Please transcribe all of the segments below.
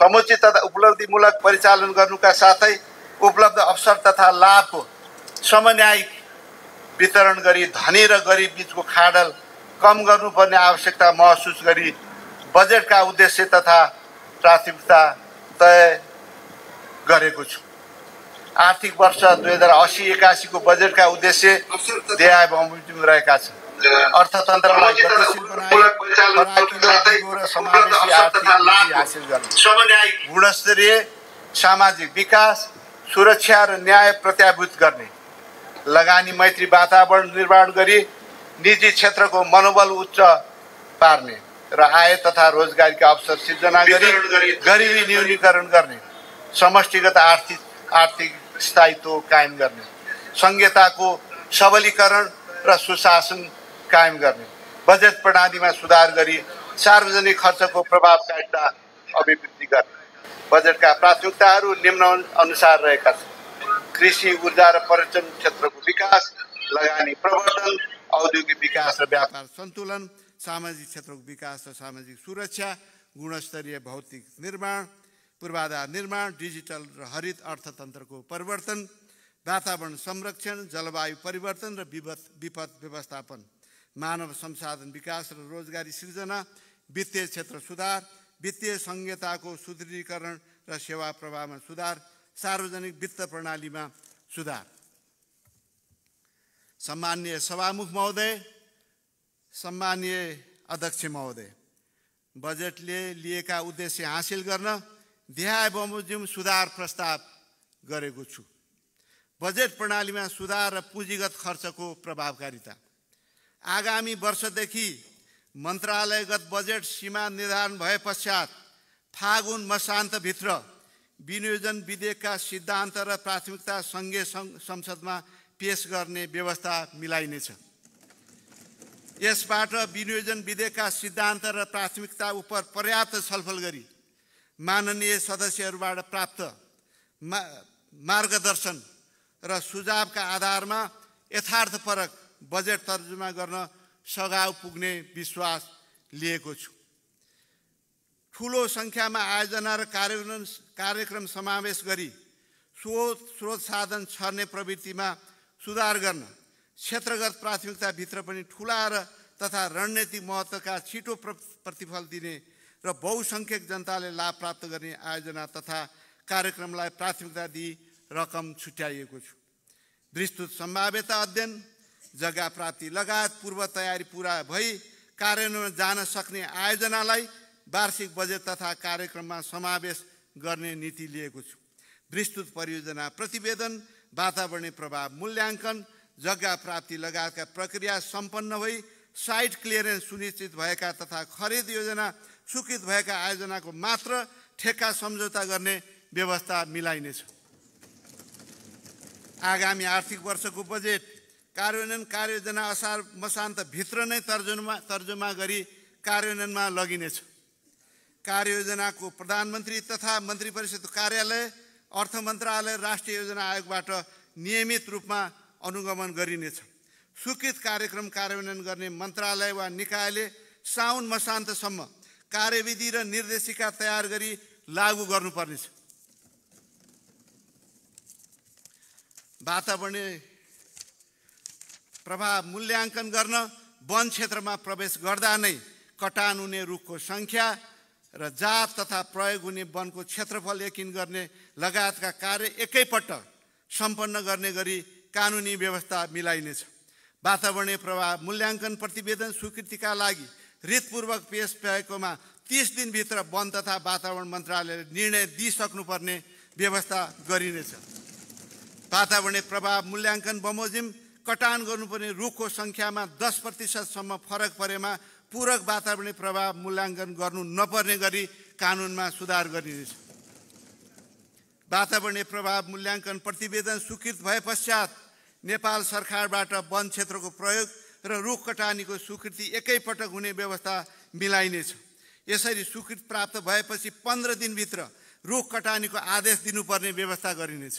समुचित तथा उपलब्धिमूलक परिचालन गर्नुका साथै उपलब्ध अवसर तथा लाभको समन्यायिक वितरण गरी धनी र गरिब बिचको खाडल कम गर्नुपर्ने आवश्यकता महसुस गरी बजेटका उद्देश्य तथा प्राथमिकता तय गरेको छु। आर्थिक वर्ष दुई हजार अस्सी एकासीको बजेटका उद्देश्य बमोजिम रहेका छन्। अर्थतन्त्रलाई गतिशील बनाई फराकिलो, दिगो र समावेशी आर्थिक वृद्धि हासिल गर्ने। गुणस्तरीय सामाजिक विकास सुरक्षा र न्याय प्रत्याभूत गर्ने। लगानी मैत्री वातावरण निर्माण गरी निजी क्षेत्रको मनोबल उच्च पार्ने र आय तथा रोजगारीका अवसर सिर्जना गरी गरिबी न्यूनीकरण गर्ने। समष्टिगत आर्थिक आर्थिक स्थायित्व कायम गर्ने। संहिताको सबलीकरण र सुशासन कायम गर्ने। बजेट प्रणालीमा सुधार गरी सार्वजनिक खर्चको प्रभावकारिता अभिवृद्धि गर्ने। बजेटका प्राथमिकताहरू निम्न अनुसार रहेका छन्। कृषि ऊर्जा र पर्यटन क्षेत्रको विकास लगानी प्रवर्धन औद्योगिक विकास र व्यापार सन्तुलन सामाजिक क्षेत्रको विकास र सामाजिक सुरक्षा गुणस्तरीय भौतिक निर्माण पूर्वाधार निर्माण डिजिटल र हरित अर्थतन्त्रको परिवर्तन वातावरण संरक्षण जलवायु परिवर्तन र विपद विपद व्यवस्थापन। मानव संसाधन विकास र रोजगारी सृजना वित्तीय क्षेत्र सुधार वित्तीय संहिताको सुदृढीकरण र सेवा प्रवाहमा सुधार सार्वजनिक वित्त प्रणालीमा सुधार। सम्मान्य सभामुख महोदय सम्मान्य अध्यक्ष महोदय बजेटले लिएका उद्देश्य हासिल गर्न देहाय बमोजिम सुधार प्रस्ताव गरेको छु। बजेट प्रणालीमा सुधार र पुँजीगत खर्चको प्रभावकारिता। आगामी वर्षदेखि मन्त्रालयगत बजेट सीमा निर्धारण भए पश्चात फागुन मसान्तभित्र विनियोजन विधेयकका सिद्धान्त र प्राथमिकता सङ्घीय संसदमा पेश गर्ने व्यवस्था मिलाइनेछ। यसबाट विनियोजन विधेयकका सिद्धान्त र प्राथमिकता उप पर्याप्त छलफल गरी माननीय सदस्यहरूबाट प्राप्त मा मार्गदर्शन र सुझावका आधारमा यथार्थपरक बजेट तर्जुमा गर्न सघाउ पुग्ने विश्वास लिएको छु। ठुलो सङ्ख्यामा आयोजना र कार्यान्वयन कार्यक्रम समावेश गरी स्रोत स्रोत साधन छर्ने प्रवृत्तिमा सुधार गर्न क्षेत्रगत प्राथमिकताभित्र पनि ठुला र तथा रणनीतिक महत्त्वका छिटो प्रतिफल दिने र बहुसङ्ख्यक जनताले लाभ प्राप्त गर्ने आयोजना तथा कार्यक्रमलाई प्राथमिकता दिई रकम छुट्याइएको छु। विस्तृत सम्भाव्यता अध्ययन जग्गा प्राप्ति लगायत पूर्व तयारी पुरा भई कार्यान्वयन जान सक्ने आयोजनालाई वार्षिक बजेट तथा कार्यक्रममा समावेश गर्ने नीति लिएको छु। विस्तृत परियोजना प्रतिवेदन वातावरणीय प्रभाव मूल्याङ्कन जग्गा प्राप्ति लगायतका प्रक्रिया सम्पन्न भई साइट क्लियरेन्स सुनिश्चित भएका तथा खरिद योजना स्वीकृत भएका आयोजनाको मात्र ठेक्का सम्झौता गर्ने व्यवस्था मिलाइनेछ। आगामी आर्थिक वर्षको बजेट कार्यान्वयन कार्ययोजना असार मसान्तभित्र नै तर्जुमा तर्जुमा गरी कार्यान्वयनमा लगिनेछ। कार्ययोजनाको प्रधानमन्त्री तथा मन्त्री परिषदको कार्यालय अर्थ मन्त्रालय राष्ट्रिय योजना आयोगबाट नियमित रूपमा अनुगमन गरिनेछ। स्वीकृत कार्यक्रम कार्यान्वयन गर्ने मन्त्रालय वा निकायले साउन मसान्तसम्म कार्यविधि र निर्देशिका तयार गरी लागू गर्नुपर्नेछ। वातावरणीय प्रभाव मूल्याङ्कन गर्न वन क्षेत्रमा प्रवेश गर्दा नै कटान हुने रुखको सङ्ख्या र जात तथा प्रयोग हुने वनको क्षेत्रफल यकिन गर्ने लगायतका कार्य एकैपल्ट सम्पन्न गर्ने गरी कानुनी व्यवस्था मिलाइनेछ। वातावरणीय प्रभाव मूल्याङ्कन प्रतिवेदन स्वीकृतिका लागि रितपूर्वक पेश भएकोमा तिस दिनभित्र वन तथा वातावरण मन्त्रालयले निर्णय दिइसक्नुपर्ने व्यवस्था गरिनेछ। वातावरणीय प्रभाव मूल्याङ्कन बमोजिम कटान गर्नुपर्ने रुखको सङ्ख्यामा दस प्रतिशतसम्म फरक परेमा पूरक वातावरणीय प्रभाव मूल्याङ्कन गर्नु नपर्ने गरी कानुनमा सुधार गरिनेछ। वातावरणीय प्रभाव मूल्याङ्कन प्रतिवेदन स्वीकृत भए पश्चात नेपाल सरकारबाट वन क्षेत्रको प्रयोग र रुख कटानीको स्वीकृति एकैपटक हुने व्यवस्था मिलाइनेछ। यसरी स्वीकृति प्राप्त भएपछि पन्ध्र दिनभित्र रुख कटानीको आदेश दिनुपर्ने व्यवस्था गरिनेछ।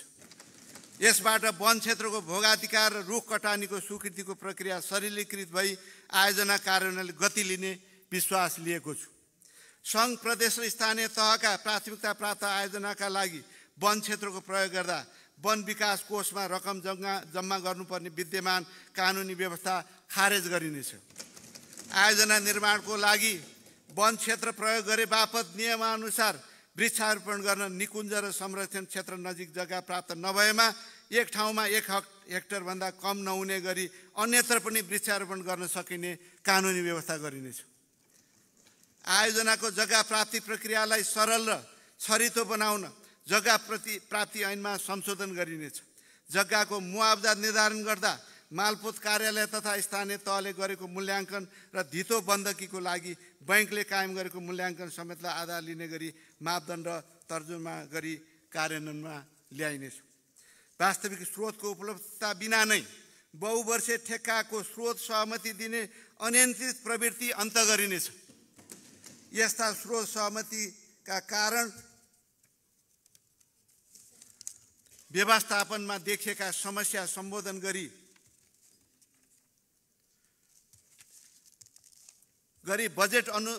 यसबाट वन क्षेत्रको भोगाधिकार र रुख कटानीको स्वीकृतिको प्रक्रिया सरलीकृत भई आयोजना कार्यान्वयनले गति लिने विश्वास लिएको छु। सङ्घ प्रदेश र स्थानीय तहका प्राथमिकता प्राप्त आयोजनाका लागि वन क्षेत्रको प्रयोग गर्दा वन विकास कोषमा रकम जम्मा जम्मा गर्नुपर्ने विद्यमान कानुनी व्यवस्था खारेज गरिनेछ। आयोजना निर्माणको लागि वन क्षेत्र प्रयोग गरे बापत नियमानुसार वृक्षारोपण गर्न निकुञ्ज र संरक्षण क्षेत्र नजिक जग्गा प्राप्त नभएमा एक ठाउँमा एक हक हेक्टरभन्दा कम नहुने गरी अन्यत्र पनि वृक्षारोपण गर्न सकिने कानुनी व्यवस्था गरिनेछ। आयोजनाको जग्गा प्राप्ति प्रक्रियालाई सरल र छरितो बनाउन जग्गा प्रति प्राप्ति ऐनमा संशोधन गरिनेछ। जग्गाको मुआवजा निर्धारण गर्दा मालपोत कार्यालय तथा स्थानीय तहले गरेको मूल्याङ्कन र धितो बन्दकीको लागि बैङ्कले कायम गरेको मूल्याङ्कन समेतलाई आधार लिने गरी मापदण्ड तर्जुमा गरी कार्यान्वयनमा ल्याइनेछ। वास्तविक स्रोतको उपलब्धता बिना नै बहुवर्षे ठेक्काको स्रोत सहमति दिने अनियन्त्रित प्रवृत्ति अन्त गरिनेछ। यस्ता स्रोत सहमतिका कारण व्यवस्थापनमा देखिएका समस्या सम्बोधन गरी गरी बजेट अनु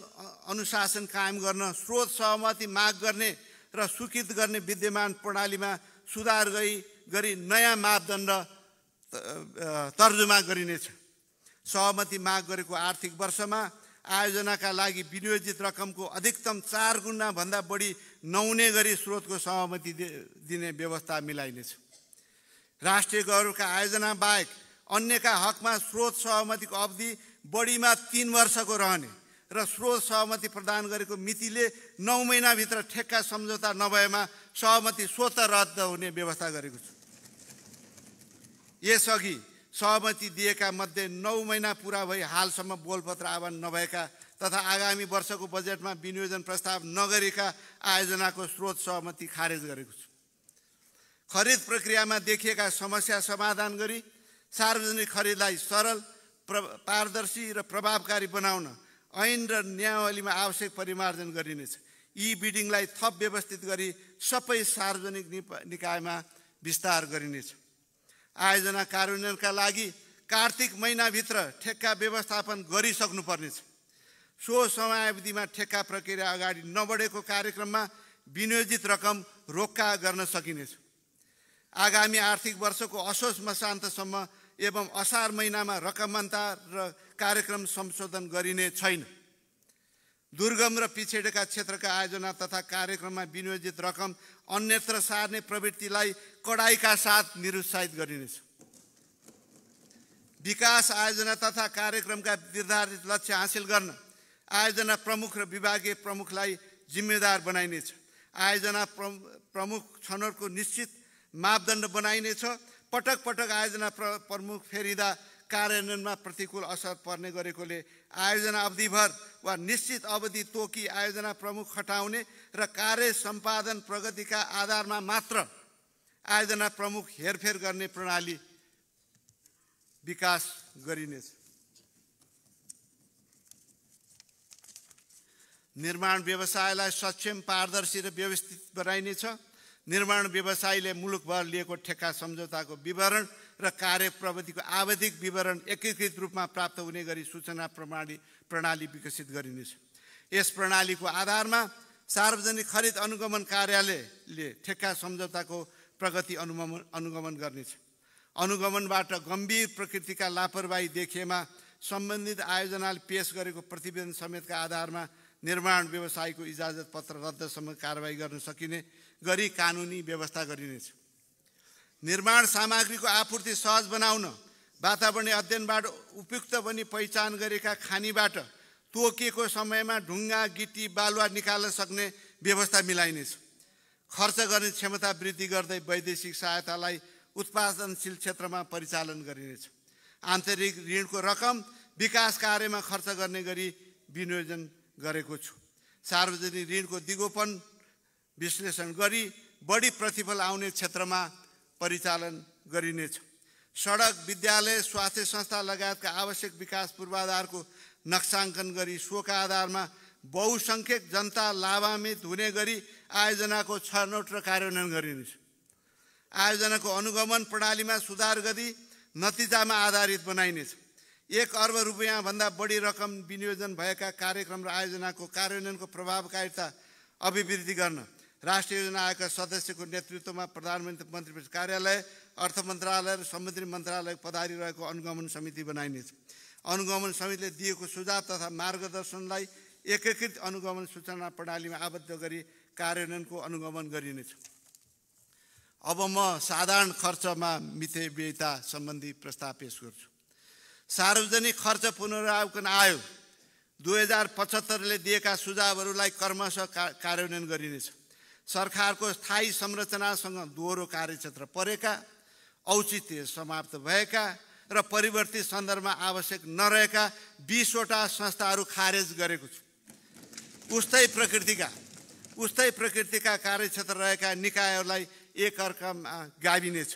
अनुशासन कायम गर्न स्रोत सहमति माग गर्ने र स्वीकृत गर्ने विद्यमान प्रणालीमा सुधार गरी गरी नयाँ मापदण्ड तर्जुमा गरिनेछ। सहमति माग गरेको आर्थिक वर्षमा आयोजनाका लागि विनियोजित रकमको अधिकतम चार गुणाभन्दा बढी नहुने गरी स्रोतको सहमति दिने व्यवस्था मिलाइनेछ। राष्ट्रिय गौरवका आयोजना बाहेक अन्यका हकमा स्रोत सहमतिको अवधि बढीमा तिन वर्षको रहने र स्रोत सहमति प्रदान गरेको मितिले नौ महिनाभित्र ठेक्का सम्झौता नभएमा सहमति स्वत रद्द हुने व्यवस्था गरेको छु। यसअघि सहमति दिएका मध्ये नौ महिना पुरा भई हालसम्म बोलपत्र आह्वान नभएका तथा आगामी वर्षको बजेटमा विनियोजन प्रस्ताव नगरेका आयोजनाको स्रोत सहमति खारेज गरेको छु। खरिद प्रक्रियामा देखिएका समस्या समाधान गरी सार्वजनिक खरिदलाई सरल प्र पारदर्शी र प्रभावकारी बनाउन ऐन र न्यायावलीमा आवश्यक परिमार्जन गरिनेछ। यी बिडिङलाई थप व्यवस्थित गरी सबै सार्वजनिक निकायमा विस्तार गरिनेछ। आयोजना कार्यान्वयनका लागि कार्तिक महिनाभित्र ठेक्का व्यवस्थापन गरिसक्नुपर्नेछ। सो समयावधिमा ठेक्का प्रक्रिया अगाडि नबढेको कार्यक्रममा विनियोजित रकम रोक्का गर्न सकिनेछ। आगामी आर्थिक वर्षको असोज मसान्तसम्म एवं असार महिनामा रकमन्ता र कार्यक्रम संशोधन गरिने छैन। दुर्गम र पिछेडेका क्षेत्रका आयोजना तथा कार्यक्रममा विनियोजित रकम अन्यत्र सार्ने प्रवृत्तिलाई कडाइका साथ निरुत्साहित गरिनेछ। विकास आयोजना तथा कार्यक्रमका निर्धारित लक्ष्य हासिल गर्न आयोजना प्रमुख र विभागीय प्रमुखलाई जिम्मेदार बनाइनेछ। आयोजना प्रमुख छनौटको निश्चित मापदण्ड बनाइनेछ। पटक पटक आयोजना प्र प्रमुख फेरिँदा कार्यान्वयनमा प्रतिकूल असर पर्ने गरेकोले आयोजना अवधिभर वा निश्चित अवधि तोकी आयोजना प्रमुख खटाउने र कार्य सम्पादन प्रगतिका आधारमा मात्र आयोजना प्रमुख हेरफेर गर्ने प्रणाली विकास गरिनेछ। निर्माण व्यवसायलाई सक्षम पारदर्शी र व्यवस्थित बनाइनेछ। निर्माण व्यवसायीले मुलुकभर लिएको ठेक्का सम्झौताको विवरण र कार्य प्रगतिको आवधिक विवरण एकीकृत रूपमा प्राप्त हुने गरी सूचना प्रणाली प्रणाली विकसित गरिनेछ। यस प्रणालीको आधारमा सार्वजनिक खरिद अनुगमन कार्यालयले ठेक्का सम्झौताको प्रगति अनुगमन अनुगमन गर्नेछ। अनुगमनबाट गम्भीर प्रकृतिका लापरवाही देखिएमा सम्बन्धित आयोजनाले पेस गरेको प्रतिवेदन समेतका आधारमा निर्माण व्यवसायको इजाजत पत्र रद्दसम्म कारवाही गर्न सकिने गरी कानुनी व्यवस्था गरिनेछ। निर्माण सामग्रीको आपूर्ति सहज बनाउन वातावरणीय अध्ययनबाट उपयुक्त बनी पहिचान गरेका खानीबाट तोकिएको समयमा ढुङ्गा गिटी बालुवा निकाल्न सक्ने व्यवस्था मिलाइनेछ। खर्च गर्ने क्षमता वृद्धि गर्दै वैदेशिक सहायतालाई उत्पादनशील क्षेत्रमा परिचालन गरिनेछ। आन्तरिक ऋणको रकम विकास कार्यमा खर्च गर्ने गरी विनियोजन गरेको छु। सार्वजनिक ऋणको दिगोपन विश्लेषण गरी बढी प्रतिफल आउने क्षेत्रमा परिचालन गरिनेछ। सडक विद्यालय स्वास्थ्य संस्था लगायतका आवश्यक विकास पूर्वाधारको नक्साङ्कन गरी सोका आधारमा बहुसङ्ख्यक जनता लाभान्वित हुने गरी आयोजनाको छनौट र कार्यान्वयन गरिनेछ। आयोजनाको अनुगमन प्रणालीमा सुधार गरी नतिजामा आधारित बनाइनेछ। एक अर्ब रुपियाँभन्दा बढी रकम विनियोजन भएका कार्यक्रम र आयोजनाको कार्यान्वयनको प्रभावकारिता अभिवृद्धि गर्न राष्ट्रिय योजना आयोगका सदस्यको नेतृत्वमा प्रधानमन्त्री मन्त्री कार्यालय अर्थ मन्त्रालय र समुद्री मन्त्रालय पधारी रहेको अनुगमन समिति बनाइनेछ। अनुगमन समितिले दिएको सुझाव तथा मार्गदर्शनलाई एकीकृत अनुगमन सूचना प्रणालीमा आबद्ध गरी कार्यान्वयनको अनुगमन गरिनेछ। अब म साधारण खर्चमा मिथव्ययता सम्बन्धी प्रस्ताव पेश गर्छु। सार्वजनिक खर्च पुनरावकन आयोग दुई हजार पचहत्तरले दिएका सुझावहरूलाई क्रमशः कार्यान्वयन गरिनेछ। सरकारको स्थायी संरचनासँग दोहोरो कार्यक्षेत्र परेका औचित्य समाप्त भएका र परिवर्तित सन्दर्भमा आवश्यक नरहेका बिसवटा संस्थाहरू खारेज गरेको छु। उस्तै प्रकृतिका उस्तै प्रकृतिका कार्यक्षेत्र रहेका निकायहरूलाई एक अर्कामा गाभिनेछ।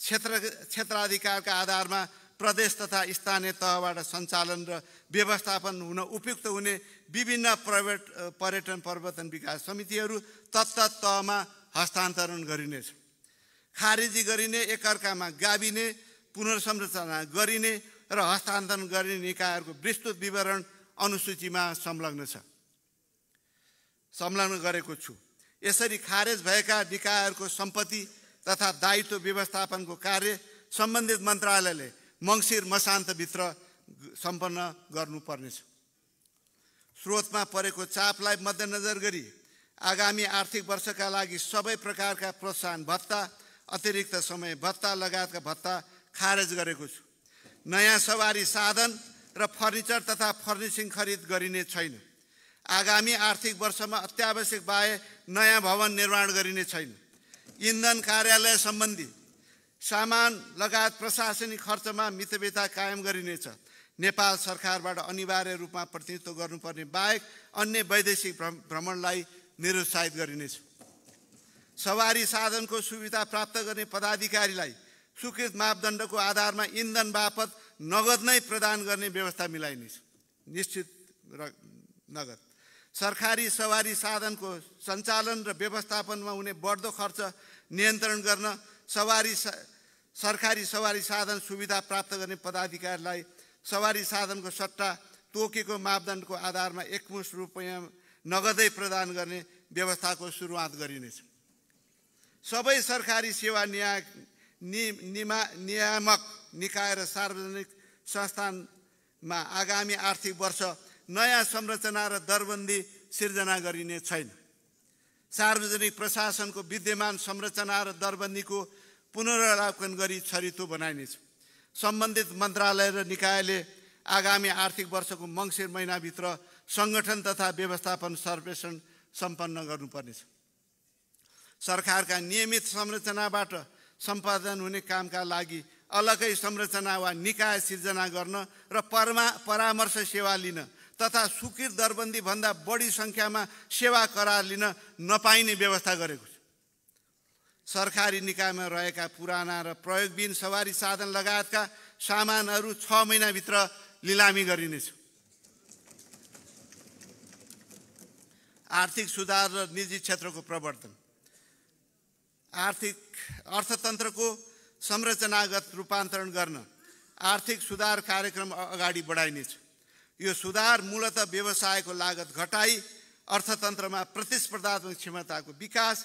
क्षेत्र क्षेत्राधिकारका आधारमा प्रदेश तथा स्थानीय तहबाट सञ्चालन र व्यवस्थापन हुन उपयुक्त हुने विभिन्न प्राइभेट पर्यटन प्रवर्तन विकास समितिहरू तत्त तहमा हस्तान्तरण गरिनेछ खारेजी गरिने एकअर्कामा गाभिने पुनर्संरचना गरिने र हस्तान्तरण गरिने निकायहरूको विस्तृत विवरण अनुसूचीमा संलग्न छ। संलग्न गरेको छु। यसरी खारेज भएका निकायहरूको सम्पत्ति तथा दायित्व व्यवस्थापनको कार्य सम्बन्धित मन्त्रालयले मङ्सिर मसान्तभित्र सम्पन्न गर्नुपर्नेछ स्रोतमा परेको चापलाई मध्यनजर गरी आगामी आर्थिक वर्षका लागि सबै प्रकारका प्रोत्साहन भत्ता अतिरिक्त समय भत्ता लगायतका भत्ता खारेज गरेको छु। नयाँ सवारी साधन र फर्निचर तथा फर्निसिङ खरिद गरिने छैन। आगामी आर्थिक वर्षमा अत्यावश्यक बाहे नयाँ भवन निर्माण गरिने छैन। इन्धन कार्यालय सम्बन्धी सामान लगायत प्रशासनिक खर्चमा मितव्यता कायम गरिनेछ। नेपाल सरकारबाट अनिवार्य रूपमा प्रतिनिधित्व गर्नुपर्ने बाहेक अन्य वैदेशिक भ्रमणलाई निरुत्साहित गरिनेछ सवारी साधनको सुविधा प्राप्त गर्ने पदाधिकारीलाई स्वीकृत मापदण्डको आधारमा इन्धन बापत नगद नै प्रदान गर्ने व्यवस्था मिलाइनेछ निश्चित र नगद। सरकारी सवारी साधनको सञ्चालन र व्यवस्थापनमा हुने बढ्दो खर्च नियन्त्रण गर्न सवारी सरकारी सवारी साधन सुविधा प्राप्त गर्ने पदाधिकारीलाई सवारी साधनको सट्टा तोकेको मापदण्डको आधारमा एकमुस रुपियाँ नगदै प्रदान गर्ने व्यवस्थाको सुरुवात गरिनेछ। सबै सरकारी सेवा न्याय नि निमा नियामक निकाय र सार्वजनिक संस्थानमा आगामी आर्थिक वर्ष नयाँ संरचना र दरबन्दी सिर्जना गरिने छैन। सार्वजनिक प्रशासनको विद्यमान संरचना र दरबन्दीको पुनरावलोकन गरी छरितो बनाइनेछ। सम्बन्धित मन्त्रालय र निकायले आगामी आर्थिक वर्षको मङ्सिर महिनाभित्र सङ्गठन तथा व्यवस्थापन सर्वेक्षण सम्पन्न गर्नुपर्नेछ। सरकारका नियमित संरचनाबाट सम्पादन हुने कामका लागि अलगै संरचना वा निकाय सिर्जना गर्न र परमा परामर्श सेवा लिन तथा स्वीकृत दरबन्दीभन्दा बढी सङ्ख्यामा सेवा करार लिन नपाइने व्यवस्था गरेको छ। सरकारी निकायमा रहेका पुराना र प्रयोगबिन सवारी साधन लगायतका सामानहरू छ महिनाभित्र लिलामी गरिनेछ। आर्थिक सुधार र निजी क्षेत्रको प्रवर्तन। आर्थिक अर्थतन्त्रको संरचनागत रूपान्तरण गर्न आर्थिक सुधार कार्यक्रम अगाडि बढाइनेछ। यो सुधार मूलत व्यवसायको लागत घटाई अर्थतन्त्रमा प्रतिस्पर्धात्मक क्षमताको विकास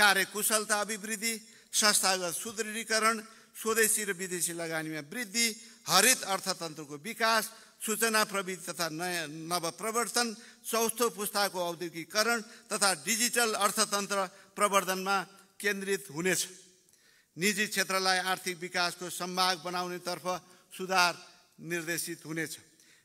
कार्यकुशलता अभिवृद्धि संस्थागत सुदृढीकरण स्वदेशी र विदेशी लगानीमा वृद्धि हरित अर्थतन्त्रको विकास सूचना प्रविधि तथा नयाँ नवप्रवर्तन चौथो पुस्ताको औद्योगिकरण तथा डिजिटल अर्थतन्त्र प्रवर्धनमा केन्द्रित हुनेछ। निजी क्षेत्रलाई आर्थिक विकासको सम्भाग बनाउनेतर्फ सुधार निर्देशित हुनेछ।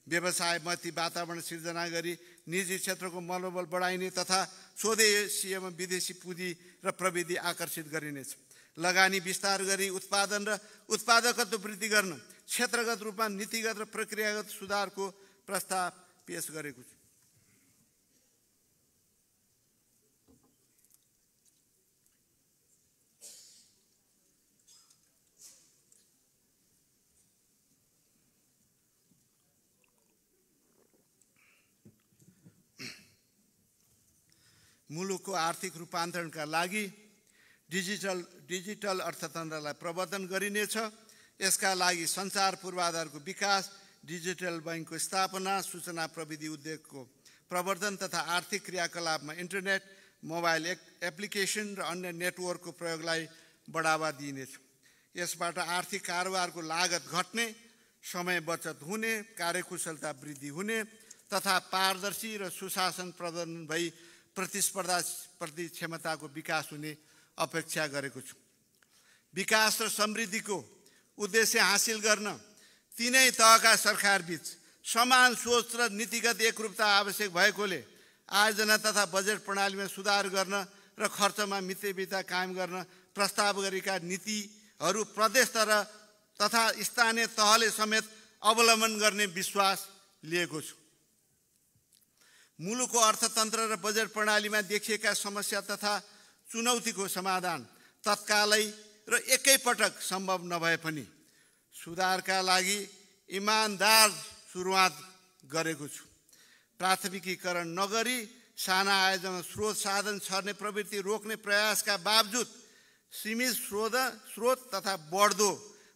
व्यवसायमती वातावरण सिर्जना गरी निजी क्षेत्रको मनोबल बढाइने तथा स्वदेशीयमा विदेशी पुँजी र प्रविधि आकर्षित गरिनेछ लगानी विस्तार गरी उत्पादन र उत्पादकत्व वृद्धि गर्न क्षेत्रगत रूपमा नीतिगत र प्रक्रियागत सुधारको प्रस्ताव पेश गरेको छु। मुलुकको आर्थिक रूपान्तरणका लागि डिजिटल डिजिटल अर्थतन्त्रलाई प्रवर्धन गरिनेछ। यसका लागि सञ्चार पूर्वाधारको विकास डिजिटल बैङ्कको स्थापना सूचना प्रविधि उद्योगको प्रवर्धन तथा आर्थिक क्रियाकलापमा इन्टरनेट मोबाइल एप्लिकेसन र अन्य नेटवर्कको प्रयोगलाई बढावा दिइनेछ। यसबाट आर्थिक कारोबारको लागत घट्ने समय बचत हुने कार्यकुशलता वृद्धि हुने तथा पारदर्शी र सुशासन प्रबन्धन भई प्रतिस्पर्धा प्रति क्षमताको विकास हुने अपेक्षा गरेको छु। विकास र समृद्धिको उद्देश्य हासिल गर्न तिनै तहका सरकारबीच समान सोच र नीतिगत एकरूपता आवश्यक भएकोले आयोजना तथा बजेट प्रणालीमा सुधार गर्न र खर्चमा मित्रविता कायम गर्न प्रस्ताव गरेका नीतिहरू प्रदेश तर तथा स्थानीय तहले समेत अवलम्बन गर्ने विश्वास लिएको छु। मुलुकको अर्थतन्त्र र बजेट प्रणालीमा देखिएका समस्या तथा चुनौतीको समाधान तत्कालै र एकैपटक सम्भव नभए पनि सुधारका लागि इमान्दार सुरुवात गरेको छु। प्राथमिकीकरण नगरी साना आयोजना स्रोत साधन छर्ने प्रवृत्ति रोक्ने प्रयासका बावजुद सीमित स्रोत स्रोत तथा बढ्दो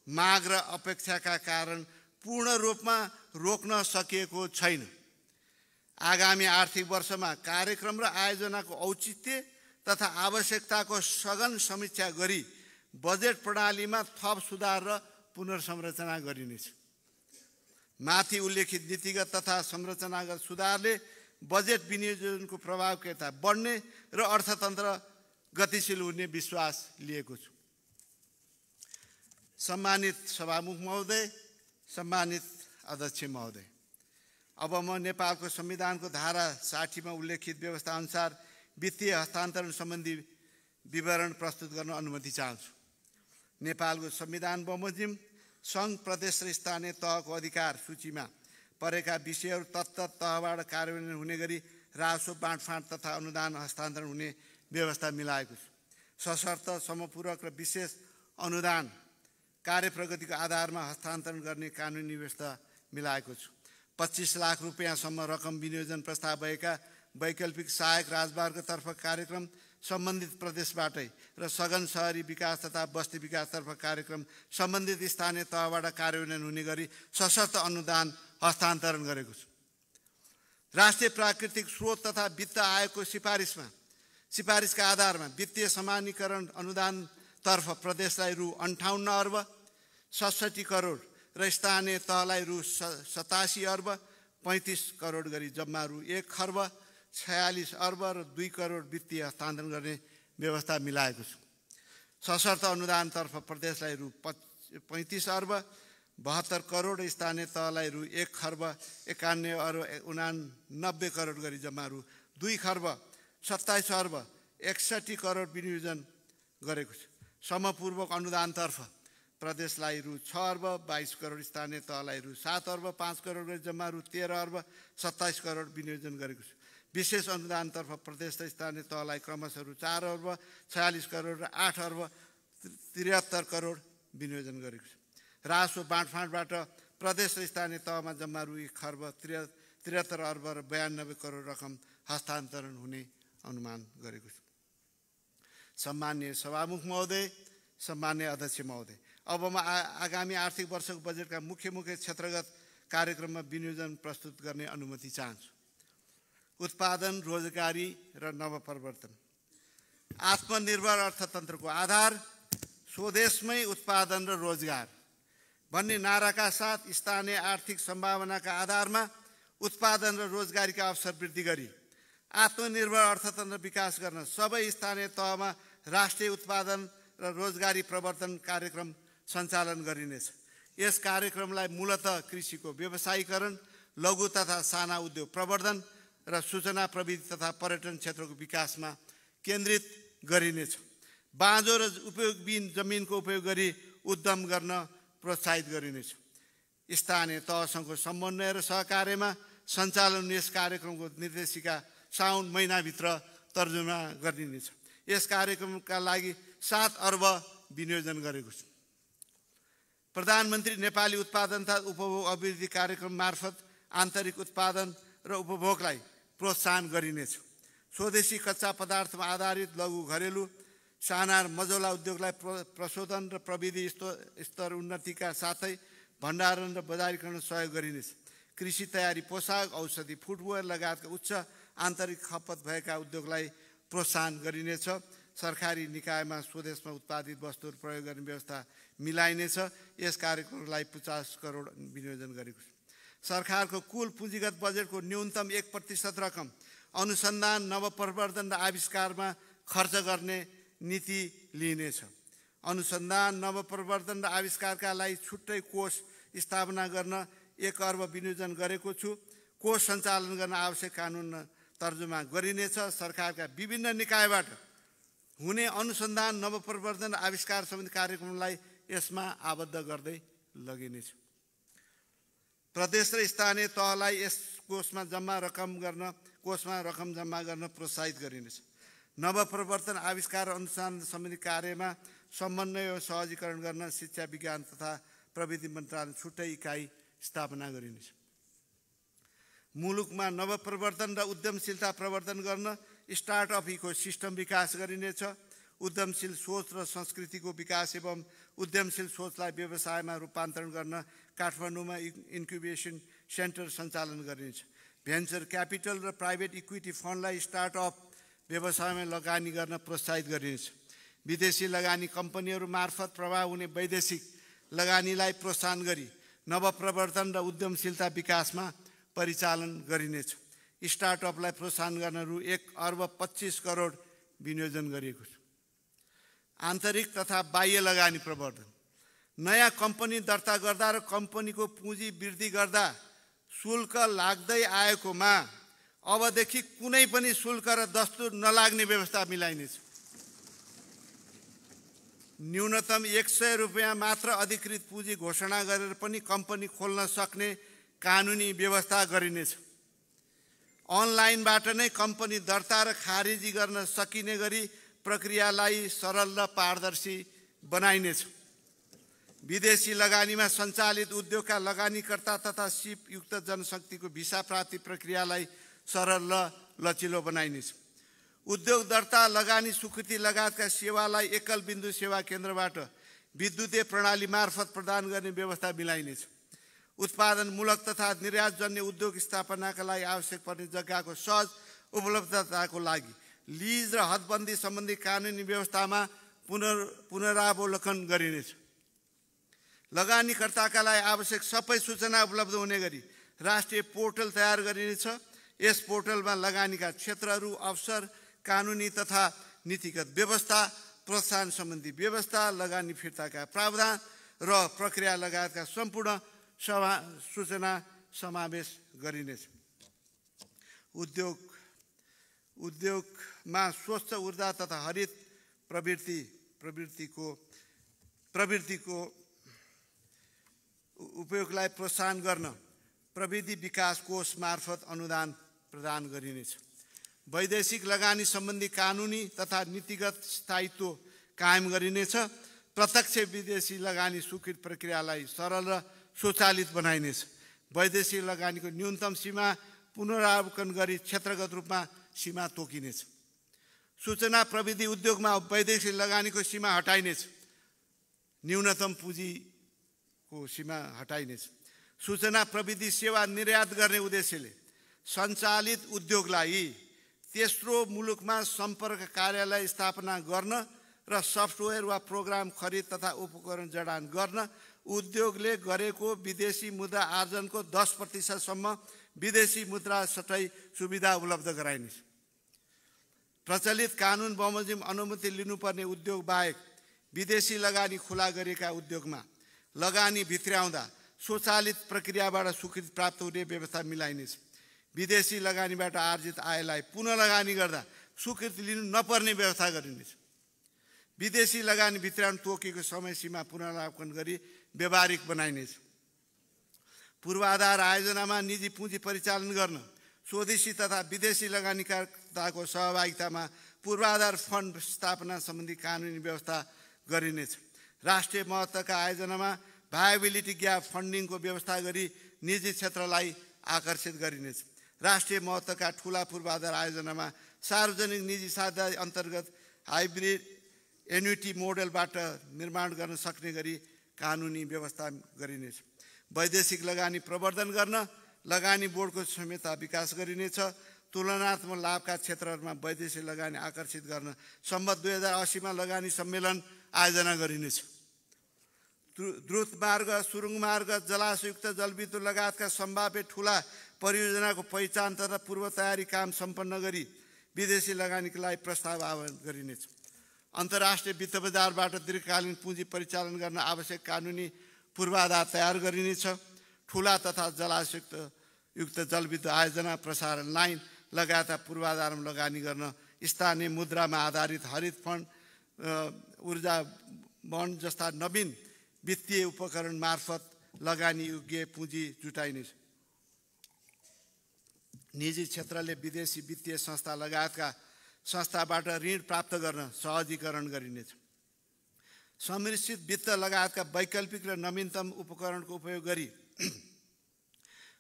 माग र अपेक्षाका कारण पूर्ण रूपमा रोक्न सकिएको छैन। आगामी आर्थिक वर्षमा कार्यक्रम र आयोजनाको औचित्य तथा आवश्यकताको सघन समीक्षा गरी बजेट प्रणालीमा थप सुधार र पुनर्संरचना गरिनेछ। माथि उल्लेखित नीतिगत तथा संरचनागत सुधारले बजेट विनियोजनको प्रभावकारिता बढ्ने र अर्थतन्त्र गतिशील हुने विश्वास लिएको छु। सम्मानित सभामुख महोदय सम्मानित अध्यक्ष महोदय। अब म नेपालको संविधानको धारा साठीमा उल्लेखित व्यवस्था अनुसार वित्तीय हस्तान्तरण सम्बन्धी विवरण प्रस्तुत गर्न अनुमति चाहन्छु। नेपालको संविधान बमोजिम सङ्घ प्रदेश र स्थानीय तहको अधिकार सूचीमा परेका विषयहरू तत्त तहबाट कार्यान्वयन हुने गरी राजस्व बाँडफाँड तथा अनुदान हस्तान्तरण हुने व्यवस्था मिलाएको छु। सशर्त समपूरक र विशेष अनुदान कार्य प्रगतिको आधारमा हस्तान्तरण गर्ने कानुनी व्यवस्था मिलाएको छु। पच्चिस लाख रुपियाँसम्म रकम विनियोजन प्रस्ताव भएका वैकल्पिक सहायक राजमार्गतर्फ कार्यक्रम सम्बन्धित प्रदेशबाटै र सघन सहरी विकास तथा बस्ती विकासतर्फ कार्यक्रम सम्बन्धित स्थानीय तहबाट कार्यान्वयन हुने गरी सशर्त अनुदान हस्तान्तरण गरेको छु। राष्ट्रिय प्राकृतिक स्रोत तथा वित्त आयोगको सिफारिसमा सिफारिसका आधारमा वित्तीय समानीकरण अनुदानतर्फ प्रदेशलाई रु अन्ठाउन्न अर्ब सडसठी करोड र स्थानीय तहलाई रु सतासी अर्ब पैँतिस करोड गरी जम्मा रु एक खर्ब छयालिस अर्ब र दुई करोड वित्तीय हस्तान्तरण गर्ने व्यवस्था मिलाएको छु। सशर्त अनुदानतर्फ प्रदेशलाई रु पैँतिस अर्ब बहत्तर करोड स्थानीय तहलाई रु एक खर्ब एकानब्बे अर्ब उनानब्बे करोड गरी जम्मा रु दुई खर्ब सत्ताइस अर्ब एकसट्ठी करोड विनियोजन गरेको छु। समपूर्वक अनुदानतर्फ प्रदेशलाई रु छ अर्ब बाइस करोड स्थानीय तहलाई रु सात अर्ब पाँच करोड गरी जम्मा रु तेह्र अर्ब सत्ताइस करोड विनियोजन गरेको छु। विशेष अनुदानतर्फ प्रदेश र स्थानीय तहलाई क्रमशः रु चार अर्ब छयालिस करोड र आठ अर्ब त्रिहत्तर करोड विनियोजन गरेको छु। राजस्व बाँडफाँडबाट प्रदेश र स्थानीय तहमा जम्मा रु एक खर्ब त्रिह त्रिहत्तर अर्ब र बयानब्बे करोड रकम हस्तान्तरण हुने अनुमान गरेको छु। सम्मान्य सभामुख महोदय सम्मान्य अध्यक्ष महोदय अब म आगामी आर्थिक वर्षको बजेटका मुख्य मुख्य क्षेत्रगत कार्यक्रममा विनियोजन प्रस्तुत गर्ने अनुमति चाहन्छु। उत्पादन रोजगारी र नवप्रवर्तन। आत्मनिर्भर अर्थतन्त्रको आधार स्वदेशमै उत्पादन र रोजगार भन्ने नाराका साथ स्थानीय आर्थिक सम्भावनाका आधारमा उत्पादन र रोजगारीका अवसर वृद्धि गरी आत्मनिर्भर अर्थतन्त्र विकास गर्न सबै स्थानीय तहमा राष्ट्रिय उत्पादन र रोजगारी प्रवर्तन कार्यक्रम सञ्चालन गरिनेछ। यस कार्यक्रमलाई मूलत कृषिको व्यवसायीकरण लघु तथा साना उद्योग प्रवर्धन र सूचना प्रविधि तथा पर्यटन क्षेत्रको विकासमा केन्द्रित गरिनेछ। बाँझो र उपयोगविहीन जमिनको उपयोग गरी उद्यम गर्न प्रोत्साहित गरिनेछ। स्थानीय तहसँगको समन्वय र सहकार्यमा सञ्चालन यस कार्यक्रमको निर्देशिका साउन महिनाभित्र तर्जुमा गरिनेछ। यस कार्यक्रमका लागि सात अर्ब विनियोजन गरेको छु। प्रधानमन्त्री नेपाली उत्पादन तथा उपभोग अभिवृद्धि कार्यक्रम मार्फत आन्तरिक उत्पादन र उपभोगलाई प्रोत्साहन गरिनेछ। स्वदेशी कच्चा पदार्थमा आधारित लघु घरेलु साना मजौला उद्योगलाई प्र प्रशोधन र प्रविधि स्तर उन्नतिका साथै भण्डारण र बजारीकरण सहयोग गरिनेछ। कृषि तयारी पोसाक औषधि फुटवेयर लगायतका उच्च आन्तरिक खपत भएका उद्योगलाई प्रोत्साहन गरिनेछ। सरकारी निकायमा स्वदेशमा उत्पादित वस्तुहरू प्रयोग गर्ने व्यवस्था मिलाइनेछ यस कार्यक्रमलाई पचास करोड विनियोजन गरेको छ। सरकारको कुल पुँजीगत बजेटको न्यूनतम एक प्रतिशत रकम अनुसन्धान नवप्रवर्धन र आविष्कारमा खर्च गर्ने नीति लिइनेछ अनुसन्धान नवप्रवर्धन र आविष्कारका लागि छुट्टै कोष स्थापना गर्न एक अर्ब विनियोजन गरेको छु। कोष सञ्चालन गर्न आवश्यक कानुन तर्जुमा गरिनेछ सरकारका विभिन्न निकायबाट हुने अनुसन्धान नवप्रवर्धन आविष्कार सम्बन्धी कार्यक्रमलाई यसमा आबद्ध गर्दै लगिनेछ प्रदेश र स्थानीय तहलाई यस कोषमा जम्मा रकम गर्न कोषमा रकम जम्मा गर्न प्रोत्साहित गरिनेछ नवप्रवर्तन आविष्कार अनुसन्धान सम्बन्धी कार्यमा समन्वय सहजीकरण गर्न शिक्षा विज्ञान तथा प्रविधि मन्त्रालय छुट्टै इकाइ स्थापना गरिनेछ मुलुकमा नवप्रवर्तन र उद्यमशीलता प्रवर्धन गर्न स्टार्टअप इको सिस्टम विकास गरिनेछ। उद्यमशील सोच र संस्कृतिको विकास एवं उद्यमशील सोचलाई व्यवसायमा रूपान्तरण गर्न काठमाडौँमा इन्क्युबेसन सेन्टर सञ्चालन गरिनेछ। भेन्चर क्यापिटल र प्राइभेट इक्विटी फन्डलाई स्टार्टअप व्यवसायमा लगानी गर्न प्रोत्साहित गरिनेछ। विदेशी लगानी कम्पनीहरू मार्फत प्रभाव हुने वैदेशिक लगानीलाई प्रोत्साहन गरी नवप्रवर्तन र उद्यमशीलता विकासमा परिचालन गरिनेछ। स्टार्टअपलाई प्रोत्साहन गर्न रु एक अर्ब पच्चिस करोड विनियोजन गरिएको छ। आन्तरिक तथा बाह्य लगानी प्रवर्धन। नयाँ कम्पनी दर्ता गर्दा र कम्पनीको पुँजी वृद्धि गर्दा शुल्क लाग्दै आएकोमा अबदेखि कुनै पनि शुल्क र दस्तुर नलाग्ने व्यवस्था मिलाइनेछ। न्यूनतम एक सय रुपियाँ मात्र अधिकृत पुँजी घोषणा गरेर पनि कम्पनी खोल्न सक्ने कानुनी व्यवस्था गरिनेछ। अनलाइनबाट नै कम्पनी दर्ता र खारेजी गर्न सकिने गरी प्रक्रियालाई सरल र पारदर्शी बनाइनेछ। विदेशी लगानीमा सञ्चालित उद्योगका लगानीकर्ता तथा सिपयुक्त जनशक्तिको भिसा प्राप्ति प्रक्रियालाई सरल र लचिलो बनाइनेछ। उद्योग दर्ता लगानी स्वीकृति लगायतका सेवालाई एकल बिन्दु सेवा केन्द्रबाट विद्युतीय प्रणाली मार्फत प्रदान गर्ने व्यवस्था मिलाइनेछ। उत्पादनमूलक तथा निर्यातजन्य उद्योग स्थापनाका लागि आवश्यक पर्ने जग्गाको सहज उपलब्धताको लागि लिज र हदबन्दी सम्बन्धी कानुनी व्यवस्थामा पुनर् पुनरावलोकन गरिनेछ। लगानीकर्ताका लागि आवश्यक सबै सूचना उपलब्ध हुने गरी राष्ट्रिय पोर्टल तयार गरिनेछ। यस पोर्टलमा लगानीका क्षेत्रहरू अवसर कानुनी तथा नीतिगत व्यवस्था प्रोत्साहन सम्बन्धी व्यवस्था लगानी फिर्ताका प्रावधान र प्रक्रिया लगायतका सम्पूर्ण सभा सूचना समावेश गरिनेछ। उद्योग उद्योगमा स्वच्छ ऊर्जा तथा हरित प्रवृत्ति प्रवृत्तिको प्रवृत्तिको उपयोगलाई प्रोत्साहन गर्न प्रविधि विकास कोष मार्फत अनुदान प्रदान गरिनेछ। वैदेशिक लगानी सम्बन्धी कानुनी तथा नीतिगत स्थायित्व कायम गरिनेछ। प्रत्यक्ष विदेशी लगानी स्वीकृत प्रक्रियालाई सरल र स्वचालित बनाइनेछ। वैदेशिक लगानीको न्यूनतम सीमा पुनरावलोकन गरी क्षेत्रगत रूपमा सीमा तोकिनेछ। सूचना प्रविधि उद्योगमा वैदेशिक लगानीको सीमा हटाइनेछ। न्यूनतम पुँजीको सीमा हटाइनेछ। सूचना प्रविधि सेवा निर्यात गर्ने उद्देश्यले सञ्चालित उद्योगलाई तेस्रो मुलुकमा सम्पर्क कार्यालय स्थापना गर्न र सफ्टवेयर वा प्रोग्राम खरिद तथा उपकरण जडान गर्न उद्योगले गरेको विदेशी मुद्रा आर्जनको दस प्रतिशतसम्म विदेशी मुद्रा सटै सुविधा उपलब्ध गराइनेछ। प्रचलित कानुन बमोजिम अनुमति लिनुपर्ने उद्योग बाहेक विदेशी लगानी खुला गरिएका उद्योगमा लगानी भित्र्याउँदा स्वचालित प्रक्रियाबाट स्वीकृति प्राप्त हुने व्यवस्था मिलाइनेछ। विदेशी लगानीबाट आर्जित आयलाई पुनः लगानी गर्दा स्वीकृति लिनु नपर्ने व्यवस्था गरिनेछ। विदेशी लगानी भित्राउन तोकेको समय सीमा पुनरावलोकन गरी व्यवहारिक बनाइनेछ। पूर्वाधार आयोजनामा निजी पुँजी परिचालन गर्न स्वदेशी तथा विदेशी लगानीकर्ताको सहभागितामा पूर्वाधार फन्ड स्थापना सम्बन्धी कानुनी व्यवस्था गरिनेछ। राष्ट्रिय महत्त्वका आयोजनामा भायबिलिटी ग्याप फन्डिङको व्यवस्था गरी निजी क्षेत्रलाई आकर्षित गरिनेछ। राष्ट्रिय महत्त्वका ठुला पूर्वाधार आयोजनामा सार्वजनिक निजी साझा अन्तर्गत हाइब्रिड एन्युटी मोडलबाट निर्माण गर्न सक्ने गरी कानुनी व्यवस्था गरिनेछ। वैदेशिक लगानी प्रवर्धन गर्न लगानी बोर्डको क्षमता विकास गरिनेछ। तुलनात्मक लाभका क्षेत्रहरूमा वैदेशिक लगानी आकर्षित गर्न सम्मत दुई हजार असीमा लगानी सम्मेलन आयोजना गरिनेछ। द्रुत मार्ग सुरुङ मार्ग जलाशयुक्त जलविद्युत लगायतका सम्भाव्य ठुला परियोजनाको पहिचान तथा पूर्व तयारी काम सम्पन्न गरी विदेशी लगानीको लागि प्रस्ताव आह्वान गरिनेछ। अन्तर्राष्ट्रिय वित्त बजारबाट दीर्घकालीन पुँजी परिचालन गर्न आवश्यक कानुनी पूर्वाधार तयार गरिनेछ। ठुला तथा जलाशयुक्त युक्त जलविद्युत आयोजना प्रसारण लाइन लगायतका पूर्वाधारमा लगानी गर्न स्थानीय मुद्रामा आधारित हरित फन्ड ऊर्जा बन्ड जस्ता नवीन वित्तीय उपकरण मार्फत लगानी योग्य पुँजी जुटाइनेछ निजी क्षेत्रले विदेशी वित्तीय संस्था लगायतका संस्थाबाट ऋण प्राप्त गर्न सहजीकरण गरिनेछ सम्मिश्रित वित्त लगायतका वैकल्पिक र नवीनतम उपकरणको उपयोग गरी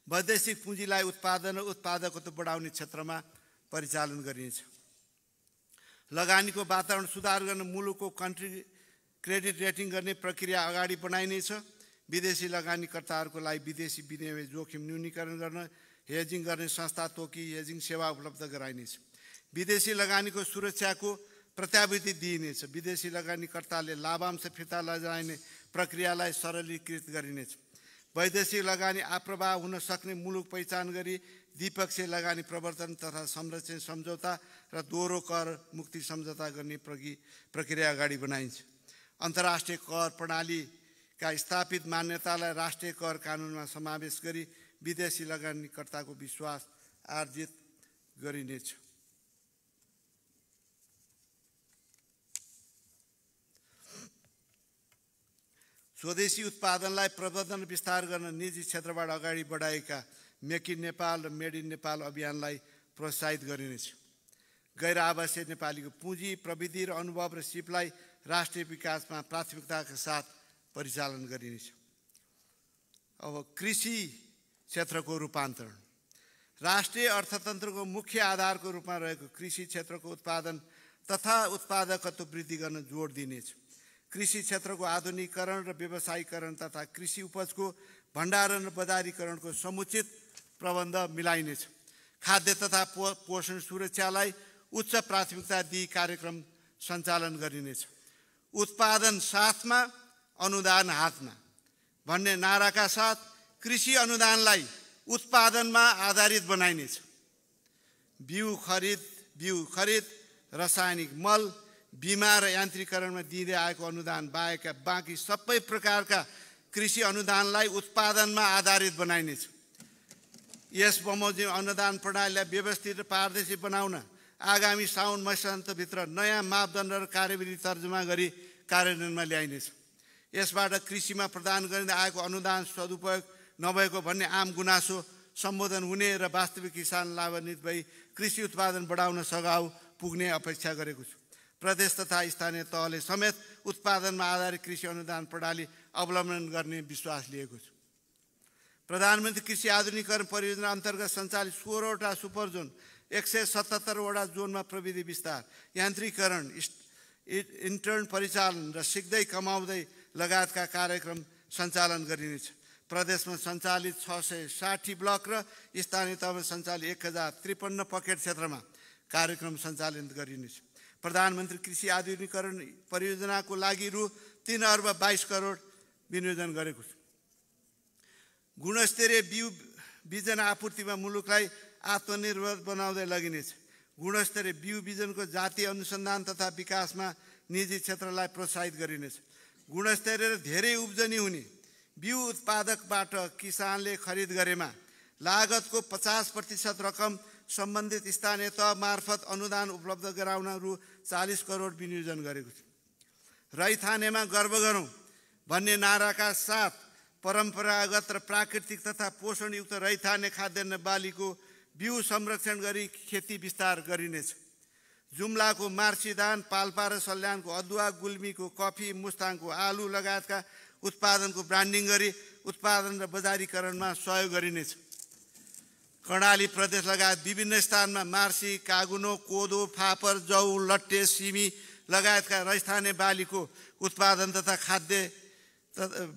वैदेशिक पुँजीलाई उत्पादन र उत्पादकत्व बढाउने क्षेत्रमा परिचालन गरिनेछ। लगानीको वातावरण सुधार गर्न मुलुकको कन्ट्री क्रेडिट रेटिङ गर्ने प्रक्रिया अगाडि बढाइनेछ। विदेशी लगानीकर्ताहरूको लागि विदेशी विनिमय जोखिम न्यूनीकरण गर्न हेजिङ गर्ने संस्था तोकी हेजिङ सेवा उपलब्ध गराइनेछ। विदेशी लगानीको सुरक्षाको प्रत्यावृत्ति दिइनेछ। विदेशी लगानीकर्ताले लाभांश फिर्ता लगाइने प्रक्रियालाई सरलीकृत गरिनेछ। वैदेशिक लगानी आप्रवाह हुन सक्ने मुलुक पहिचान गरी द्विपक्षीय लगानी प्रवर्तन तथा संरक्षण सम्झौता र दोहोरो कर मुक्ति सम्झौता गर्ने प्रक्रिया अगाडि बनाइन्छ। अन्तर्राष्ट्रिय कर प्रणालीका स्थापित मान्यतालाई राष्ट्रिय कर कानुनमा समावेश गरी विदेशी लगानीकर्ताको विश्वास आर्जित गरिनेछ। स्वदेशी उत्पादनलाई प्रवर्धन विस्तार गर्न निजी क्षेत्रबाट अगाडि बढाएका मेक इन नेपाल र मेड इन नेपाल अभियानलाई प्रोत्साहित गरिनेछ गैर आवासीय नेपालीको पुँजी प्रविधि र अनुभव र सिपलाई राष्ट्रिय विकासमा प्राथमिकताका साथ परिचालन गरिनेछ अब कृषि क्षेत्रको रूपान्तरण। राष्ट्रिय अर्थतन्त्रको मुख्य आधारको रूपमा रहेको कृषि क्षेत्रको उत्पादन तथा उत्पादकत्व वृद्धि गर्न जोड दिनेछ। कृषि क्षेत्रको आधुनिकीकरण र व्यवसायीकरण तथा कृषि उपजको भण्डारण र बजारीकरणको समुचित प्रबन्ध मिलाइनेछ। खाद्य तथा पो पोषण सुरक्षालाई उच्च प्राथमिकता दिई कार्यक्रम सञ्चालन गरिनेछ। उत्पादन साथमा अनुदान हातमा। भन्ने नाराका साथ कृषि अनुदानलाई उत्पादनमा आधारित बनाइनेछ। बिउ खरिद बिउ खरिद रासायनिक मल बिमा र यान्त्रिकरणमा दिँदै आएको अनुदान बाहेकका बाँकी सबै प्रकारका कृषि अनुदानलाई उत्पादनमा आधारित बनाइनेछ यस बमोजिम अनुदान प्रणालीलाई व्यवस्थित र पारदर्शी बनाउन आगामी साउन महिषन्तभित्र नयाँ मापदण्ड र कार्यविधि तर्जुमा गरी कार्यान्वयनमा ल्याइनेछ यसबाट कृषिमा प्रदान गरिँदै आएको अनुदान सदुपयोग नभएको भन्ने आम गुनासो सम्बोधन हुने र वास्तविक किसान लाभान्वित भई कृषि उत्पादन बढाउन सघाउ पुग्ने अपेक्षा गरेको छु। प्रदेश तथा स्थानीय तहले समेत उत्पादनमा आधारित कृषि अनुदान प्रणाली अवलम्बन गर्ने विश्वास लिएको छु। प्रधानमन्त्री कृषि आधुनिकरण परियोजना अन्तर्गत सञ्चालित सोह्रवटा सुपर जोन एक सय सतहत्तरवटा जोनमा प्रविधि विस्तार यान्त्रिकरण इन्टर्न परिचालन र सिक्दै कमाउँदै लगायतका कार्यक्रम सञ्चालन गरिनेछ। प्रदेशमा सञ्चालित छ सय साठी ब्लक र स्थानीय तहमा सञ्चालित एक हजार त्रिपन्न पकेट क्षेत्रमा कार्यक्रम सञ्चालन गरिनेछ। प्रधानमन्त्री कृषि आधुनिकरण परियोजनाको लागि रु तिन अर्ब बाइस करोड विनियोजन गरेको छु। गुणस्तरीय बिउ बिजन आपूर्तिमा मुलुकलाई आत्मनिर्भर बनाउँदै लगिनेछ गुणस्तरीय बिउ बिजनको जातीय अनुसन्धान तथा विकासमा निजी क्षेत्रलाई प्रोत्साहित गरिनेछ गुणस्तरीय र धेरै उब्जनी हुने बिउ उत्पादकबाट किसानले खरिद गरेमा लागतको पचास प्रतिशत रकम सम्बन्धित स्थानीय तह मार्फत अनुदान उपलब्ध गराउन रु चालिस करोड विनियोजन गरेको छु। रैथानेमा गर्व गरौँ भन्ने नाराका साथ परम्परागत र प्राकृतिक तथा पोषणयुक्त रैथाने खाद्यान्न बालीको बिउ संरक्षण गरी खेती विस्तार गरिनेछ। जुम्लाको मार्सीदान पाल्पा र सल्यानको अदुवा गुल्मीको कफी मुस्ताङको आलु लगायतका उत्पादनको ब्रान्डिङ गरी उत्पादन र बजारीकरणमा सहयोग गरिनेछ। कर्णाली प्रदेश लगायत विभिन्न स्थानमा मार्सी कागुनो कोदो फापर जौ लट्टे सिमी लगायतका रैस्थाने बालीको उत्पादन तथा खाद्य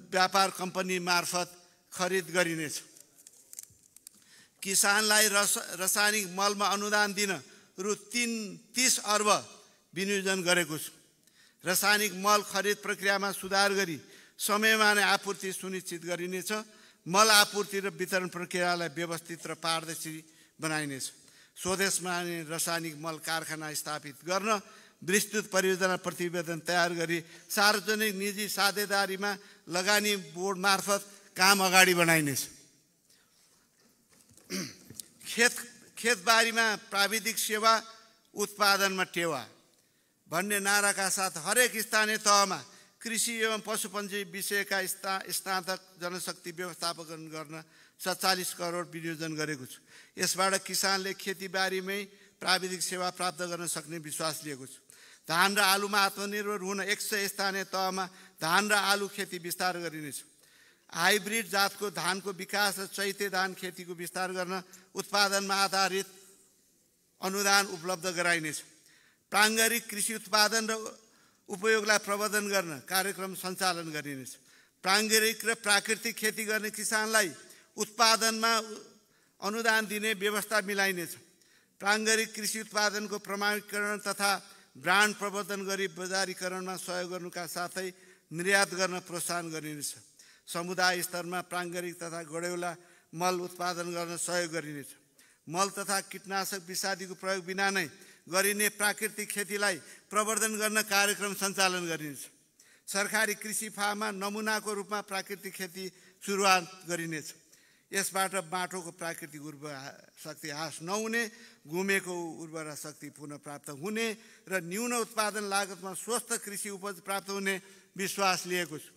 व्यापार कम्पनी मार्फत खरिद गरिनेछ। किसानलाई रस रासायनिक मलमा अनुदान दिन रु तिन तिस अर्ब विनियोजन गरेको छु। रासायनिक मल खरिद प्रक्रियामा सुधार गरी समयमा नै आपूर्ति सुनिश्चित गरिनेछ। मल आपूर्ति र वितरण प्रक्रियालाई व्यवस्थित र पारदर्शी बनाइनेछ। स्वदेशमा नै रासायनिक मल कारखाना स्थापित गर्न विस्तृत परियोजना प्रतिवेदन तयार गरी सार्वजनिक निजी साझेदारीमा लगानी बोर्ड मार्फत काम अगाडि बढाइनेछ। खेत खेतबारीमा प्राविधिक सेवा उत्पादनमा टेवा भन्ने नाराका साथ हरेक स्थानीय तहमा कृषि एवं पशुपन्छी विषयका स्था स्नातक जनशक्ति व्यवस्थापन गर्न सत्तालिस करोड विनियोजन गरेको छु। यसबाट किसानले खेतीबारीमै प्राविधिक सेवा प्राप्त गर्न सक्ने विश्वास लिएको छु। धान र आलुमा आत्मनिर्भर हुन एक सय स्थानीय तहमा धान र आलु खेती विस्तार गरिनेछ हाइब्रिड जातको धानको विकास र चैते धान खेतीको विस्तार गर्न उत्पादनमा आधारित अनुदान उपलब्ध गराइनेछ। प्राङ्गारिक कृषि उत्पादन र उपयोगलाई प्रवर्धन गर्न कार्यक्रम सञ्चालन गरिनेछ प्राङ्गारिक र प्राकृतिक खेती गर्ने किसानलाई उत्पादनमा अनुदान दिने व्यवस्था मिलाइनेछ प्राङ्गारिक कृषि उत्पादनको प्रमाणीकरण तथा ब्रान्ड प्रवर्धन गरी बजारीकरणमा सहयोग गर्नुका साथै निर्यात गर्न प्रोत्साहन गरिनेछ समुदाय स्तरमा प्राङ्गारिक तथा गडेउला मल उत्पादन गर्न सहयोग गरिनेछ मल तथा कीटनाशक विषादीको प्रयोग बिना नै गरिने प्राकृतिक खेतीलाई प्रवर्धन गर्न कार्यक्रम सञ्चालन गरिनेछ। सरकारी कृषि फार्ममा नमुनाको रूपमा प्राकृतिक खेती सुरुवात गरिनेछ। यसबाट माटोको प्राकृतिक उर्वर शक्ति ह्रास नहुने गुमेको उर्वरा शक्ति पुनः प्राप्त हुने र न्यून उत्पादन लागतमा स्वस्थ कृषि उपज प्राप्त हुने विश्वास लिएको छु।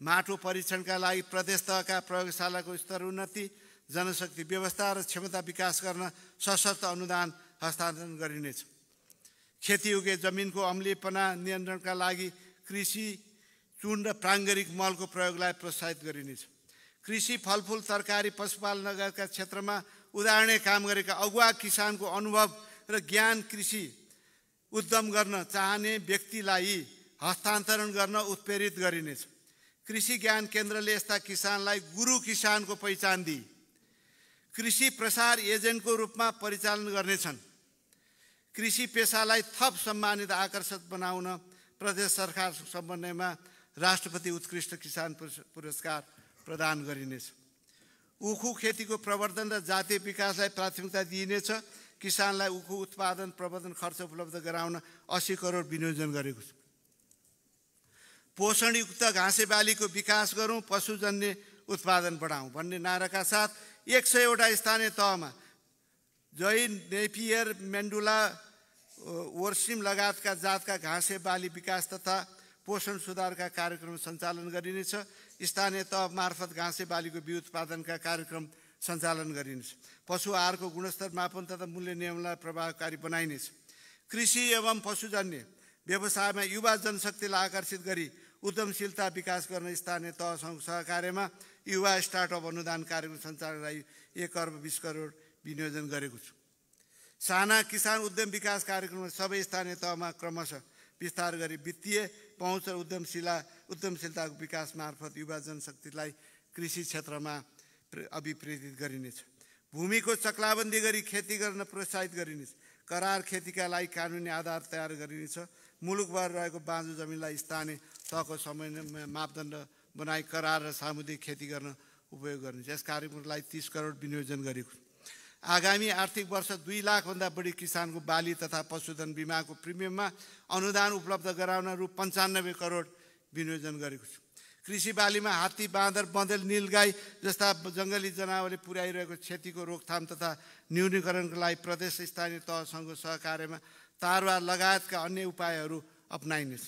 माटो परीक्षणका लागि प्रदेश तहका प्रयोगशालाको स्तर उन्नति जनशक्ति व्यवस्था र क्षमता विकास गर्न सशक्त अनुदान हस्तान्तरण गरिनेछ। खेतीयोग्य जमिनको अम्लीपना नियन्त्रणका लागि कृषि चुन र प्राङ्गारिक मलको प्रयोगलाई प्रोत्साहित गरिनेछ। कृषि फलफुल तरकारी पशुपालन लगायतका क्षेत्रमा उदाहरणीय काम गरेका अगुवा किसानको अनुभव र ज्ञान कृषि उद्यम गर्न चाहने व्यक्तिलाई हस्तान्तरण गर्न उत्प्रेरित गरिनेछ। कृषि ज्ञान केन्द्रले यस्ता किसानलाई गुरु किसानको पहिचान दिए कृषि प्रसार एजेन्टको रूपमा परिचालन गर्नेछन्। कृषि पेसालाई थप सम्मानित आकर्षक बनाउन प्रदेश सरकार समन्वयमा राष्ट्रपति उत्कृष्ट किसान पुरस्कार प्रदान गरिनेछ। उखु खेतीको प्रवर्धन र जातीय विकासलाई प्राथमिकता दिइनेछ। किसानलाई उखु उत्पादन प्रवर्धन खर्च उपलब्ध गराउन अस्सी करोड विनियोजन गरेको छु। पोषणयुक्त घाँसे बालीको विकास गरौँ पशुजन्य उत्पादन बढाउँ भन्ने नाराका साथ एक सयवटा स्थानीय तहमा जैन नेपियर मेन्डुला वर्सिम लगायतका जातका घाँसे बाली विकास तथा पोषण सुधारका कार्यक्रम सञ्चालन गरिनेछ। स्थानीय तह मार्फत घाँसे बालीको बिउ उत्पादनका कार्यक्रम सञ्चालन गरिनेछ। पशु आहारको गुणस्तर मापन तथा मूल्य नियमलाई प्रभावकारी बनाइनेछ। कृषि एवं पशुजन्य व्यवसायमा युवा जनशक्तिलाई आकर्षित गरी उद्यमशीलता विकास गर्न स्थानीय तहसँग सहकार्यमा युवा स्टार्टअप अनुदान कार्यक्रम सञ्चालनलाई एक अर्ब बिस करोड विनियोजन गरेको छु। साना किसान उद्यम विकास कार्यक्रममा सबै स्थानीय तहमा क्रमशः विस्तार गरी वित्तीय पहुँच र उद्यमशीला उद्यमशीलताको विकास मार्फत युवा जनशक्तिलाई कृषि क्षेत्रमा अभिप्रेरित गरिनेछ। भूमिको चक्लाबन्दी गरी खेती गर्न प्रोत्साहित गरिनेछ। करार खेतीका लागि कानुनी आधार तयार गरिनेछ। मुलुकभर रहेको बाँझो जमिनलाई स्थानीय तहको समयमा मापदण्ड बनाई करार र सामुदायिक खेती गर्न उपयोग गरिनेछ। यस कार्यक्रमलाई तिस करोड विनियोजन गरेको आगामी आर्थिक वर्ष दुई लाखभन्दा बढी किसानको बाली तथा पशुधन बिमाको प्रिमियममा अनुदान उपलब्ध गराउन रु पन्चानब्बे करोड विनियोजन गरेको छु। कृषि बालीमा हात्ती बाँदर बँदेल निलगाई जस्ता जङ्गली जनावरले पुर्याइरहेको क्षतिको रोकथाम तथा न्यूनीकरणको लागि प्रदेश स्थानीय तहसँग सहकार्यमा तारवार लगायतका अन्य उपायहरू अप्नाइनेछ।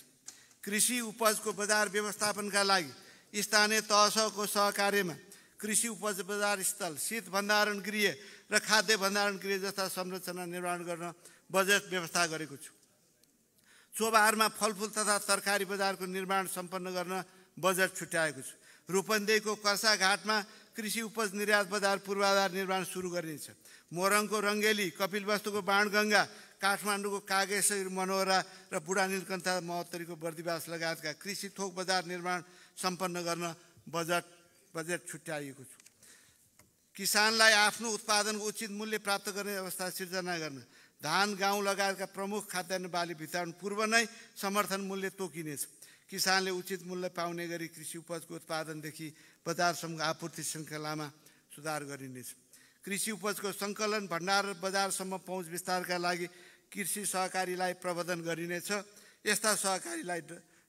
कृषि उपजको बजार व्यवस्थापनका लागि स्थानीय तहसँगको सहकार्यमा कृषि उपज बजार स्थल शीत भण्डारण गृह र खाद्य भण्डारण गृह जस्ता संरचना निर्माण गर्न बजेट व्यवस्था गरेको छु। चोबारमा फलफुल तथा तरकारी बजारको निर्माण सम्पन्न गर्न बजेट छुट्याएको छु। रूपन्देहीको कर्साघाटमा कृषि उपज निर्यात बजार पूर्वाधार निर्माण सुरु गरिनेछ। मोरङको रङ्गेली कपिलवस्तुको बाणगङ्गा काठमाडौँको कागेश्वर मनोहरा र बुढा नीलकण्ठ महोत्तरीको बर्दिवास लगायतका कृषि थोक बजार निर्माण सम्पन्न गर्न बजेट बजेट छुट्याइएको छु। किसानलाई आफ्नो उत्पादनको उचित मूल्य प्राप्त गर्ने अवस्था सिर्जना गर्न धान गाउँ लगायतका प्रमुख खाद्यान्न बाली वितरण पूर्व नै समर्थन मूल्य तोकिनेछ। किसानले उचित मूल्य पाउने गरी कृषि उपजको उत्पादनदेखि बजारसम्म आपूर्ति श्रृङ्खलामा सुधार गरिनेछ। कृषि उपजको सङ्कलन भण्डार र बजारसम्म पहुँच विस्तारका लागि कृषि सहकारीलाई प्रबन्धन गरिनेछ। यस्ता सहकारीलाई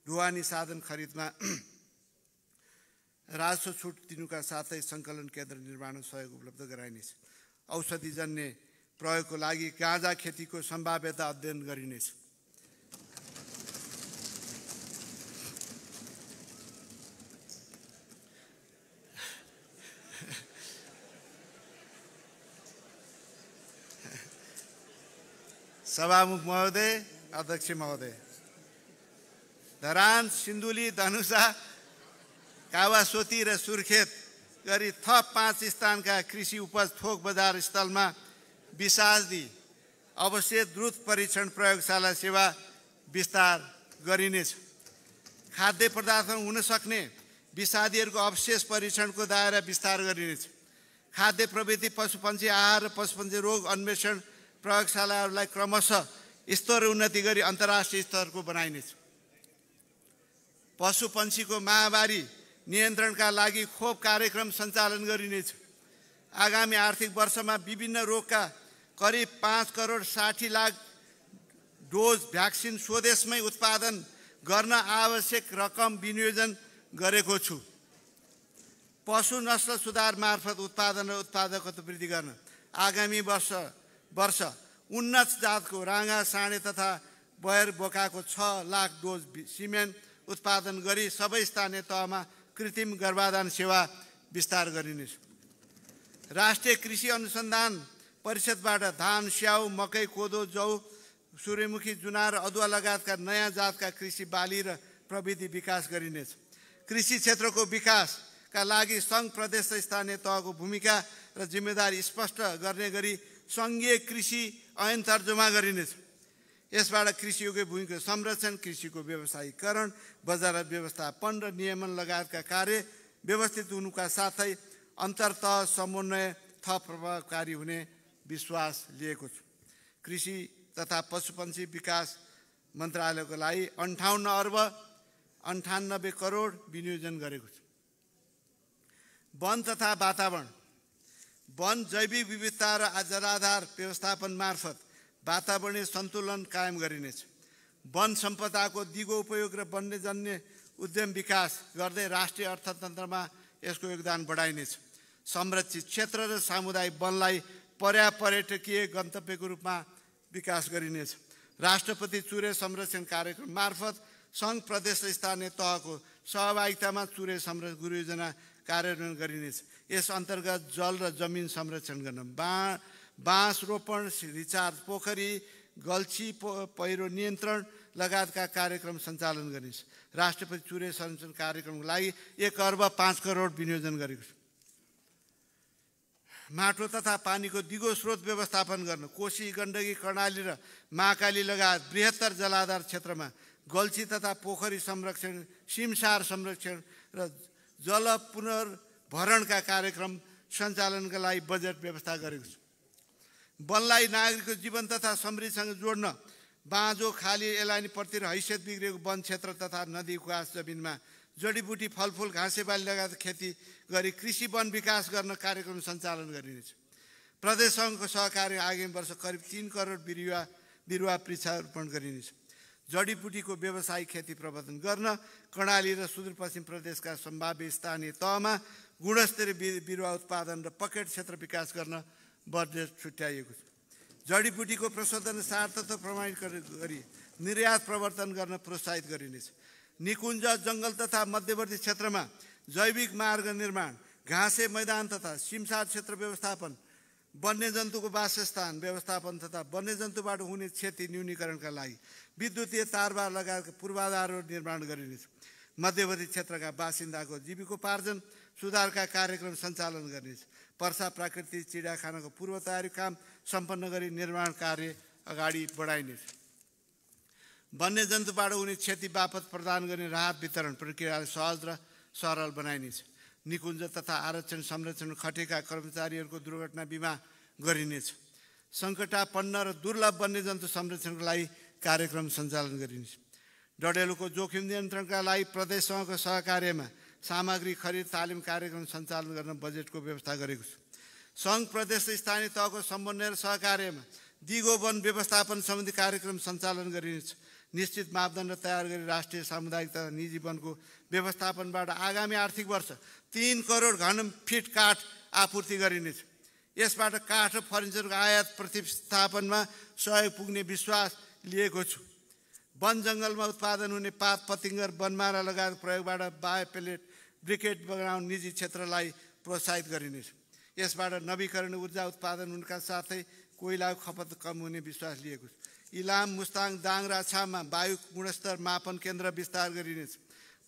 ढुवानी साधन खरिदमा राजस्व छुट दिनुका साथै सङ्कलन केन्द्र निर्माण सहयोग उपलब्ध गराइनेछ। औषधिजन्य प्रयोगको लागि गाँजा खेतीको सम्भाव्यता अध्ययन गरिनेछ। सभामुख महोदय अध्यक्ष महोदय। धरान सिन्धुली धनुषा कावासोती र सुर्खेत गरी थप पाँच स्थानका कृषि उपज थोक बजार स्थलमा विषादी अवश्य द्रुत परीक्षण प्रयोगशाला सेवा विस्तार गरिनेछ। खाद्य पदार्थमा हुन सक्ने विषादीहरूको अवशेष परीक्षणको दायरा विस्तार गरिनेछ। खाद्य प्रवृत्ति पशुपन्छी आहार र पशुपन्छी रोग अन्वेषण प्रयोगशालाहरूलाई क्रमशः स्तर उन्नति गरी अन्तर्राष्ट्रिय स्तरको बनाइनेछ। पशुपन्छीको महामारी नियन्त्रणका लागि खोप कार्यक्रम सञ्चालन गरिनेछ। आगामी आर्थिक वर्षमा विभिन्न रोगका करिब पाँच करोड साठी लाख डोज भ्याक्सिन स्वदेशमै उत्पादन गर्न आवश्यक रकम विनियोजन गरेको छु। पशु नस्ल सुधार मार्फत उत्पादन र उत्पादकत्व वृद्धि गर्न आगामी वर्ष वर्ष उन्नत जातको राँगा साँडे तथा बयर बोकाको छ लाख डोज सिमेन्ट उत्पादन गरी सबै स्थानीय तहमा कृत्रिम गर्भाधान सेवा विस्तार गरिनेछ राष्ट्रिय कृषि अनुसन्धान परिषदबाट धान स्याउ मकै कोदो जौ सूर्यमुखी जुना र अदुवा लगायतका नयाँ जातका कृषि बाली र प्रविधि विकास गरिनेछ कृषि क्षेत्रको विकासका लागि सङ्घ प्रदेश स्थानीय तहको भूमिका र जिम्मेदारी स्पष्ट गर्ने गरी सङ्घीय कृषि ऐन तर्जुमा गरिनेछ यसबाट कृषियोग्य भूमिको संरक्षण कृषिको व्यवसायीकरण बजार व्यवस्थापन र नियमन लगायतका कार्य व्यवस्थित हुनुका साथै अन्तर्त समन्वय थप प्रभावकारी हुने विश्वास लिएको छु। कृषि तथा पशुपन्छी विकास मन्त्रालयको लागि अन्ठाउन्न अर्ब अन्ठानब्बे करोड विनियोजन गरेको छु। वन तथा वातावरण वन जैविक विविधता र जलाधार व्यवस्थापन मार्फत वातावरणीय सन्तुलन कायम गरिनेछ वन सम्पदाको दिगो उपयोग र वन्यजन्य उद्यम विकास गर्दै राष्ट्रिय अर्थतन्त्रमा यसको योगदान बढाइनेछ संरक्षित क्षेत्र र सामुदायिक वनलाई पर्या पर्यटकीय गन्तव्यको रूपमा विकास गरिनेछ राष्ट्रपति चुरे संरक्षण कार्यक्रम मार्फत सङ्घ प्रदेश र स्थानीय तहको सहभागितामा चुरे संरक्षण योजना कार्यान्वयन गरिनेछ यस अन्तर्गत जल र जमिन संरक्षण गर्न बा बाँस रोपण रिचार्ज पोखरी गल्छी पहिरो नियन्त्रण लगायतका कार्यक्रम सञ्चालन गरिनेछ। राष्ट्रपति चुरे संरक्षण कार्यक्रमको लागि एक अर्ब पाँच करोड विनियोजन गरेको छु। माटो तथा पानीको दिगो स्रोत व्यवस्थापन गर्न कोशी गण्डकी कर्णाली र महाकाली लगायत बृहत्तर जलाधार क्षेत्रमा गल्छी तथा पोखरी संरक्षण सिमसार संरक्षण र जल पुनर्भरणका कार्यक्रम सञ्चालनका लागि बजेट व्यवस्था गरेको छु। वनलाई नागरिकको जीवन तथा समृद्धिसँग जोड्न बाँझो खाली एलानीप्रति र हैसियत बिग्रेको वन क्षेत्र तथा नदी कुवास जमिनमा जडीबुटी फलफुल घाँसे बाली लगायत खेती गरी कृषि वन विकास गर्न कार्यक्रम सञ्चालन गरिनेछ। प्रदेश सङ्घको सहकारी आगामी वर्ष करिब तिन करोड बिरुवा बिरुवा वृक्षारोपण गरिनेछ। जडीबुटीको व्यवसायिक खेती प्रबन्धन गर्न कर्णाली र सुदूरपश्चिम प्रदेशका सम्भाव्य स्थानीय तहमा गुणस्तरीय बिरुवा उत्पादन र पकेट क्षेत्र विकास गर्न बजेट छुट्याइएको छ। जडीबुटीको प्रशोधन सार्थत्व प्रमाणित गरी निर्यात प्रवर्तन गर्न प्रोत्साहित गरिनेछ। निकुञ्ज जङ्गल तथा मध्यवर्ती क्षेत्रमा जैविक मार्ग निर्माण घाँसे मैदान तथा सिमसार क्षेत्र व्यवस्थापन वन्यजन्तुको वासस्थान व्यवस्थापन तथा वन्यजन्तुबाट हुने क्षति न्यूनीकरणका लागि विद्युतीय तारबार लगायतका पूर्वाधारहरू निर्माण गरिनेछ। मध्यवर्ती क्षेत्रका बासिन्दाको जीविकोपार्जन सुधारका कार्यक्रम सञ्चालन गरिनेछ। पर्सा प्राकृतिक चिडियाखानाको पूर्व तयारी काम सम्पन्न गरी निर्माण कार्य अगाडि बढाइनेछ वन्यजन्तुबाट हुने क्षति बापत प्रदान गर्ने राहत वितरण प्रक्रियालाई सहज र सरल बनाइनेछ निकुञ्ज तथा आरक्षण संरक्षण खटेका कर्मचारीहरूको दुर्घटना बिमा गरिनेछ सङ्कटापन्न र दुर्लभ वन्यजन्तु संरक्षणको लागि कार्यक्रम सञ्चालन गरिनेछ डडेलुको जोखिम नियन्त्रणका लागि प्रदेशसँगको सहकार्यमा सामग्री खरिद तालिम कार्यक्रम सञ्चालन गर्न बजेटको व्यवस्था गरेको छु। सङ्घ प्रदेश स्थानीय तहको समन्वय र सहकार्यमा दिगो वन व्यवस्थापन सम्बन्धी कार्यक्रम सञ्चालन गरिनेछ। निश्चित मापदण्ड तयार गरी राष्ट्रिय सामुदायिक तथा निजी वनको व्यवस्थापनबाट आगामी आर्थिक वर्ष तिन करोड घन फिट काठ आपूर्ति गरिनेछ। यसबाट काठ र फर्निचरको आयात प्रतिस्थापनमा सहयोग पुग्ने विश्वास लिएको छु। वन जङ्गलमा उत्पादन हुने पात पतिङ्गर वनमारा लगायत प्रयोगबाट बायोपेलेट ब्रिकेट बनाउने निजी क्षेत्रलाई प्रोत्साहित गरिनेछ। यसबाट नवीकरण ऊर्जा उत्पादन हुनका साथै कोइलाको खपत कम हुने विश्वास लिएको छ। इलाम मुस्ताङ दाङ र छाममा वायु गुणस्तर मापन केन्द्र विस्तार गरिनेछ।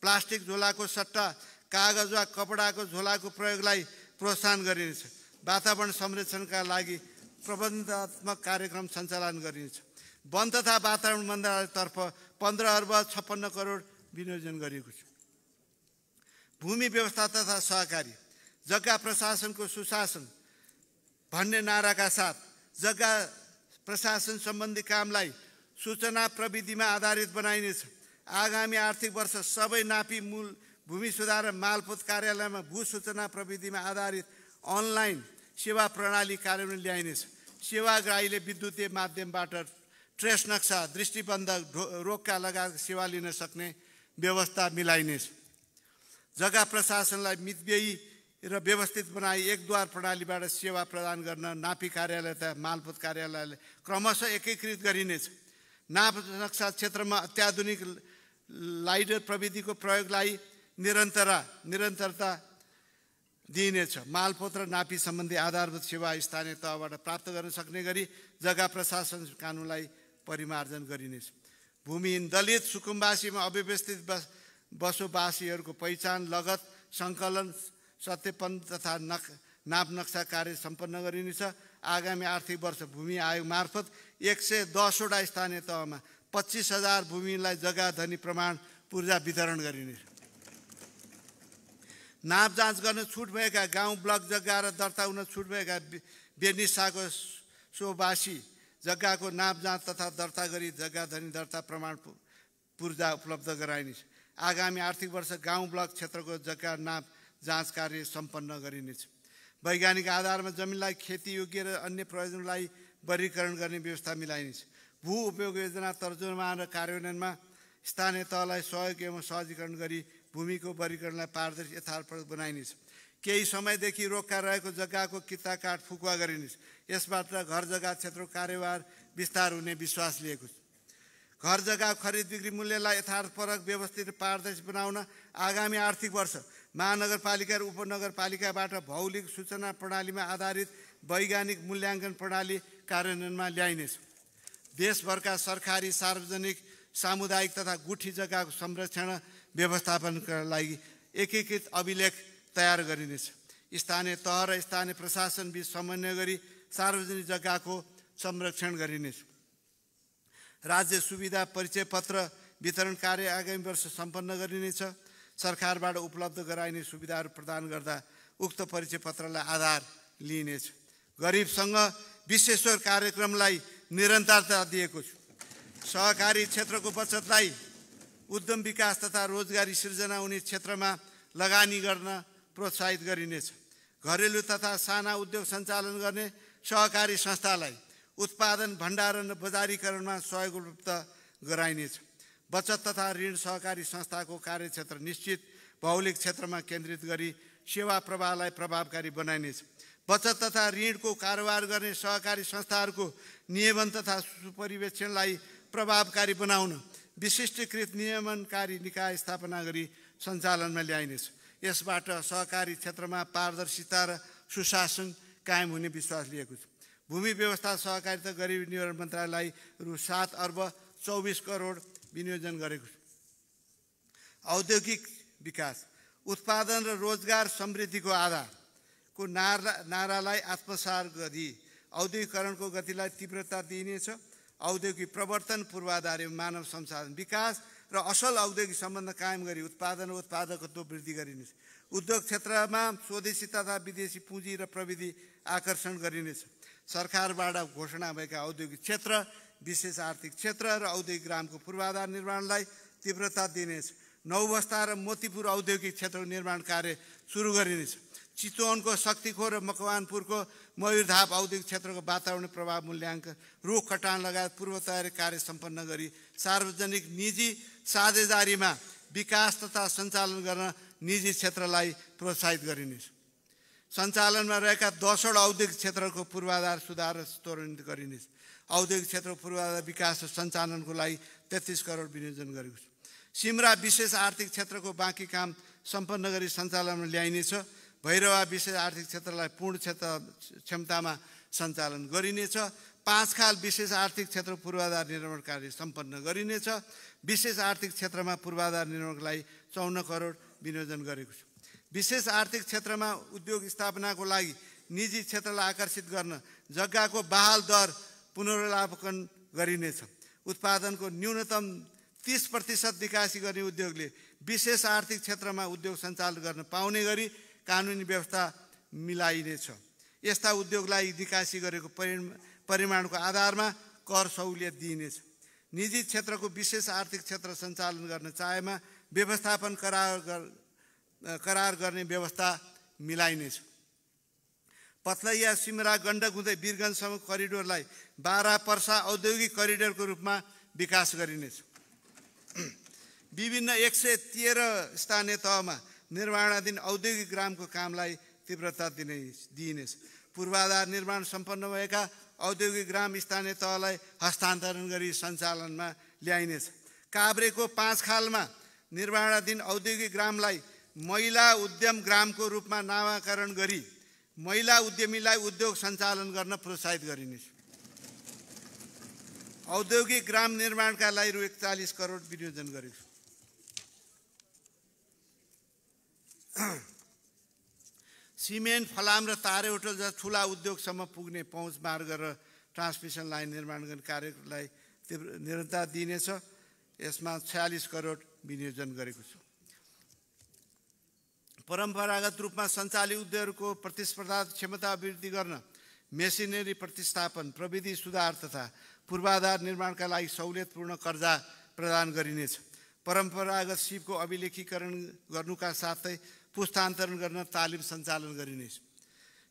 प्लास्टिक झोलाको सट्टा कागज वा कपडाको झोलाको प्रयोगलाई प्रोत्साहन गरिनेछ। वातावरण संरक्षणका लागि प्रबन्धात्मक कार्यक्रम सञ्चालन गरिनेछ। वन तथा वातावरण मन्त्रालयतर्फ पन्ध्र अर्ब छप्पन्न करोड विनियोजन गरिएको छ। भूमि व्यवस्था तथा सहकारी जग्गा प्रशासनको सुशासन भन्ने नाराका साथ जग्गा प्रशासन सम्बन्धी कामलाई सूचना प्रविधिमा आधारित बनाइनेछ। आगामी आर्थिक वर्ष सबै नापी मूल भूमि सुधार र मालपोत कार्यालयमा भू सूचना प्रविधिमा आधारित अनलाइन सेवा प्रणाली कार्यान्वयन ल्याइनेछ। सेवाग्राहीले विद्युतीय माध्यमबाट ट्रेस नक्सा दृष्टिबन्धक रोगका लगायत सेवा लिन सक्ने व्यवस्था मिलाइनेछ। जग्गा प्रशासनलाई मितव्ययी र व्यवस्थित बनाई एकद्वार प्रणालीबाट सेवा प्रदान गर्न नापी कार्यालय तथा मालपोत कार्यालयले क्रमशः एकीकृत गरिनेछ नाप नक्सा क्षेत्रमा अत्याधुनिक लाइडर प्रविधिको प्रयोगलाई निरन्तरा निरन्तरता दिइनेछ मालपोत र नापी सम्बन्धी आधारभूत सेवा स्थानीय तहबाट प्राप्त गर्न सक्ने गरी जग्गा प्रशासन कानुनलाई परिमार्जन गरिनेछ भूमिहीन दलित सुकुम्बासीमा अव्यवस्थित बसोबासीहरूको पहिचान लगत सङ्कलन सत्यपन तथा नक नाप नक्सा कार्य सम्पन्न गरिनेछ। आगामी आर्थिक वर्ष भूमि आयोग मार्फत एक सय दसवटा स्थानीय तहमा पच्चिस हजार भूमिलाई जग्गा धनी प्रमाण पूर्जा वितरण गरिनेछ। नाप जाँच गर्न छुट भएका गाउँ ब्लक जग्गा र दर्ता हुन छुट भएका बेनिसाको सोबासी जग्गाको नाप जाँच तथा दर्ता गरी जग्गा धनी दर्ता प्रमाण पूर्जा उपलब्ध गराइनेछ। आगामी आर्थिक वर्ष गाउँ ब्लक क्षेत्रको जग्गा नाप जाँच कार्य सम्पन्न गरिनेछ। वैज्ञानिक आधारमा जमिनलाई खेती योग्य र अन्य प्रयोजनलाई वर्गीकरण गर्ने व्यवस्था मिलाइनेछ। भू उपयोग योजना तर्जुमा र कार्यान्वयनमा स्थानीय तहलाई सहयोग एवं सहजीकरण गरी भूमिको वर्गीकरणलाई पारदर्शी यथार्थपूर्वक बनाइनेछ। केही समयदेखि रोक्का रहेको जग्गाको किता काठ फुकुवा गरिनेछ। यसबाट घर जग्गा क्षेत्रको कार्यभार विस्तार हुने विश्वास लिएको छ। घर जग्गा खरिद बिक्री मूल्यलाई यथार्थपरक व्यवस्थित पारदर्शी बनाउन आगामी आर्थिक वर्ष महानगरपालिका र उपनगरपालिकाबाट भौगोलिक सूचना प्रणालीमा आधारित वैज्ञानिक मूल्याङ्कन प्रणाली कार्यान्वयनमा ल्याइनेछ। देशभरका सरकारी सार्वजनिक सामुदायिक तथा गुठी जग्गाको संरक्षण व्यवस्थापनका लागि एकीकृत अभिलेख तयार गरिनेछ। स्थानीय तह र स्थानीय प्रशासन बिच समन्वय गरी सार्वजनिक जग्गाको संरक्षण गरिनेछ। राज्य सुविधा परिचय पत्र वितरण कार्य आगामी वर्ष सम्पन्न गरिनेछ सरकारबाट उपलब्ध गराइने सुविधाहरू प्रदान गर्दा उक्त परिचय पत्रलाई आधार लिइनेछ। गरिबसँग विश्वेश्वर कार्यक्रमलाई निरन्तरता दिएको छु। सहकारी क्षेत्रको बचतलाई उद्यम विकास तथा रोजगारी सिर्जना हुने क्षेत्रमा लगानी गर्न प्रोत्साहित गरिनेछ। घरेलु तथा साना उद्योग सञ्चालन गर्ने सहकारी संस्थालाई उत्पादन भण्डारण र बजारीकरणमा सहयोग उपलब्ध गराइनेछ। बचत तथा ऋण सहकारी संस्थाको कार्यक्षेत्र निश्चित भौगोलिक क्षेत्रमा केन्द्रित गरी सेवा प्रवाहलाई प्रभावकारी बनाइनेछ। बचत तथा ऋणको कारोबार गर्ने सहकारी संस्थाहरूको नियमन तथा सुपरिवेक्षणलाई प्रभावकारी बनाउन विशिष्टीकृत नियमनकारी निकाय स्थापना गरी सञ्चालनमा ल्याइनेछ। यसबाट सहकारी क्षेत्रमा पारदर्शिता र सुशासन कायम हुने विश्वास लिएको छु। भूमि व्यवस्था सहकारिता गरिब निवारण मन्त्रालयलाई रु. सात अर्ब चौबिस करोड विनियोजन गरेको छु। औद्योगिक विकास उत्पादन र रोजगार समृद्धिको आधारको नारा नारालाई आत्मसार गरी औद्योगिकरणको गतिलाई तीव्रता दिइनेछ। औद्योगिक प्रवर्तन पूर्वाधार मानव संसाधन विकास र असल औद्योगिक सम्बन्ध कायम गरी उत्पादन र उत्पादकत्व वृद्धि गरिनेछ। उद्योग क्षेत्रमा स्वदेशी तथा विदेशी पुँजी र प्रविधि आकर्षण गरिनेछ। सरकारबाट घोषणा भएका औद्योगिक क्षेत्र विशेष आर्थिक क्षेत्र र औद्योगिक ग्रामको पूर्वाधार निर्माणलाई तीव्रता दिनेछ। नौबस्ता र मोतीपुर औद्योगिक क्षेत्रको निर्माण कार्य सुरु गरिनेछ। चितवनको शक्तिखोर र मकवानपुरको मयुरधाप औद्योगिक क्षेत्रको वातावरण प्रभाव मूल्याङ्कन रुख कटान लगायत पूर्व तयारी कार्य सम्पन्न गरी सार्वजनिक निजी साझेदारीमा विकास तथा सञ्चालन गर्न निजी क्षेत्रलाई प्रोत्साहित गरिनेछ। सञ्चालनमा रहेका दसवटा औद्योगिक क्षेत्रको पूर्वाधार सुधार र त्वरान्वित गरिनेछ। औद्योगिक क्षेत्रको पूर्वाधार विकास र सञ्चालनको लागि तेत्तिस करोड विनियोजन गरेको छु। सिमरा विशेष आर्थिक क्षेत्रको बाँकी काम सम्पन्न गरी सञ्चालनमा ल्याइनेछ। भैरवा विशेष आर्थिक क्षेत्रलाई पूर्ण क्षेत्र क्षमतामा सञ्चालन गरिनेछ। पाँचखाल विशेष आर्थिक क्षेत्र पूर्वाधार निर्माण कार्य सम्पन्न गरिनेछ। विशेष आर्थिक क्षेत्रमा पूर्वाधार निर्माणको लागि चौन्न करोड विनियोजन गरेको छु। विशेष आर्थिक क्षेत्रमा उद्योग स्थापनाको लागि निजी क्षेत्रलाई आकर्षित गर्न जग्गाको बहाल दर पुनर्लापकन गरिनेछ। उत्पादनको न्यूनतम तिस प्रतिशत निकासी गर्ने उद्योगले विशेष आर्थिक क्षेत्रमा उद्योग सञ्चालन गर्न पाउने गरी कानुनी व्यवस्था मिलाइनेछ। यस्ता उद्योगलाई निकासी गरेको परिमाणको आधारमा कर सहुलियत दिइनेछ। निजी क्षेत्रको विशेष आर्थिक क्षेत्र सञ्चालन गर्न चाहेमा व्यवस्थापन करार करार गर्ने व्यवस्था मिलाइनेछ पथलैया सिमरा गण्डक हुँदै वीरगञ्जसम्म करिडोरलाई बाह्र पर्सा औद्योगिक करिडोरको रूपमा विकास गरिनेछ विभिन्न एक सय तेह्र स्थानीय तहमा निर्माणाधीन औद्योगिक ग्रामको कामलाई तीव्रता दिने दिइनेछ पूर्वाधार निर्माण सम्पन्न भएका औद्योगिक ग्राम स्थानीय तहलाई हस्तान्तरण गरी सञ्चालनमा ल्याइनेछ काभ्रेको पाँच खालमा निर्माणाधीन औद्योगिक ग्रामलाई महिला उद्यम ग्रामको रूपमा नामाकरण गरी महिला उद्यमीलाई उद्योग सञ्चालन गर्न प्रोत्साहित गरिनेछ। औद्योगिक ग्राम निर्माणका लागि रु एकचालिस करोड विनियोजन गरेको छु सिमेन्ट फलाम र तारे होटल जस्ता ठुला उद्योगसम्म पुग्ने पहुँच मार्ग र ट्रान्समिसन लाइन निर्माण गर्ने कार्यलाई तीव्र निरन्तर दिनेछ यसमा छयालिस करोड विनियोजन गरेको छु। परम्परागत रूपमा सञ्चालित उद्योगहरूको प्रतिस्पर्धा क्षमता वृद्धि गर्न मेसिनरी प्रतिस्थापन प्रविधि सुधार तथा पूर्वाधार निर्माणका लागि सहुलियतपूर्ण कर्जा प्रदान गरिनेछ। परम्परागत सिपको अभिलेखीकरण गर्नुका साथै पुस्तान्तरण गर्न तालिम सञ्चालन गरिनेछ।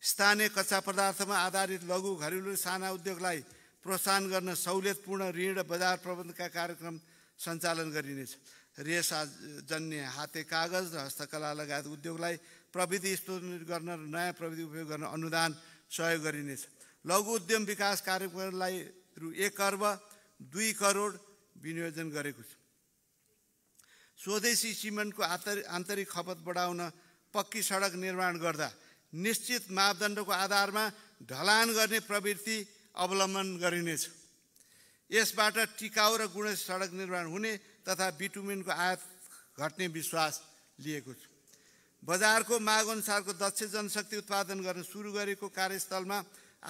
स्थानीय कच्चा पदार्थमा आधारित लघु घरेलु साना उद्योगलाई प्रोत्साहन गर्न सहुलियतपूर्ण ऋण बजार प्रबन्धका कार्यक्रम सञ्चालन गरिनेछ। रेसाजन्य हाते कागज र हस्तकला लगायत उद्योगलाई प्रविधि स्तोत्र गर्न र नयाँ प्रविधि उपयोग गर्न अनुदान सहयोग गरिनेछ। लघु उद्यम विकास कार्यक्रमलाई रु एक अर्ब दुई करोड विनियोजन गरेको छु। स्वदेशी सिमेन्टको आन्तरिक खपत बढाउन पक्की सडक निर्माण गर्दा निश्चित मापदण्डको आधारमा ढलान गर्ने प्रवृत्ति अवलम्बन गरिनेछ। यसबाट टिकाउ र गुणस्तर सडक निर्माण हुने तथा बिटुमिनको आयात घट्ने विश्वास लिएको छु। बजारको मागअनुसारको दक्ष जनशक्ति उत्पादन गर्न सुरु गरेको कार्यस्थलमा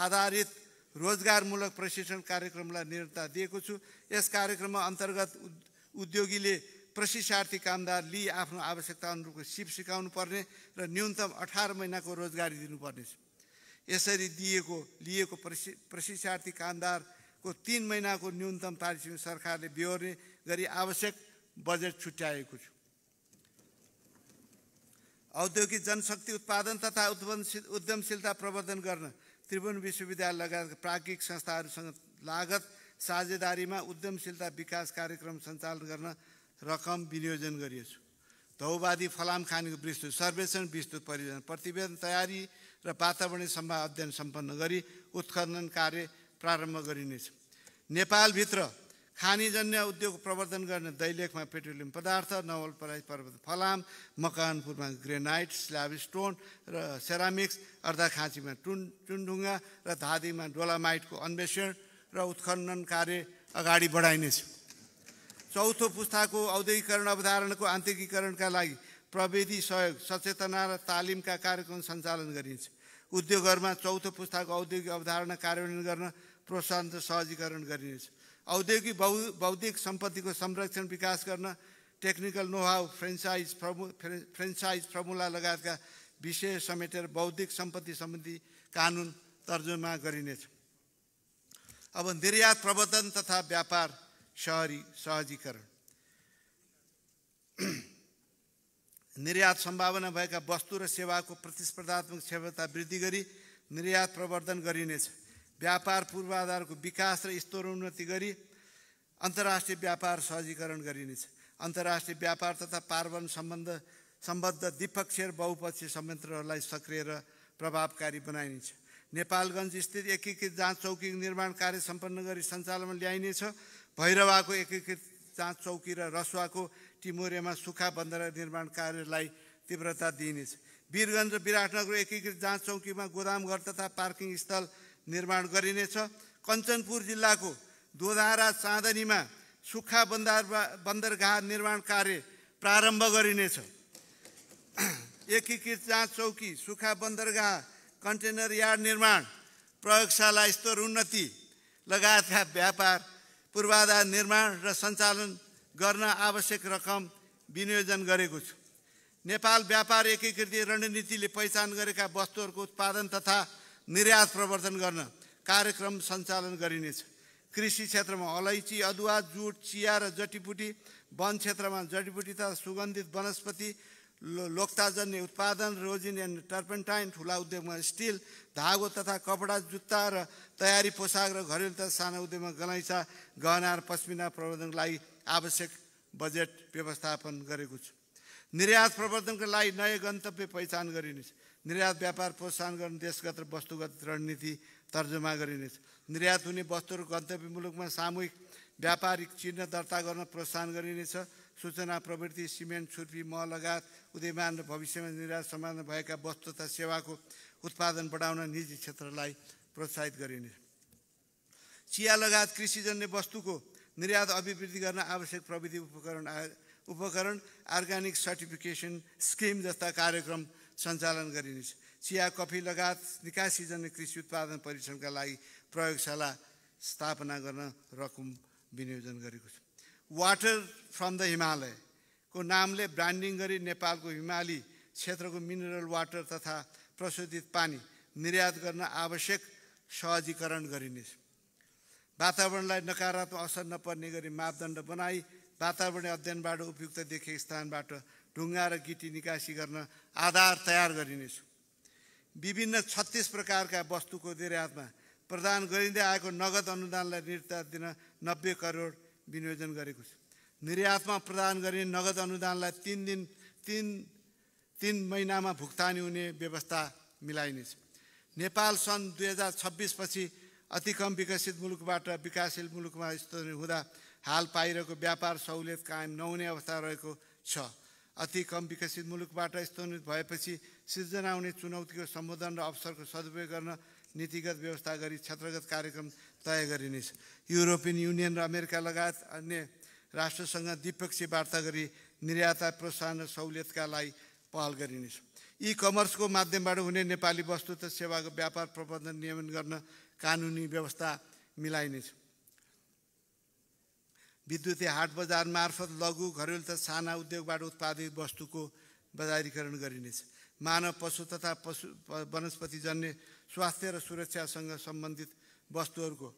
आधारित रोजगारमूलक प्रशिक्षण कार्यक्रमलाई निरन्तर दिएको छु। यस कार्यक्रममा अन्तर्गत उद्योगीले प्रशिक्षार्थी कामदार लिई आफ्नो आवश्यकता अनुरूपको सिप सिकाउनु पर्ने र न्यूनतम अठार महिनाको रोजगारी दिनुपर्नेछ यसरी दिएको लिएको प्रशि प्रशिक्षार्थी कामदारको तिन महिनाको न्यूनतम पारिश्रमिक सरकारले बेहोर्ने गरी आवश्यक बजेट छुट्याएको छु। औद्योगिक जनशक्ति उत्पादन तथा उद्यमशील उद्यमशीलता प्रवर्धन गर्न त्रिभुवन विश्वविद्यालय लगायत प्राज्ञिक संस्थाहरूसँग लागत साझेदारीमा उद्यमशीलता विकास कार्यक्रम सञ्चालन गर्न रकम विनियोजन गरिएको छु धौवादी फलाम खानीको विस्तृत सर्वेक्षण विस्तृत परियोजना प्रतिवेदन तयारी र वातावरणीय सम्भाव अध्ययन सम्पन्न गरी उत्खनन कार्य प्रारम्भ गरिनेछ। नेपालभित्र खानीजन्य उद्योग प्रवर्धन गर्ने दैलेखमा पेट्रोलियम पदार्थ नवलपराई पर्वत फलाम मकवानपुरमा ग्रेनाइट स्ल्याब स्टोन र सेरामिक्स अर्धाखाँचीमा टुन टुनढुङ्गा र धादीमा डोलामाइटको अन्वेषण र उत्खनन कार्य अगाडि बढाइनेछ चौथो पुस्ताको औद्योगिकरण अवधारणाको आन्तरिकीकरणका लागि प्रविधि सहयोग सचेतना र तालिमका कार्यक्रम सञ्चालन गरिन्छ। उद्योगहरूमा चौथो पुस्ताको औद्योगिक अवधारणा कार्यान्वयन गर्न प्रोत्साहन र सहजीकरण गरिनेछ। औद्योगिक बौ बौद्धिक सम्पत्तिको संरक्षण विकास गर्न टेक्निकल नोहाउ फ्रेन्चाइज फर्मु फ्रेन्चाइज फर्मुला लगायतका विषय समेटेर बौद्धिक सम्पत्ति सम्बन्धी कानुन तर्जुमा गरिनेछ। अब निर्यात प्रवर्धन तथा व्यापार सहरी सहजीकरण। निर्यात सम्भावना भएका वस्तु र सेवाको प्रतिस्पर्धात्मक क्षमता वृद्धि गरी निर्यात प्रवर्धन गरिनेछ। व्यापार पूर्वाधारको विकास र स्तरोन्नति गरी अन्तर्राष्ट्रिय व्यापार सहजीकरण गरिनेछ। अन्तर्राष्ट्रिय व्यापार तथा पार्वन सम्बन्ध सम्बद्ध द्विपक्षीय र बहुपक्षीय संयन्त्रहरूलाई सक्रिय र प्रभावकारी बनाइनेछ। नेपालगञ्ज स्थित एकीकृत जाँच चौकी निर्माण कार्य सम्पन्न गरी सञ्चालनमा ल्याइनेछ। भैरवाको एकीकृत जाँच चौकी र रसुवाको टिमोरेमा सुक्खा बन्दर निर्माण कार्यलाई तीव्रता दिइनेछ। वीरगञ्ज र विराटनगर एकीकृत जाँच चौकीमा गोदामघर तथा पार्किङ स्थल निर्माण गरिनेछ। कञ्चनपुर जिल्लाको दोधारा चाँदनीमा सुक्खा बन्दर बन्दरगाह निर्माण कार्य प्रारम्भ गरिनेछ। एकीकृत जाँच चौकी सुक्खा बन्दरगाह कन्टेनर यार्ड निर्माण प्रयोगशाला स्तर उन्नति लगायतका व्यापार पूर्वाधार निर्माण र सञ्चालन गर्न आवश्यक रकम विनियोजन गरेको छु। नेपाल व्यापार एकीकृत रणनीतिले पहिचान गरेका वस्तुहरूको उत्पादन तथा निर्यात प्रवर्धन गर्न कार्यक्रम सञ्चालन गरिनेछ। कृषि क्षेत्रमा अलैँची अदुवा जुट चिया र जडीबुटी वन क्षेत्रमा जडीबुटी तथा सुगन्धित वनस्पति लोकताजन्य उत्पादन रोजिन एन्ड टर्पेन्टाइन ठुला उद्योगमा स्टिल धागो तथा कपडा जुत्ता र तयारी पोसाक र घरेलु तथा साना उद्योगमा गलैँचा गहना र पश्मिना प्रवर्धनको लागि आवश्यक बजेट व्यवस्थापन गरेको छु। निर्यात प्रवर्धनको लागि नयाँ गन्तव्य पहिचान गरिनेछ। निर्यात व्यापार प्रोत्साहन गर्न देशगत र वस्तुगत रणनीति तर्जुमा गरिनेछ। निर्यात हुने वस्तुहरू गन्तव्य मुलुकमा सामूहिक व्यापारिक चिन्ह दर्ता गर्न प्रोत्साहन गरिनेछ। सूचना प्रवृत्ति सिमेन्ट छुर्पी मह लगायत उदयमान र भविष्यमा निर्यात सम्बन्ध भएका वस्तु तथा सेवाको उत्पादन बढाउन निजी क्षेत्रलाई प्रोत्साहित गरिनेछ। चिया लगायत कृषिजन्य वस्तुको निर्यात अभिवृद्धि गर्न आवश्यक प्रविधि उपकरण उपकरण अर्ग्यानिक सर्टिफिकेसन स्किम जस्ता कार्यक्रम सञ्चालन गरिनेछ। चिया कफी लगायत निकासीजन्य कृषि उत्पादन परीक्षणका लागि प्रयोगशाला स्थापना गर्न रकम विनियोजन गरेको छु। वाटर फ्रम द हिमालयको नामले ब्रान्डिङ गरी नेपालको हिमाली क्षेत्रको मिनरल वाटर तथा प्रशोधित पानी निर्यात गर्न आवश्यक सहजीकरण गरिनेछ। वातावरणलाई नकारात्मक असर नपर्ने गरी मापदण्ड बनाई वातावरणीय अध्ययनबाट उपयुक्त देखेको स्थानबाट ढुङ्गा र गिटी निकासी गर्न आधार तयार गरिनेछ। विभिन्न छत्तिस प्रकारका वस्तुको निर्यातमा प्रदान गरिँदै आएको नगद अनुदानलाई निर्ता दिन नब्बे करोड विनियोजन गरेको छु। निर्यातमा प्रदान गरिने नगद अनुदानलाई तिन दिन तिन तिन महिनामा भुक्तानी हुने व्यवस्था मिलाइनेछ। नेपाल सन् दुई हजार छब्बिसपछि अति कम विकसित मुलुकबाट विकासशील मुलुकमा स्तरीय हुँदा हाल पाइरहेको व्यापार सहुलियत कायम नहुने अवस्था रहेको छ। अति कम विकसित मुलुकबाट स्तोन्वित भएपछि सिर्जना हुने चुनौतीको सम्बोधन र अवसरको सदुपयोग गर्न नीतिगत व्यवस्था गरी क्षेत्रगत कार्यक्रम तय गरिनेछ। युरोपियन युनियन र अमेरिका लगायत अन्य राष्ट्रसँग द्विपक्षीय वार्ता गरी निर्यात प्रोत्साहन र सहुलियतका लागि पहल गरिनेछ। इ कमर्सको माध्यमबाट हुने नेपाली वस्तु त सेवाको व्यापार प्रबन्धन नियमन गर्न कानुनी व्यवस्था मिलाइनेछ। विद्युतीय हाट बजार मार्फत लघु घरेलु तथा साना उद्योगबाट उत्पादित वस्तुको बजारीकरण गरिनेछ। मानव पशु तथा पशु वनस्पतिजन्य स्वास्थ्य र सुरक्षासँग सम्बन्धित वस्तुहरूको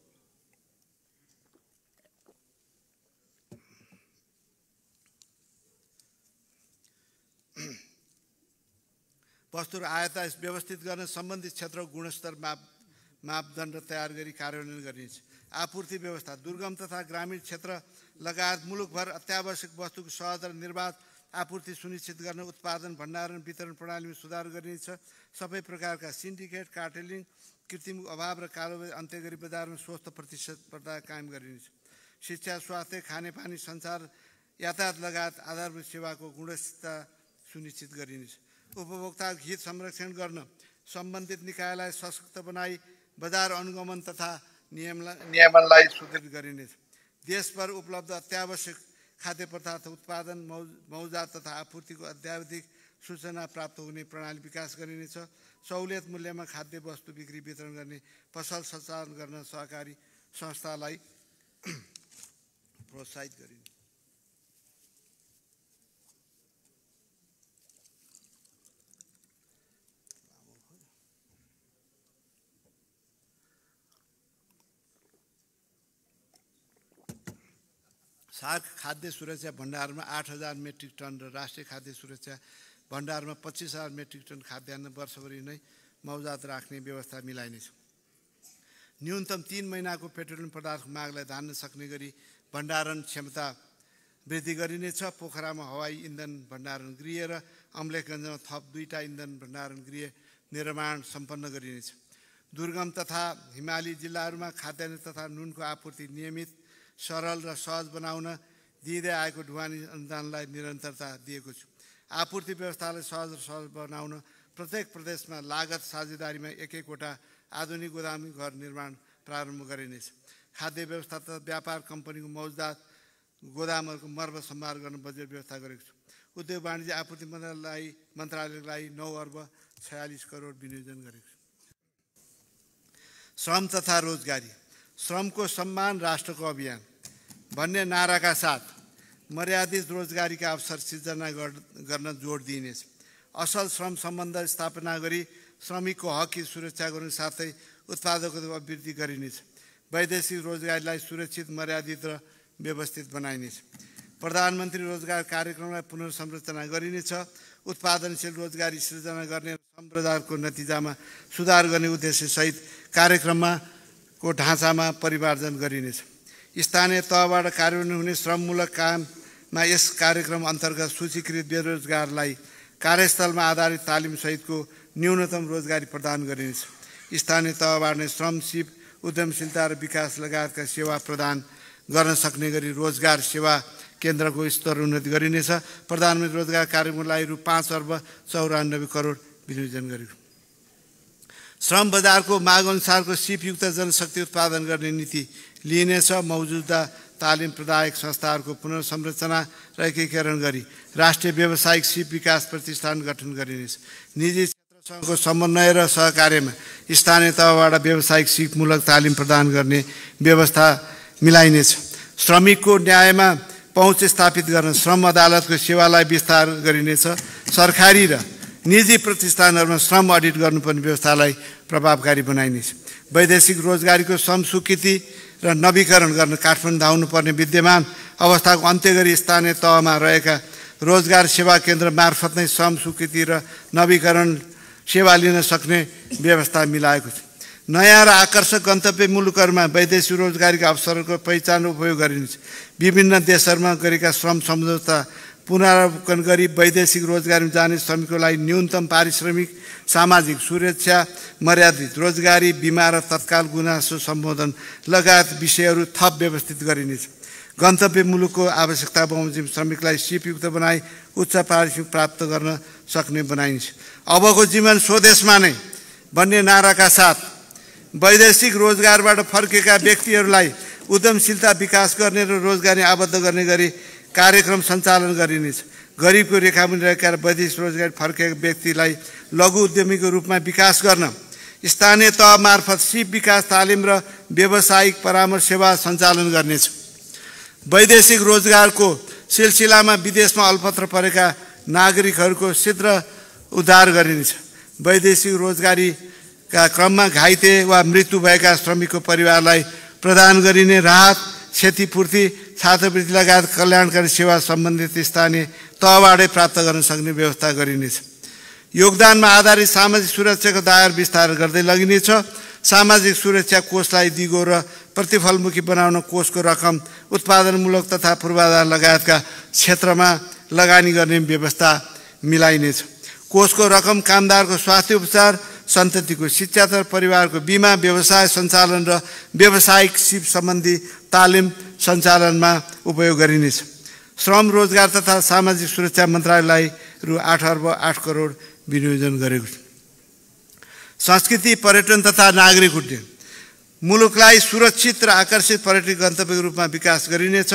वस्तुहरू आयात व्यवस्थित गर्न सम्बन्धित क्षेत्रको गुणस्तर माप मापदण्ड तयार गरी कार्यान्वयन गरिनेछ। आपूर्ति व्यवस्था दुर्गम तथा ग्रामीण क्षेत्र लगायत मुलुकभर अत्यावश्यक वस्तुको सहज र निर्वाध आपूर्ति सुनिश्चित गर्न उत्पादन भण्डारण वितरण प्रणालीमा सुधार गरिनेछ। सबै प्रकारका सिन्डिकेट कार्टेलिङ कृत्रिम अभाव र कारोबार अन्त्य गरी बजारमा स्वस्थ प्रतिस्पर्धा कायम गरिनेछ। शिक्षा स्वास्थ्य खानेपानी सञ्चार यातायात लगायत आधारभूत सेवाको गुणस्तर सुनिश्चित गरिनेछ। उपभोक्ता हित संरक्षण गर्न सम्बन्धित निकायलाई सशक्त बनाई बजार अनुगमन तथा नियमलाई नियमनलाई सुदृढ गरिनेछ। देशभर उपलब्ध अत्यावश्यक खाद्य पदार्थ उत्पादन मौजा तथा आपूर्तिको अत्याधिक सूचना प्राप्त हुने प्रणाली विकास गरिनेछ। सहुलियत मूल्यमा खाद्य वस्तु बिक्री वितरण गर्ने पसल सञ्चालन गर्न सहकारी संस्थालाई प्रोत्साहित गरिने सार्क खाद्य सुरक्षा भण्डारमा आठ हजार मेट्रिक टन र राष्ट्रिय खाद्य सुरक्षा भण्डारमा पच्चिस हजार मेट्रिक टन खाद्यान्न वर्षभरि नै मौजात राख्ने व्यवस्था मिलाइनेछ। न्यूनतम तिन महिनाको पेट्रोलियम पदार्थको मागलाई धान्न सक्ने गरी भण्डारण क्षमता वृद्धि गरिनेछ। पोखरामा हवाई इन्धन भण्डारण गृह र अम्लेखगञ्जमा थप दुईवटा इन्धन भण्डारण गृह निर्माण सम्पन्न गरिनेछ। दुर्गम तथा हिमाली जिल्लाहरूमा खाद्यान्न तथा नुनको आपूर्ति नियमित सरल र सहज बनाउन दिँदै आएको ढुवानी अनुदानलाई निरन्तरता दिएको छु। आपूर्ति व्यवस्थालाई सहज र सहज बनाउन प्रत्येक प्रदेशमा लागत साझेदारीमा एक एकवटा आधुनिक गोदामी घर निर्माण प्रारम्भ गरिनेछ खाद्य व्यवस्था तथा व्यापार कम्पनीको मौजदात गोदामहरूको मर्म सम्हार गर्न बजेट व्यवस्था गरेको छु। उद्योग वाणिज्य आपूर्ति मन्त्रालयलाई मन्त्रालयको लागि नौ अर्ब छयालिस करोड विनियोजन गरेको छु। श्रम तथा रोजगारी। श्रमको सम्मान राष्ट्रको अभियान। भन्ने नाराका साथ मर्यादित रोजगारीका अवसर सिर्जना गर्न जोड दिइनेछ। असल श्रम सम्बन्ध स्थापना गरी श्रमिकको हकी सुरक्षा गर्नु साथै उत्पादकता अभिवृद्धि गरिनेछ। वैदेशिक रोजगारीलाई सुरक्षित मर्यादित र व्यवस्थित बनाइनेछ। प्रधानमन्त्री रोजगार कार्यक्रमलाई पुनर्संरचना गरिनेछ। उत्पादनशील रोजगारी सृजना गर्ने बजारको नतिजामा सुधार गर्ने उद्देश्यसहित कार्यक्रममा को ढाँचामा परिमार्जन गरिनेछ। स्थानीय तहबाट कार्यान्वयन हुने श्रममूलक काममा यस कार्यक्रम अन्तर्गत सूचीकृत बेरोजगारलाई कार्यस्थलमा आधारित तालिमसहितको न्यूनतम रोजगारी प्रदान गरिनेछ। स्थानीय तहबाट नै श्रम सिप उद्यमशीलता र विकास लगायतका सेवा प्रदान गर्न सक्ने गरी रोजगार सेवा केन्द्रको स्तर उन्नति गरिनेछ। प्रधानमन्त्री रोजगार कार्यक्रमलाई रु पाँच अर्ब चौरानब्बे करोड विनियोजन गरेको श्रम बजारको मागअनुसारको सिपयुक्त जनशक्ति उत्पादन गर्ने नीति लिइनेछ। मौजुदा तालिम प्रदायक संस्थाहरूको पुनर्संरचना र एकीकरण गरी राष्ट्रिय व्यावसायिक सिप विकास प्रतिष्ठान गठन गरिनेछ। निजी क्षेत्रसँगको समन्वय र सहकार्यमा स्थानीय तहबाट व्यावसायिक सिपमूलक तालिम प्रदान गर्ने व्यवस्था मिलाइनेछ। श्रमिकको न्यायमा पहुँच स्थापित गर्न श्रम अदालतको सेवालाई विस्तार गरिनेछ। सरकारी र निजी प्रतिष्ठानहरूमा श्रम अडिट गर्नुपर्ने व्यवस्थालाई प्रभावकारी बनाइनेछ। वैदेशिक रोजगारीको श्रम स्वीकृति र नवीकरण गर्न काठमाडौँ धाउनुपर्ने विद्यमान अवस्थाको अन्त्य गरी स्थानीय तहमा रहेका रोजगार सेवा केन्द्र मार्फत नै श्रम स्वीकृति र नवीकरण सेवा लिन सक्ने व्यवस्था मिलाएको छ। नयाँ र आकर्षक गन्तव्य मुलुकहरूमा वैदेशिक रोजगारीका अवसरहरूको पहिचान उपयोग गरिनेछ। विभिन्न देशहरूमा गरेका श्रम सम्झौता पुनरावलोकन गरी वैदेशिक रोजगारीमा जाने श्रमिकको लागि न्यूनतम पारिश्रमिक सामाजिक सुरक्षा मर्यादित रोजगारी बिमा र तत्काल गुनासो सम्बोधन लगायत विषयहरू थप व्यवस्थित गरिनेछ। गन्तव्य मुलुकको आवश्यकता बमोजिम श्रमिकलाई सिपयुक्त बनाई उच्च पारिश्रमिक प्राप्त गर्न सक्ने बनाइन्छ। अबको जीवन स्वदेशमा नै भन्ने नाराका साथ वैदेशिक रोजगारबाट फर्केका व्यक्तिहरूलाई उद्यमशीलता विकास गर्ने र रोजगारी आबद्ध गर्ने गरी कार्यक्रम सञ्चालन गरिनेछ गरिबको रेखामुनि रहेका वैदेशिक रोजगार फर्केका व्यक्तिलाई लघु उद्यमीको रूपमा विकास गर्न स्थानीय तह मार्फत सिप विकास तालिम र व्यावसायिक परामर्श सेवा सञ्चालन गर्नेछ। वैदेशिक रोजगारको सिलसिलामा विदेशमा अल्पत्र परेका नागरिकहरूको शीघ्र उद्धार गरिनेछ। वैदेशिक रोजगारीका क्रममा घाइते वा मृत्यु भएका श्रमिकको परिवारलाई प्रदान गरिने राहत क्षतिपूर्ति छात्रवृत्ति लगायत कल्याणकारी सेवा सम्बन्धित स्थानीय तहबाटै प्राप्त गर्न सक्ने व्यवस्था गरिनेछ योगदानमा आधारित सामाजिक सुरक्षाको दायर विस्तार गर्दै लगिनेछ सामाजिक सुरक्षा कोषलाई दिगो र प्रतिफलमुखी बनाउन कोषको रकम उत्पादनमूलक तथा पूर्वाधार लगायतका क्षेत्रमा लगानी गर्ने व्यवस्था मिलाइनेछ कोषको रकम कामदारको स्वास्थ्य उपचार सन्ततिको शिक्षा तथा परिवारको बिमा व्यवसाय सञ्चालन र व्यावसायिक सिप सम्बन्धी तालिम सञ्चालनमा उपयोग गरिनेछ। श्रम रोजगार तथा सामाजिक सुरक्षा मन्त्रालयलाई रु आठ अर्ब आठ करोड विनियोजन गरेको छ। संस्कृति पर्यटन तथा नागरिक उड्डयन। मुलुकलाई सुरक्षित र आकर्षित पर्यटक गन्तव्यको रूपमा विकास गरिनेछ।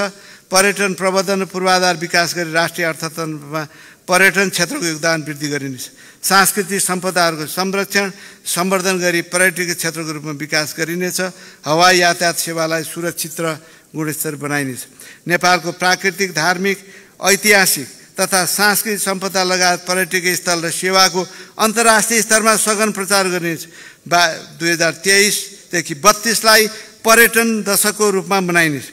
पर्यटन प्रबन्धन पूर्वाधार विकास गरी राष्ट्रिय अर्थतन्त्रमा पर्यटन क्षेत्रको योगदान वृद्धि गरिनेछ। सांस्कृतिक सम्पदाहरूको संरक्षण सम्वर्धन गरी पर्यटकीय क्षेत्रको रूपमा विकास गरिनेछ। हवाई यातायात सेवालाई सुरक्षित र गुणस्तर बनाइनेछ। नेपालको प्राकृतिक धार्मिक ऐतिहासिक तथा सांस्कृतिक सम्पदा लगायत पर्यटकीय स्थल र सेवाको अन्तर्राष्ट्रिय स्तरमा सघन प्रचार गरिनेछ। बा दुई हजार तेइसदेखि बत्तिसलाई पर्यटन दशकको रूपमा मनाइनेछ।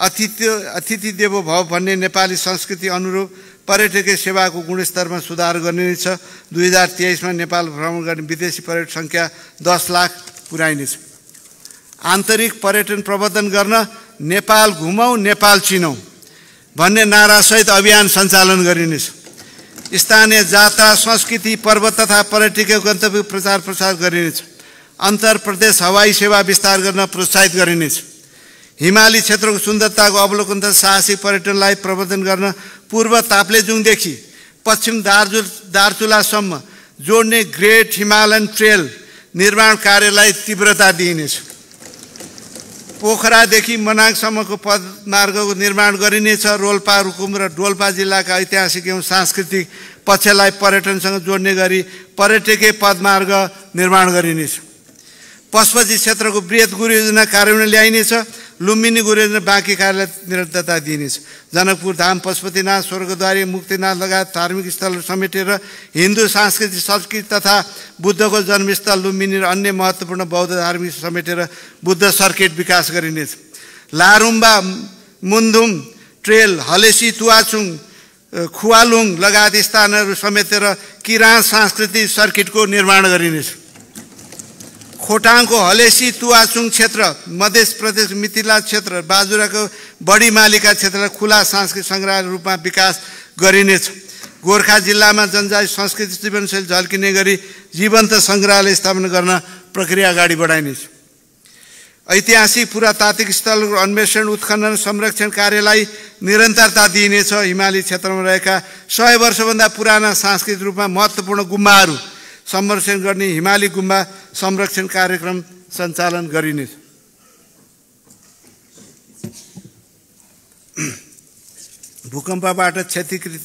अतिथि अतिथि देवो भव भन्ने नेपाली संस्कृति अनुरूप पर्यटकीय सेवाको गुणस्तरमा सुधार गरिनेछ। दुई हजार तेइसमा नेपाल भ्रमण गर्ने विदेशी पर्यटक सङ्ख्या दस लाख पुर्याइनेछ। आन्तरिक पर्यटन प्रवर्धन गर्न नेपाल घुमौँ नेपाल चिनौँ भन्ने नारासहित अभियान सञ्चालन गरिनेछ स्थानीय जात्रा संस्कृति पर्व तथा पर्यटकीय गन्तव्य प्रचार प्रसार गरिनेछ अन्तर प्रदेश हवाई सेवा विस्तार गर्न प्रोत्साहित गरिनेछ हिमाली क्षेत्रको सुन्दरताको अवलोकन तथा साहसिक पर्यटनलाई प्रवर्धन गर्न पूर्व ताप्लेजुङदेखि पश्चिम दार्जु दार्चुलासम्म जोड्ने ग्रेट हिमालयन ट्रेल निर्माण कार्यलाई तीव्रता दिइनेछ पोखरादेखि मनाङसम्मको पदमार्गको निर्माण गरिनेछ रोल्पा रुकुम र डोल्पा जिल्लाका ऐतिहासिक एवं सांस्कृतिक पक्षलाई पर्यटनसँग जोड्ने गरी पर्यटकीय पदमार्ग निर्माण गरिनेछ। पशुपति क्षेत्रको वृहत गुरु योजना कार्यान्वयन ल्याइनेछ। लुम्बिनी गुरु योजना बाँकी कार्यलाई निरन्तरता दिइनेछ। जनकपुर धाम पशुपतिनाथ स्वर्गद्वारी मुक्तिनाथ लगायत धार्मिक स्थलहरू समेटेर हिन्दू सांस्कृतिक संस्कृति तथा बुद्धको जन्मस्थल लुम्बिनी र अन्य महत्त्वपूर्ण बौद्ध धार्मिक समेटेर बुद्ध सर्किट विकास गरिनेछ। लारुम्बा मुन्धुम ट्रेल हलेसी तुवाचुङ खुवालुङ लगायत स्थानहरू समेटेर किराँत सांस्कृतिक सर्किटको निर्माण गरिनेछ। खोटाङको हलेसी तुवाचुङ क्षेत्र मध्य प्रदेश मिथिला क्षेत्र बाजुराको बढी मालिका क्षेत्रलाई खुला सांस्कृतिक सङ्ग्रहालय रूपमा विकास गरिनेछ। गोर्खा जिल्लामा जनजाति संस्कृति जीवनशैली झल्किने गरी जीवन्त सङ्ग्रहालय स्थापना गर्न प्रक्रिया अगाडि बढाइनेछ। ऐतिहासिक पुरातात्विक स्थलको अन्वेषण उत्खनन संरक्षण कार्यलाई निरन्तरता दिइनेछ। हिमाली क्षेत्रमा रहेका सय वर्षभन्दा पुराना सांस्कृतिक रूपमा महत्त्वपूर्ण गुम्बाहरू संरक्षण गर्ने हिमाली गुम्बा संरक्षण कार्यक्रम सञ्चालन गरिनेछ भूकम्पबाट क्षतिकृत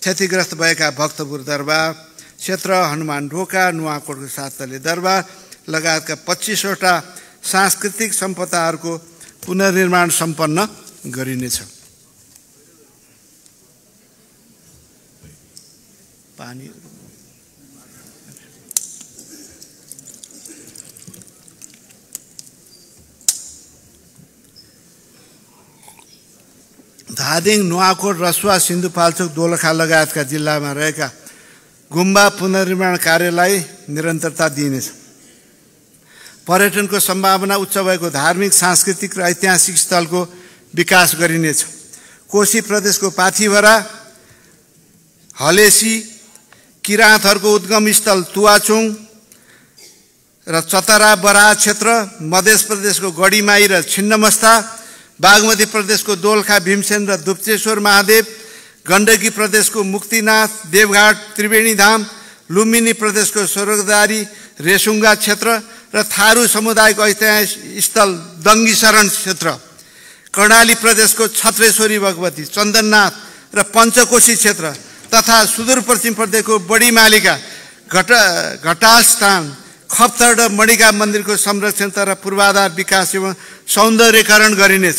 क्षतिग्रस्त भएका भक्तपुर दरबार क्षेत्र हनुमान ढोका नुवाकोटको सातले दरबार लगायतका पच्चिसवटा सांस्कृतिक सम्पदाहरूको पुनर्निर्माण सम्पन्न गरिनेछ पानी धादिङ नुवाकोट रसुवा सिन्धुपाल्चोक दोलखा लगायतका जिल्लामा रहेका गुम्बा पुनर्निर्माण कार्यलाई निरन्तरता दिइनेछ। पर्यटनको सम्भावना उच्च भएको धार्मिक सांस्कृतिक र ऐतिहासिक स्थलको विकास गरिनेछ। कोशी प्रदेशको पाथिभरा हलेसी किराँतहरूको उद्गम स्थल तुवाचुङ र चतरा बराह क्षेत्र मध्य प्रदेशको गढीमाई र छिन्नमस्ता बागमती प्रदेशको दोलखा भीमसेन र दुप्चेश्वर महादेव गण्डकी प्रदेशको मुक्तिनाथ देवघाट त्रिवेणी धाम लुम्बिनी प्रदेशको स्वर्गदारी रेसुङ्गा क्षेत्र र थारू समुदायको ऐतिहासिक स्थल दङ्गी शरण क्षेत्र। कर्णाली प्रदेशको छत्रेश्वरी भगवती चन्दननाथ र पञ्चकोशी क्षेत्र तथा सुदूरपश्चिम प्रदेशको बढी मालिका घट घटास्थान खप्तर र मणिका मन्दिरको संरक्षण तथा पूर्वाधार विकास एवं सौन्दर्यकरण गरिनेछ।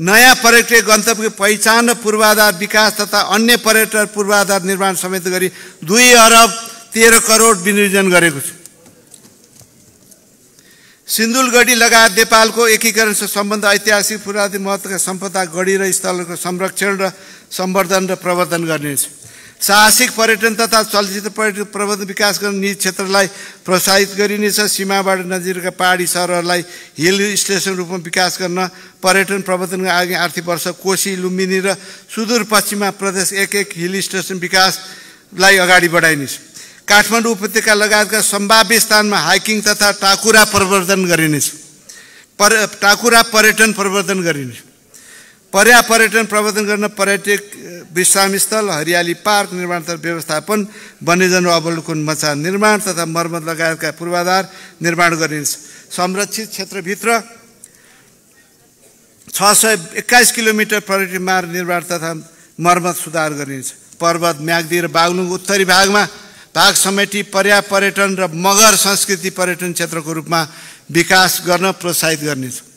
नयाँ पर्यटक गन्तव्य पहिचान र पूर्वाधार विकास तथा अन्य पर्यटन पूर्वाधार निर्माण समेत गरी दुई अरब तेह्र करोड विनियोजन गरेको छु। सिन्धुलगढी लगायत नेपालको एकीकरणसँग सम्बन्ध ऐतिहासिक पुरातात्विक महत्त्वका सम्पदा गढी र स्थलहरूको संरक्षण र सम्वर्धन र प्रवर्धन गरिनेछ। साहसिक पर्यटन तथा चलचित्र पर्यटन प्रबन्धन विकास गर्ने निजी क्षेत्रलाई प्रोत्साहित गरिनेछ। सीमाबाट नजिकका पहाडी सहरहरूलाई हिल स्टेसन रूपमा विकास गर्न पर्यटन प्रवर्धनको आगामी आर्थिक वर्ष कोशी लुम्बिनी र सुदूरपश्चिममा प्रदेश एक एक हिल स्टेसन विकासलाई अगाडि बढाइनेछ। काठमाडौँ उपत्यका लगायतका सम्भाव्य स्थानमा हाइकिङ तथा टाकुरा प्रवर्धन गरिनेछ। पर टाकुरा पर्यटन प्रवर्धन गरिनेछ। पर्या पर्यटन प्रवर्धन गर्न पर्यटक विश्राम स्थल हरियाली पार्क निर्माण तथा व्यवस्थापन वन्यजन अवलोकन मचा निर्माण तथा मर्मत लगायतका पूर्वाधार निर्माण गरिन्छ। संरक्षित क्षेत्रभित्र छ सय एक्काइस किलोमिटर पर्यटन मार्ग निर्माण तथा मर्मत सुधार गरिन्छ। पर्वत म्याग्दी र बागलुङ उत्तरी भागमा भाग समेटी पर्या पर्यटन र मगर संस्कृति पर्यटन क्षेत्रको रूपमा विकास गर्न प्रोत्साहित गरिनेछ।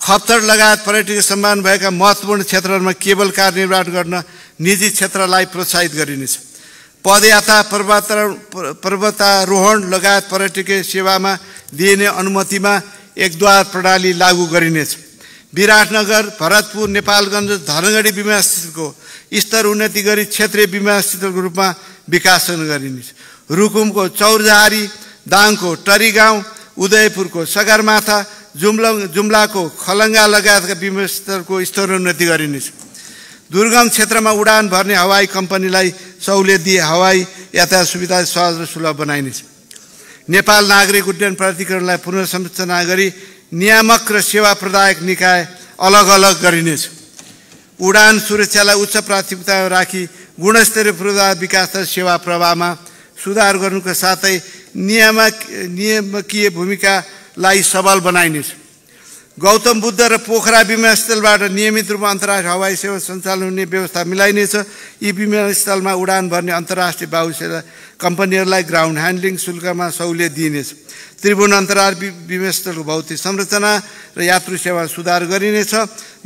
खप्तर लगायत पर्यटकीय सम्मान भएका महत्त्वपूर्ण क्षेत्रहरूमा केबल कार निर्माण गर्न निजी क्षेत्रलाई प्रोत्साहित गरिनेछ। पदयात्रा पर्वतारोहण पर्वतारोहण लगायत पर्यटकीय सेवामा दिइने अनुमतिमा एकद्वार प्रणाली लागू गरिनेछ। विराटनगर भरतपुर नेपालगञ्ज धनगढी विमानस्थलको स्तर उन्नति गरी क्षेत्रीय विमानस्थलको रूपमा विकासन गरिनेछ। रुकुमको चौरजहारी दाङको टरी गाउँ उदयपुरको सगरमाथा जुम्ला जुम्लाको खलङ्गा लगायतका विमानस्थलको स्तरोन्नति गरिनेछ। दुर्गम क्षेत्रमा उडान भर्ने हवाई कम्पनीलाई सहुलियत दिए हवाई यातायात सुविधा सहज र सुलभ बनाइनेछ। नेपाल नागरिक उड्डयन प्राधिकरणलाई पुनर्संरचना गरी नियामक र सेवा प्रदायक निकाय अलग अलग गरिनेछ। उडान सुरक्षालाई उच्च प्राथमिकता राखी गुणस्तरीय पूर्वाधार विकास र सेवा प्रवाहमा सुधार गर्नुका साथै नियामक नियामकीय भूमिकालाई सबल बनाइनेछ। गौतम बुद्ध र पोखरा विमानस्थलबाट नियमित रूपमा अन्तर्राष्ट्रिय हवाई सेवा सञ्चालन हुने व्यवस्था मिलाइनेछ। यी विमानस्थलमा उडान भर्ने अन्तर्राष्ट्रिय वायुसेवा कम्पनीहरूलाई ग्राउन्ड ह्यान्डलिङ शुल्कमा सहुलियत दिइनेछ। त्रिभुवन अन्तर्राष्ट्रिय विमानस्थलको भौतिक संरचना र यात्रु सेवा सुधार गरिनेछ।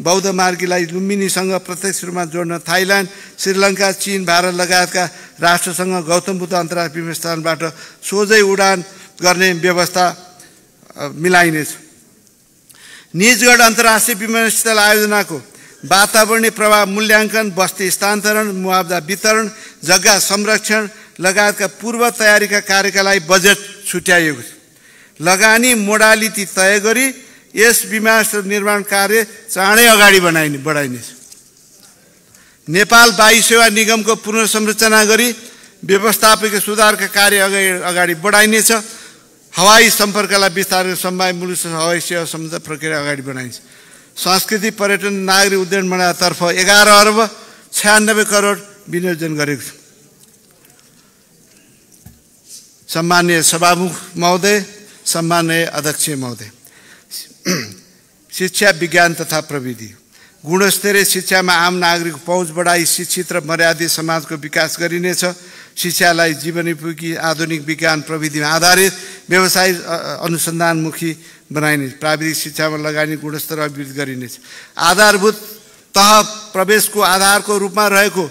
बौद्ध मार्गीलाई लुम्बिनीसँग प्रत्यक्ष रूपमा जोड्न थाइल्यान्ड श्रीलङ्का चीन भारत लगायतका राष्ट्रसँग गौतम बुद्ध अन्तर्राष्ट्रिय विमानस्थानबाट सोझै उडान गर्ने व्यवस्था मिलाइनेछ। निजगढ अन्तर्राष्ट्रिय विमानस्थल आयोजनाको वातावरणीय प्रभाव मूल्याङ्कन बस्ती स्थानान्तरण मुआवजा वितरण जग्गा संरक्षण लगायतका पूर्व तयारीका कार्यका लागि बजेट छुट्याइएको छ। लगानी मोडालिटी तय गरी यस विमानस्थल निर्माण कार्य चाँडै अगाडि बढाइने बढाइनेछ। नेपाल वायु सेवा निगमको पुनर्संरचना गरी व्यवस्थापकीय सुधारका कार्य अगाडि अगाडि बढाइनेछ। हवाई सम्पर्कलाई विस्तार सम्भाव्य मुलुक हवाई सेवा सम्बन्ध प्रक्रिया अगाडि बढाइन्छ। संस्कृति पर्यटन नागरिक उड्डयन मण्डलतर्फ एघार अर्ब छयानब्बे करोड विनियोजन गरेको छ। सम्मान्य सभामुख महोदय सम्मान्य अध्यक्ष महोदय शिक्षा विज्ञान तथा प्रविधि गुणस्तरीय शिक्षामा आम नागरिक पहुँच बढाई शिक्षित र मर्यादित समाजको विकास गरिनेछ। शिक्षालाई जीवनोपयोगी आधुनिक विज्ञान प्रविधिमा आधारित व्यवसाय अनुसन्धानमुखी बनाइने प्राविधिक शिक्षामा लगानी गुणस्तर अभिवृद्धि गरिनेछ आधारभूत तह प्रवेशको आधारको रूपमा रहेको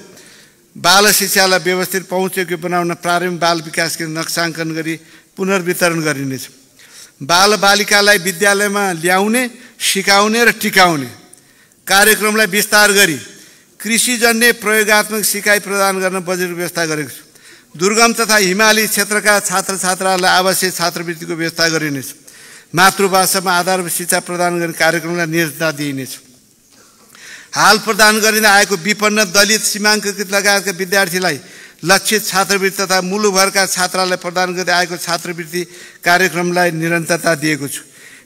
बाल शिक्षालाई व्यवस्थित पहुँचयोग्य बनाउन प्रारम्भिक बाल विकास केन्द्र नक्साङ्कन गरी पुनर्वितरण गरिनेछ बाल बालिकालाई विद्यालयमा ल्याउने सिकाउने र टिकाउने कार्यक्रमलाई विस्तार गरी कृषिजन्य प्रयोगात्मक सिकाइ प्रदान गर्न बजेट व्यवस्था गरेको छु। दुर्गम तथा हिमाली क्षेत्रका छात्र छात्राहरूलाई आवश्यक छात्रवृत्तिको व्यवस्था गरिनेछ। मातृभाषामा आधार शिक्षा प्रदान गर्ने कार्यक्रमलाई निर्देशता दिइनेछ। हाल प्रदान गरिँदै आएको विपन्न दलित सीमाङ्कित लगायतका विद्यार्थीलाई लक्षित छात्रवृत्ति तथा मुलुकभरका छात्रालाई प्रदान गर्दै आएको छात्रवृत्ति कार्यक्रमलाई निरन्तरता दिएको छु।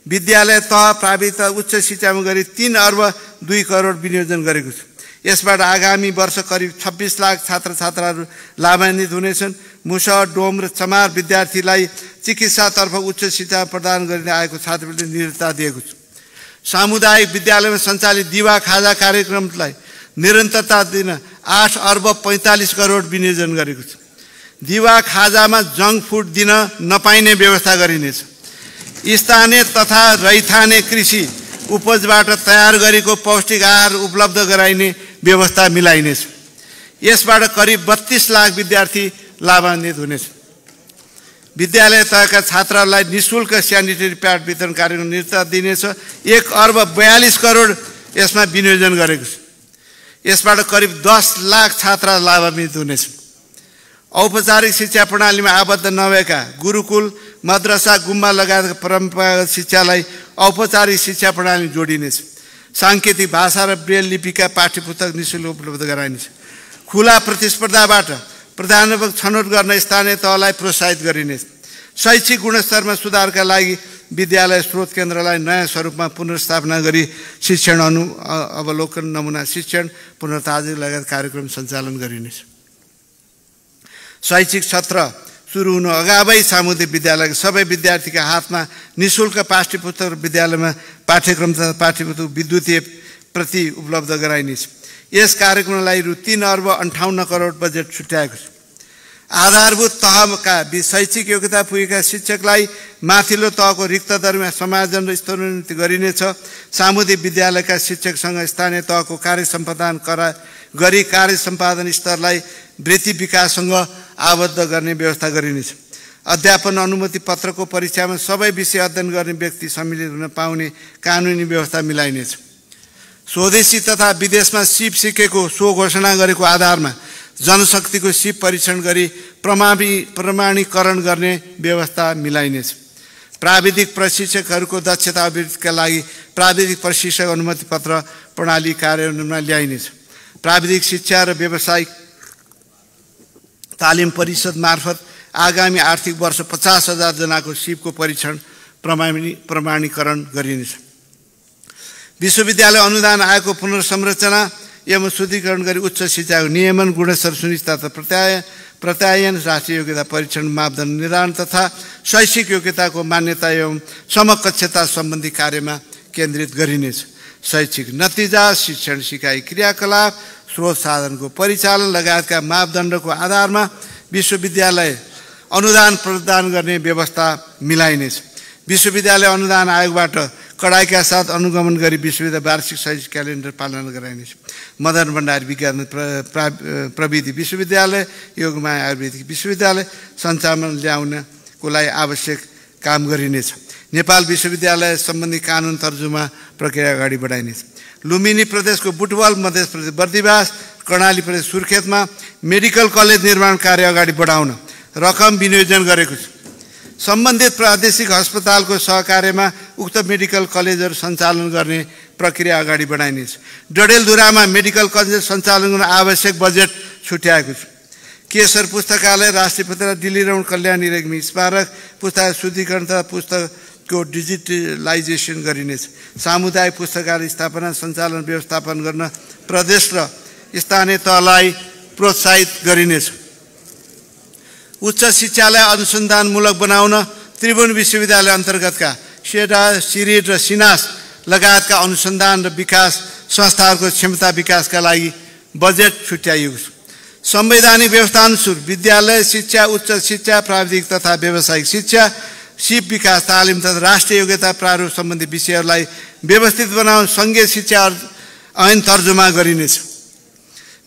विद्यालय तह प्राविधिक उच्च शिक्षामा गरी तिन अर्ब दुई करोड विनियोजन गरेको छु। यसबाट आगामी वर्ष करिब छब्बिस लाख छात्र छात्राहरू लाभान्वित हुनेछन्। मुस डोम र चमार विद्यार्थीलाई चिकित्सातर्फ उच्च शिक्षा प्रदान गरिँदै आएको छात्रवृत्ति निरन्तरता दिएको छु। सामुदायिक विद्यालयमा सञ्चालित दिवा खाजा कार्यक्रमलाई निरन्तरता दिन आठ अर्ब पैँतालिस करोड विनियोजन गरेको छु। दिवा खाजामा जङ्क फुड दिन नपाइने व्यवस्था गरिनेछ। स्थानीय तथा रैथाने कृषि उपजबाट तयार गरेको पौष्टिक आहार उपलब्ध गराइने व्यवस्था मिलाइनेछ। यसबाट करिब बत्तिस लाख विद्यार्थी लाभान्वित हुनेछ। विद्यालय तहका छात्राहरूलाई नि शुल्क सेनिटरी प्याड वितरण कार्यक्रम निरन्तर दिनेछ एक अर्ब बयालिस करोड यसमा विनियोजन गरेको छ। यसबाट करिब दस लाख छात्रा लाभान्वित हुनेछ। औपचारिक शिक्षा प्रणालीमा आबद्ध नभएका गुरुकुल मद्रसा गुम्बा लगायतका परम्परागत शिक्षालाई औपचारिक शिक्षा प्रणाली जोडिनेछ। साङ्केतिक भाषा र ब्रेल लिपिका पाठ्य पुस्तक निशुल्क उपलब्ध गराइनेछ। खुला प्रतिस्पर्धाबाट प्रधानमन्त्री छनौट गर्न स्थानीय तहलाई प्रोत्साहित गरिनेछ। शैक्षिक गुणस्तरमा सुधारका लागि विद्यालय स्रोत केन्द्रलाई नयाँ स्वरूपमा पुनर्स्थापना गरी शिक्षण अनु अवलोकन नमुना शिक्षण पुनर्ताजा लगायत कार्यक्रम सञ्चालन गरिनेछ। शैक्षिक सत्र सुरु हुनु अगावै सामुदायिक विद्यालयका सबै विद्यार्थीका हातमा नि शुल्क पाठ्य विद्यालयमा पाठ्यक्रम तथा पाठ्यपुस्तक विद्युतीय प्रति उपलब्ध गराइनेछ। यस कार्यक्रमलाई रु तिन अर्ब अन्ठाउन्न करोड बजेट छुट्याएको छ। आधारभूत तहका शैक्षिक योग्यता पुगेका शिक्षकलाई माथिल्लो तहको रिक्त दरमा समायोजन र स्तरोन्नति गरिनेछ। सामुदायिक विद्यालयका शिक्षकसँग स्थानीय तहको कार्य सम्पादन करा गरी कार्य सम्पादन स्तरलाई वृत्ति विकाससँग आबद्ध गर्ने व्यवस्था गरिनेछ अध्यापन अनुमति पत्रको परीक्षामा सबै विषय अध्ययन गर्ने व्यक्ति सम्मिलित हुन पाउने कानुनी व्यवस्था मिलाइनेछ स्वदेशी तथा विदेशमा सिप सिकेको सो घोषणा गरेको आधारमा जनशक्तिको सिप परीक्षण गरी प्रमाणी प्रमाणीकरण गर्ने व्यवस्था मिलाइनेछ प्राविधिक प्रशिक्षकहरूको दक्षता अभिवृद्धिका लागि प्राविधिक प्रशिक्षक अनुमति पत्र प्रणाली कार्यान्वयनमा ल्याइनेछ प्राविधिक शिक्षा र व्यावसायिक तालिम परिषद मार्फत आगामी आर्थिक वर्ष पचास हजारजनाको सिपको परीक्षण प्रमाणी प्रमाणीकरण गरिनेछ। विश्वविद्यालय अनुदान आयोगको पुनर्संरचना एवं शुद्धिकरण गरी उच्च शिक्षाको नियमन गुणस्तर सुनिश्चित तथा प्रत्याय प्रत्यायन राष्ट्रिय योग्यता परीक्षण मापदण्ड निर्धारण तथा शैक्षिक योग्यताको मान्यता एवं समकक्षता सम्बन्धी कार्यमा केन्द्रित गरिनेछ। शैक्षिक नतिजा शिक्षण सिकाइ क्रियाकलाप स्रोत साधनको परिचालन लगायतका मापदण्डको आधारमा विश्वविद्यालय अनुदान प्रदान गर्ने व्यवस्था मिलाइनेछ। विश्वविद्यालय अनुदान आयोगबाट कडाइका साथ अनुगमन गरी विश्वविद्यालय वार्षिक शैक्षिक क्यालेन्डर पालना गराइनेछ। मदन भण्डारी विज्ञान प्रविधि विश्वविद्यालय योगमाया आयुर्वेदिक विश्वविद्यालय सञ्चालन ल्याउनको लागि आवश्यक काम गरिनेछ। नेपाल विश्वविद्यालय सम्बन्धी कानुन तर्जुमा प्रक्रिया अगाडि बढाइनेछ। लुम्बिनी प्रदेशको बुटवल मध्य प्रदेश बर्दिवास कर्णाली प्रदेश सुर्खेतमा मेडिकल कलेज निर्माण कार्य अगाडि बढाउन रकम विनियोजन गरेको छु। सम्बन्धित प्रादेशिक अस्पतालको सहकार्यमा उक्त मेडिकल कलेजहरू सञ्चालन गर्ने प्रक्रिया अगाडि बढाइनेछ डडेलधुरामा मेडिकल कलेज सञ्चालन गर्न आवश्यक बजेट छुट्याएको छु। केशर पुस्तकालय राष्ट्रिय पुस्तकालय दिल्ली रौण कल्याण रेग्मी स्मारक पुस्तकालय शुद्धिकरण तथा पुस्तकको डिजिटलाइजेसन गरिनेछ सामुदायिक पुस्तकालय स्थापना सञ्चालन व्यवस्थापन गर्न प्रदेश र स्थानीय तहलाई प्रोत्साहित गरिनेछ। उच्च शिक्षालाई अनुसन्धानमूलक बनाउन त्रिभुवन विश्वविद्यालय अन्तर्गतका सेडा सिरिट र सिनास लगायतका अनुसन्धान र विकास संस्थाहरूको क्षमता विकासका लागि बजेट छुट्याइएको छ। संवैधानिक व्यवस्था अनुसार विद्यालय शिक्षा उच्च शिक्षा प्राविधिक तथा व्यावसायिक शिक्षा सिप विकास तालिम तथा राष्ट्रिय योग्यता प्रारूप सम्बन्धी विषयहरूलाई व्यवस्थित बनाउन सङ्घीय शिक्षा ऐन तर्जुमा गरिनेछ।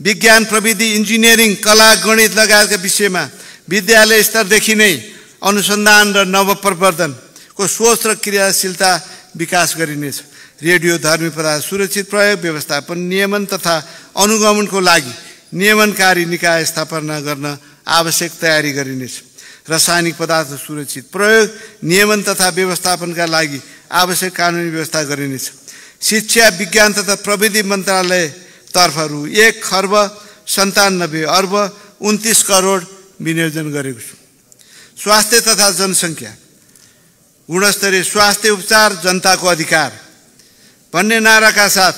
विज्ञान प्रविधि इन्जिनियरिङ कला गणित लगायतका विषयमा विद्यालय स्तरदेखि नै अनुसन्धान र नवप्रवर्धनको सोच र क्रियाशीलता विकास गरिनेछ। रेडियो धर्मी पदार्थ सुरक्षित प्रयोग व्यवस्थापन नियमन तथा अनुगमनको लागि नियमनकारी निकाय स्थापना गर्न आवश्यक तयारी गरिनेछ। रासायनिक पदार्थ सुरक्षित प्रयोग नियमन तथा व्यवस्थापनका लागि आवश्यक कानुनी व्यवस्था गरिनेछ। शिक्षा विज्ञान तथा प्रविधि मन्त्रालयतर्फहरू एक खर्ब सन्तानब्बे अर्ब उन्तिस करोड विनियोजन गरेको छु। स्वास्थ्य तथा जनसङ्ख्या। गुणस्तरीय स्वास्थ्य उपचार जनताको अधिकार। भन्ने नाराका साथ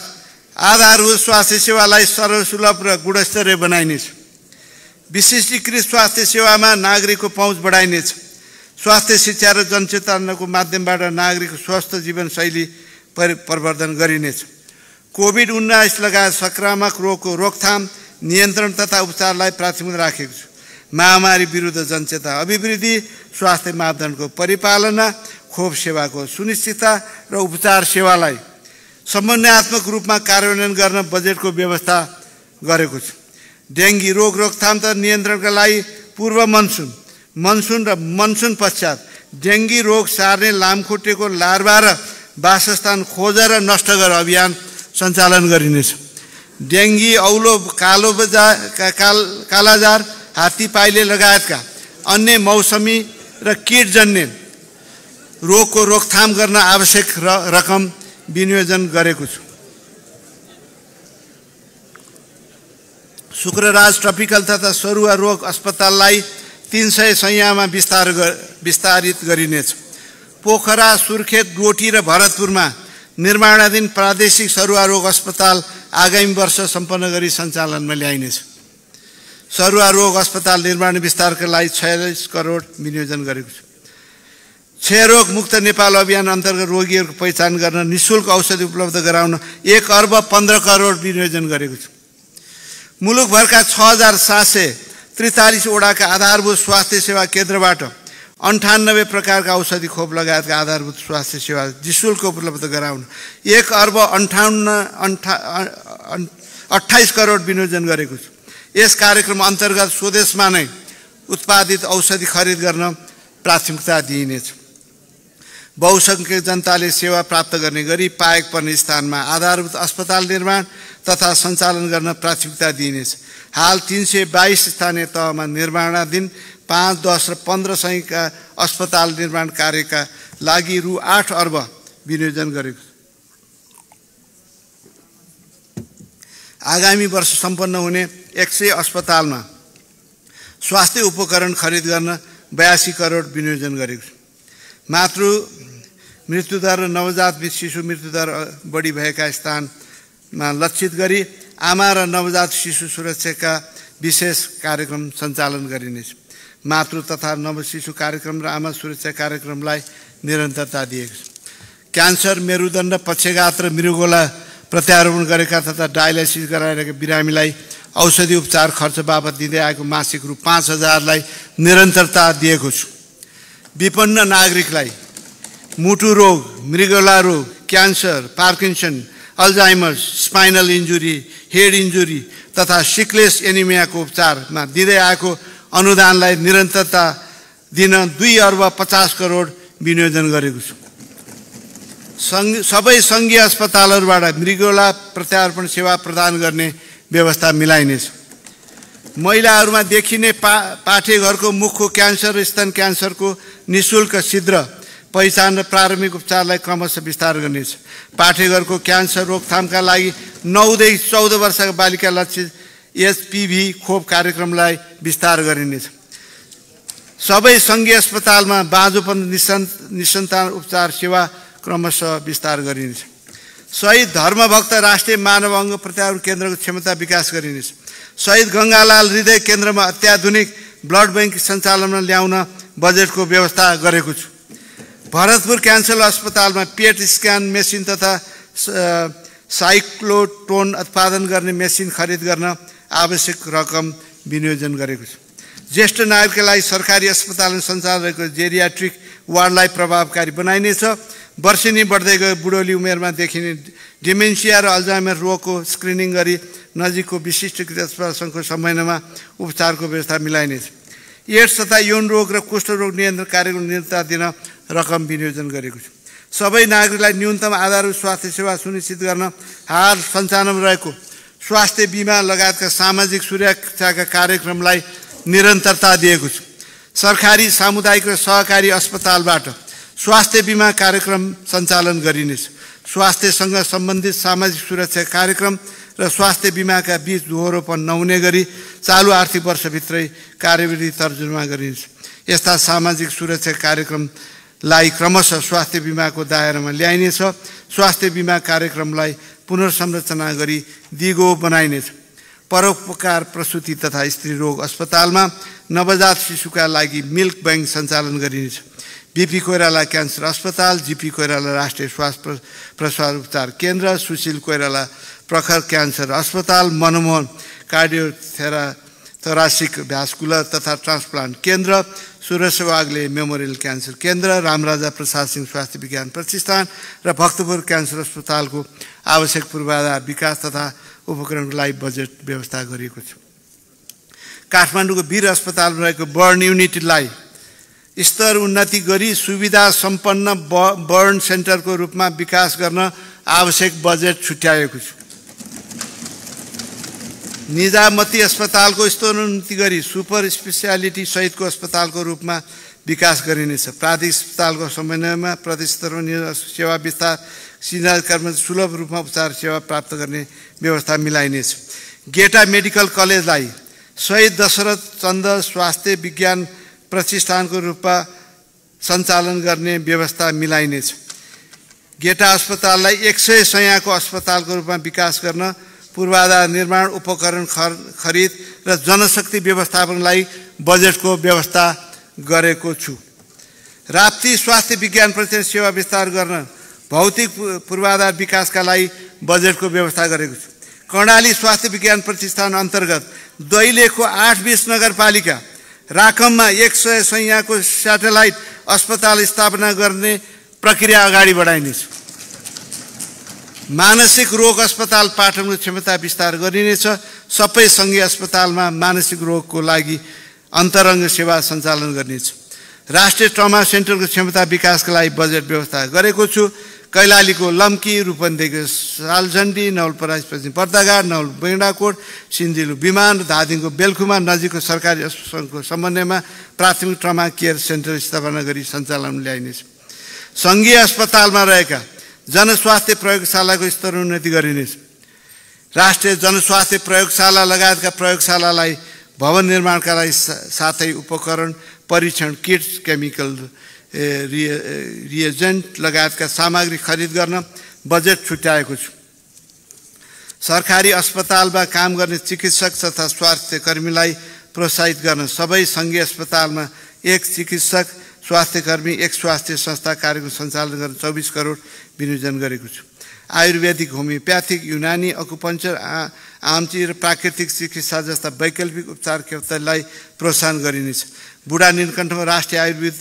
आधारभूत स्वास्थ्य सेवालाई सर्वसुलभ र गुणस्तरीय बनाइनेछ। विशिष्टीकृत स्वास्थ्य सेवामा नागरिकको पहुँच बढाइनेछ। स्वास्थ्य शिक्षा र जनचेतनाको माध्यमबाट नागरिकको स्वस्थ जीवनशैली परि परिवर्तन गरिनेछ। कोभिड उन्नाइस लगायत सङ्क्रामक रोगको रोकथाम नियन्त्रण तथा उपचारलाई प्राथमिकता राखेको छु। महामारी विरुद्ध जनचेतना अभिवृद्धि स्वास्थ्य मापदण्डको परिपालना खोप सेवाको सुनिश्चितता र उपचार सेवालाई समन्वयात्मक रूपमा कार्यान्वयन गर्न बजेटको व्यवस्था गरेको छु। डेङ्गी रोग रोकथाम त नियन्त्रणका लागि पूर्व मनसुन मनसुन र मनसुन पश्चात डेङ्गी रोग सार्ने लामखुट्टेको लार्वा र वासस्थान खोजेर नष्ट गर अभियान सञ्चालन गरिनेछ। डेङ्गी औलो कालो बजार काल कालाजार हात्ती पाइले लगायतका अन्य मौसमी र किटजन्य रोगको रोकथाम गर्न आवश्यक र रकम विनियोजन गरेको छु। शुक्रराज ट्रपिकल तथा सरुवा रोग अस्पताललाई तिन सय सयमा विस्तार विस्तारित गरिनेछ। पोखरा सुर्खेत डोटी र भरतपुरमा निर्माणाधीन प्रादेशिक सरुवा रोग अस्पताल आगामी वर्ष सम्पन्न गरी सञ्चालनमा ल्याइनेछ। सरुवा रोग अस्पताल निर्माण विस्तारका लागि छयालिस करोड विनियोजन गरेको छु। क्षयरोग मुक्त नेपाल अभियान अन्तर्गत रोगीहरूको पहिचान गर्न नि शुल्क औषधि उपलब्ध गराउन एक अर्ब पन्ध्र करोड विनियोजन गरेको छु। मुलुकभरका छ हजार सात सय त्रिचालिसवटाका आधारभूत स्वास्थ्य सेवा केन्द्रबाट अन्ठानब्बे प्रकारका औषधि खोप लगायतका आधारभूत स्वास्थ्य सेवा निशुल्क उपलब्ध गराउन एक अर्ब अन्ठाउन्न अन्ठा अठाइस करोड विनियोजन गरेको छु। यस कार्यक्रम अन्तर्गत स्वदेशमा नै उत्पादित औषधि खरिद गर्न प्राथमिकता दिइनेछ। बहुसङ्ख्यक जनताले सेवा प्राप्त गर्ने गरी पाएक पर्ने स्थानमा आधारभूत अस्पताल निर्माण तथा सञ्चालन गर्न प्राथमिकता दिइनेछ। हाल तिन सय बाइस स्थानीय तहमा निर्माणाधीन पाँच दस र पन्ध्र सयका अस्पताल निर्माण कार्यका लागि रु आठ अर्ब विनियोजन गरेको आगामी वर्ष सम्पन्न हुने एक सय अस्पतालमा स्वास्थ्य उपकरण खरिद गर्न बयासी करोड विनियोजन गरेको छ। मातृ मृत्युदर र नवजात शिशु मृत्युदर बढी भएका स्थानमा लक्षित गरी आमा र नवजात शिशु सुरक्षाका विशेष कार्यक्रम सञ्चालन गरिनेछ। मातृ तथा नवशिशु कार्यक्रम र आमा सुरक्षा कार्यक्रमलाई निरन्तरता दिएको छ। क्यान्सर मेरुदण्ड पक्षघात र मृगोला प्रत्यारोपण गरेका तथा डायलाइसिस गराइरहेका बिरामीलाई औषधि उपचार खर्च बापत दिँदै आएको मासिक रु पाँच हजारलाई निरन्तरता दिएको छु। विपन्न नागरिकलाई मुटु रोग मृगला रोग cancer Parkinson Alzheimer's spinal injury head injury तथा सिक्लेस एनिमियाको उपचारमा दिँदै आएको अनुदानलाई निरन्तरता दिन दुई अर्ब पचास करोड विनियोजन गरेको छु। सङ्घ सबै सङ्घीय अस्पतालहरूबाट मृगोला प्रत्यारोपण सेवा प्रदान गर्ने व्यवस्था मिलाइनेछ। महिलाहरूमा देखिने पा पाठेघरको मुखको क्यान्सर स्तन क्यान्सरको निशुल्क छिद्र पहिचान र प्रारम्भिक उपचारलाई क्रमशः विस्तार गर्नेछ। पाठेघरको क्यान्सर रोकथामका लागि नौदेखि चौध वर्षका बालिका लक्षित एचपिभी खोप कार्यक्रमलाई विस्तार गरिनेछ। सबै सङ्घीय अस्पतालमा बाँझोपन निसन् निसन्तान उपचार सेवा क्रमशः विस्तार गरिनेछ। शहीद धर्मभक्त राष्ट्रिय मानव अङ्ग प्रत्यारोपण केन्द्रको क्षमता विकास गरिनेछ। शहीद गङ्गालाल हृदय केन्द्रमा अत्याधुनिक ब्लड ब्याङ्क सञ्चालनमा ल्याउन बजेटको व्यवस्था गरेको छु। भरतपुर क्यान्सर अस्पतालमा पेट स्क्यान मेसिन तथा साइक्लोटोन उत्पादन गर्ने मेसिन खरिद गर्न आवश्यक रकम विनियोजन गरेको छु। ज्येष्ठ नागरिकका लागि सरकारी अस्पतालमा सञ्चालन रहेको जेरियाट्रिक वार्डलाई प्रभावकारी बनाइनेछ। वर्षेनी बढ्दै गयो बुढोली उमेरमा देखिने डिमेन्सिया र अल्जाइमर रोगको स्क्रिनिङ गरी नजिकको विशिष्ट अस्पतालसँगको समयमा उपचारको व्यवस्था मिलाइनेछ एड्स तथा यौन रोग र कुष्ठरोग नियन्त्रण कार्यक्रम निरन्तर दिन रकम विनियोजन गरेको छु। सबै नागरिकलाई न्यूनतम आधारभूत स्वास्थ्य सेवा सुनिश्चित गर्न हाल सञ्चालनमा रहेको स्वास्थ्य बिमा लगायतका सामाजिक सुरक्षाका कार्यक्रमलाई निरन्तरता दिएको छु। सरकारी सामुदायिक र सहकारी अस्पतालबाट स्वास्थ्य बिमा कार्यक्रम सञ्चालन गरिनेछ। स्वास्थ्यसँग सम्बन्धित सामाजिक सुरक्षा कार्यक्रम र स्वास्थ्य बिमाका बिच दोहोरोपन नहुने गरी चालु आर्थिक वर्षभित्रै कार्यविधि तर्जुमा गरिनेछ। यस्ता सामाजिक सुरक्षा कार्यक्रमलाई क्रमशः स्वास्थ्य बिमाको दायरामा ल्याइनेछ। स्वास्थ्य बिमा कार्यक्रमलाई पुनर्संरचना गरी दिगो बनाइनेछ। परोपकार प्रसुति तथा स्त्री रोग अस्पतालमा नवजात शिशुका लागि मिल्क ब्याङ्क सञ्चालन गरिनेछ। बिपी कोइराला क्यान्सर अस्पताल जिपी कोइराला राष्ट्रिय स्वास्थ्य प्रसार उपचार केन्द्र सुशील कोइराला प्रखर क्यान्सर अस्पताल मनमोहन कार्डियोथेरा थोरासिक भ्यास्कुलर तथा ट्रान्सप्लान्ट केन्द्र सुरेश वाग्ले मेमोरियल क्यान्सर केन्द्र रामराजा प्रसाद सिंह स्वास्थ्य विज्ञान प्रतिष्ठान र भक्तपुर क्यान्सर अस्पतालको आवश्यक पूर्वाधार विकास तथा उपकरणको लागि बजेट व्यवस्था गरिएको छ। काठमाडौँको वीर अस्पतालमा रहेको बर्न युनिटलाई स्तर उन्नति गरी सुविधा सम्पन्न ब बर्न सेन्टरको रूपमा विकास गर्न आवश्यक बजेट छुट्याएको छु। निजामती अस्पतालको स्तरोन्नति गरी सुपर स्पेसियालिटी सहितको अस्पतालको रूपमा विकास गरिनेछ प्रादेशिक अस्पतालको समन्वयमा प्रदेश स्तरमा सेवा विस्तार सिधा कर्मचारी सुलभ रूपमा उपचार सेवा प्राप्त गर्ने व्यवस्था मिलाइनेछ गेटा मेडिकल कलेजलाई शहीद दशरथ चन्द स्वास्थ्य विज्ञान प्रतिष्ठानको रूपमा सञ्चालन गर्ने व्यवस्था मिलाइनेछ गेटा अस्पताललाई एक सय सयको अस्पतालको रूपमा विकास गर्न पूर्वाधार निर्माण उपकरण खरिद र जनशक्ति व्यवस्थापनलाई बजेटको व्यवस्था गरेको छु। राप्ती स्वास्थ्य विज्ञान प्रतिष्ठान सेवा विस्तार गर्न भौतिक पूर्वाधार विकासका लागि बजेटको व्यवस्था गरेको छु। कर्णाली स्वास्थ्य विज्ञान प्रतिष्ठान अन्तर्गत दैलेखको आठ बिस नगरपालिका राकममा एक सय सयको सेटेलाइट अस्पताल स्थापना गर्ने प्रक्रिया अगाडि बढाइनेछ। मानसिक रोग अस्पताल पाठनको क्षमता विस्तार गरिनेछ। सबै सङ्घीय अस्पतालमा मानसिक रोगको लागि अन्तरङ्ग सेवा सञ्चालन गरिनेछ। राष्ट्रिय ट्रमा सेन्टरको क्षमता विकासका लागि बजेट व्यवस्था गरेको छु। कैलालीको लम्की रूपन्देहीको सालझन्डी नवलपरासी पर्दाघाट नवल बेडाकोट सिन्जिलु विमान धादिङको बेलखुमा नजिकको सरकारी अस्पतालको समन्वयमा प्राथमिक ट्रमा केयर सेन्टर स्थापना गरी सञ्चालन ल्याइनेछ। सङ्घीय अस्पतालमा रहेका जनस्वास्थ्य प्रयोगशालाको स्तर उन्नति गरिनेछ। राष्ट्रिय जनस्वास्थ्य प्रयोगशाला लगायतका प्रयोगशालालाई भवन निर्माणका लागि साथै उपकरण परीक्षण किट्स केमिकल रिए रिएजेन्ट लगायतका सामग्री खरिद गर्न बजेट छुट्याएको छु। सरकारी अस्पतालमा काम गर्ने चिकित्सक तथा स्वास्थ्य कर्मीलाई प्रोत्साहित गर्न सबै सङ्घीय अस्पतालमा एक चिकित्सक स्वास्थ्य कर्मी एक स्वास्थ्य संस्था कार्यक्रम सञ्चालन गर्न चौबिस करोड विनियोजन गरेको छु। आयुर्वेदिक होमियोप्याथिक युनानी अकुपञ्चर आमची र प्राकृतिक चिकित्सा जस्ता वैकल्पिक उपचार क्षेत्रलाई प्रोत्साहन गरिनेछ। बुढा नीलकण्ठमा राष्ट्रिय आयुर्वेद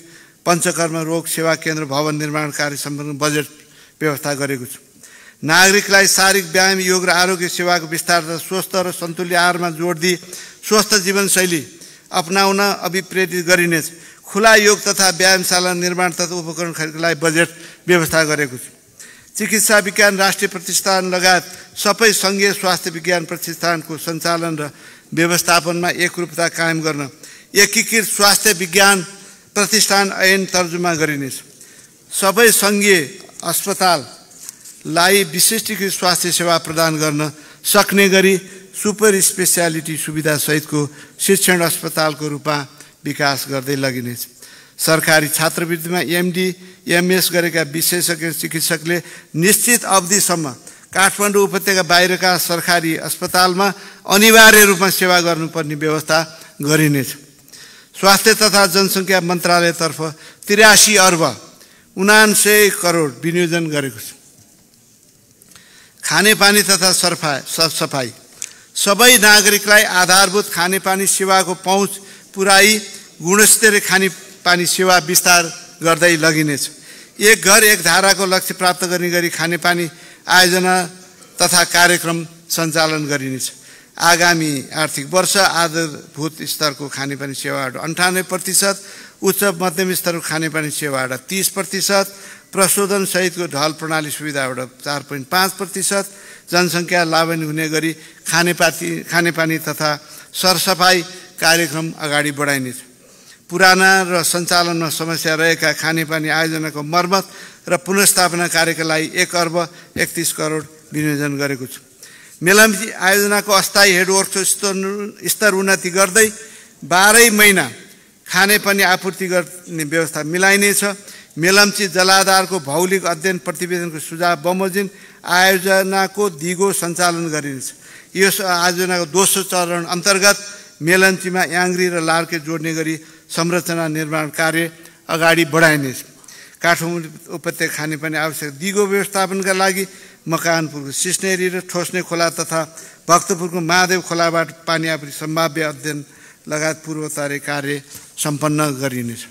पञ्चकर्म रोग सेवा केन्द्र भवन निर्माण कार्य सम्बन्ध बजेट व्यवस्था गरेको छु। नागरिकलाई शारीरिक व्यायाम योग र आरोग्य सेवाको विस्तार र स्वस्थ र सन्तुल्य आहारमा जोड दिई स्वस्थ जीवनशैली अप्नाउन अभिप्रेरित गरिनेछ खुला योग तथा व्यायामशाला निर्माण तथा उपकरण खरिदको लागि बजेट व्यवस्था गरेको छु। चिकित्सा विज्ञान राष्ट्रिय प्रतिष्ठान लगायत सबै सङ्घीय स्वास्थ्य विज्ञान प्रतिष्ठानको सञ्चालन र व्यवस्थापनमा एकरूपता कायम गर्न एकीकृत स्वास्थ्य विज्ञान प्रतिष्ठान ऐन तर्जुमा गरिनेछ। सबै सङ्घीय अस्पताललाई विशिष्टीकृत स्वास्थ्य सेवा प्रदान गर्न सक्ने गरी सुपर स्पेसियालिटी सुविधासहितको शिक्षण अस्पतालको रूपमा विकास गर्दै लगिनेछ। सरकारी छात्रवृत्तिमा एमडी एमएस गरेका विशेषज्ञ चिकित्सकले निश्चित अवधिसम्म काठमाडौँ उपत्यका बाहिरका सरकारी अस्पतालमा अनिवार्य रूपमा सेवा गर्नुपर्ने व्यवस्था गरिनेछ। स्वास्थ्य तथा जनसङ्ख्या मन्त्रालयतर्फ त्रियासी अर्ब उनान्सय करोड विनियोजन गरेको छ। खानेपानी तथा सरफा सरसफाइ सबै नागरिकलाई आधारभूत खानेपानी सेवाको पहुँच पुर्याई गुणस्तरीय खानेपानी सेवा विस्तार गर्दै लगिनेछ। एक घर एक धाराको लक्ष्य प्राप्त गर्ने गरी खानेपानी आयोजना तथा कार्यक्रम सञ्चालन गरिनेछ। आगामी आर्थिक वर्ष आधारभूत स्तरको खानेपानी सेवाहरू अन्ठानब्बे प्रतिशत उच्च मध्यम स्तरको खानेपानी सेवाबाट तिस प्रतिशत प्रशोधन सहितको ढल प्रणाली सुविधाबाट चार पोइन्ट पाँच प्रतिशत जनसङ्ख्या लाभान्वित हुने गरी खानेपाती खानेपानी तथा सरसफाइ कार्यक्रम अगाडि बढाइनेछ। पुराना र सञ्चालनमा समस्या रहेका खानेपानी आयोजनाको मर्मत र पुनस्थापना कार्यका लागि एक अर्ब एकतिस करोड विनियोजन गरेको छु। मेलम्ची आयोजनाको अस्थायी हेडवर्कको स्तर स्तर उन्नति गर्दै बाह्रै महिना खानेपानी आपूर्ति गर्ने व्यवस्था मिलाइनेछ। मेलम्ची जलाधारको भौलिक अध्ययन प्रतिवेदनको सुझाव बमोजिम आयोजनाको दिगो सञ्चालन गरिनेछ। यस आयोजनाको दोस्रो चरण अन्तर्गत मेलम्चीमा याङ्ग्री र लार्के जोड्ने गरी संरचना निर्माण कार्य अगाडि बढाइनेछ। काठमाडौँ उपत्यका खानेपानी आवश्यक दिगो व्यवस्थापनका लागि मकानपुरको सिस्नेरी र ठोस्ने खोला तथा भक्तपुरको महादेव खोलाबाट पानी आपूर्ति सम्भाव्य अध्ययन लगायत पूर्वतारे कार्य सम्पन्न गरिनेछ।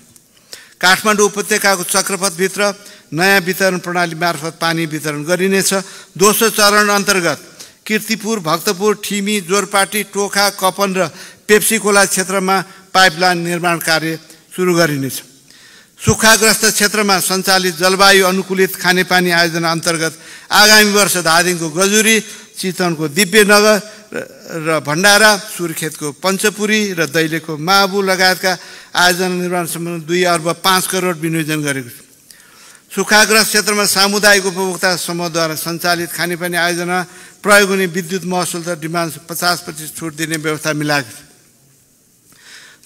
काठमाडौँ उपत्यकाको चक्रपथभित्र नयाँ वितरण प्रणाली मार्फत पानी वितरण गरिनेछ। दोस्रो चरण अन्तर्गत किर्तिपुर भक्तपुर ठिमी जोरपाटी टोखा कपन र पेप्सी खोला क्षेत्रमा पाइपलाइन निर्माण कार्य सुरु गरिनेछ। सुक्खाग्रस्त क्षेत्रमा सञ्चालित जलवायु अनुकूलित खानेपानी आयोजना अन्तर्गत आगामी वर्ष धादिङको गजुरी चितवनको दिव्यनगर र भण्डारा सुर्खेतको पञ्चपुरी र दैलेको माबु लगायतका आयोजना निर्माण सम्बन्ध दुई अर्ब पाँच करोड विनियोजन गरेको छु। सुक्खाग्रस्त क्षेत्रमा सामुदायिक उपभोक्ता समूहद्वारा सञ्चालित खानेपानी आयोजना प्रयोग हुने विद्युत महसुल र डिमान्ड पचास प्रतिशत छुट दिने व्यवस्था मिलाएको छ।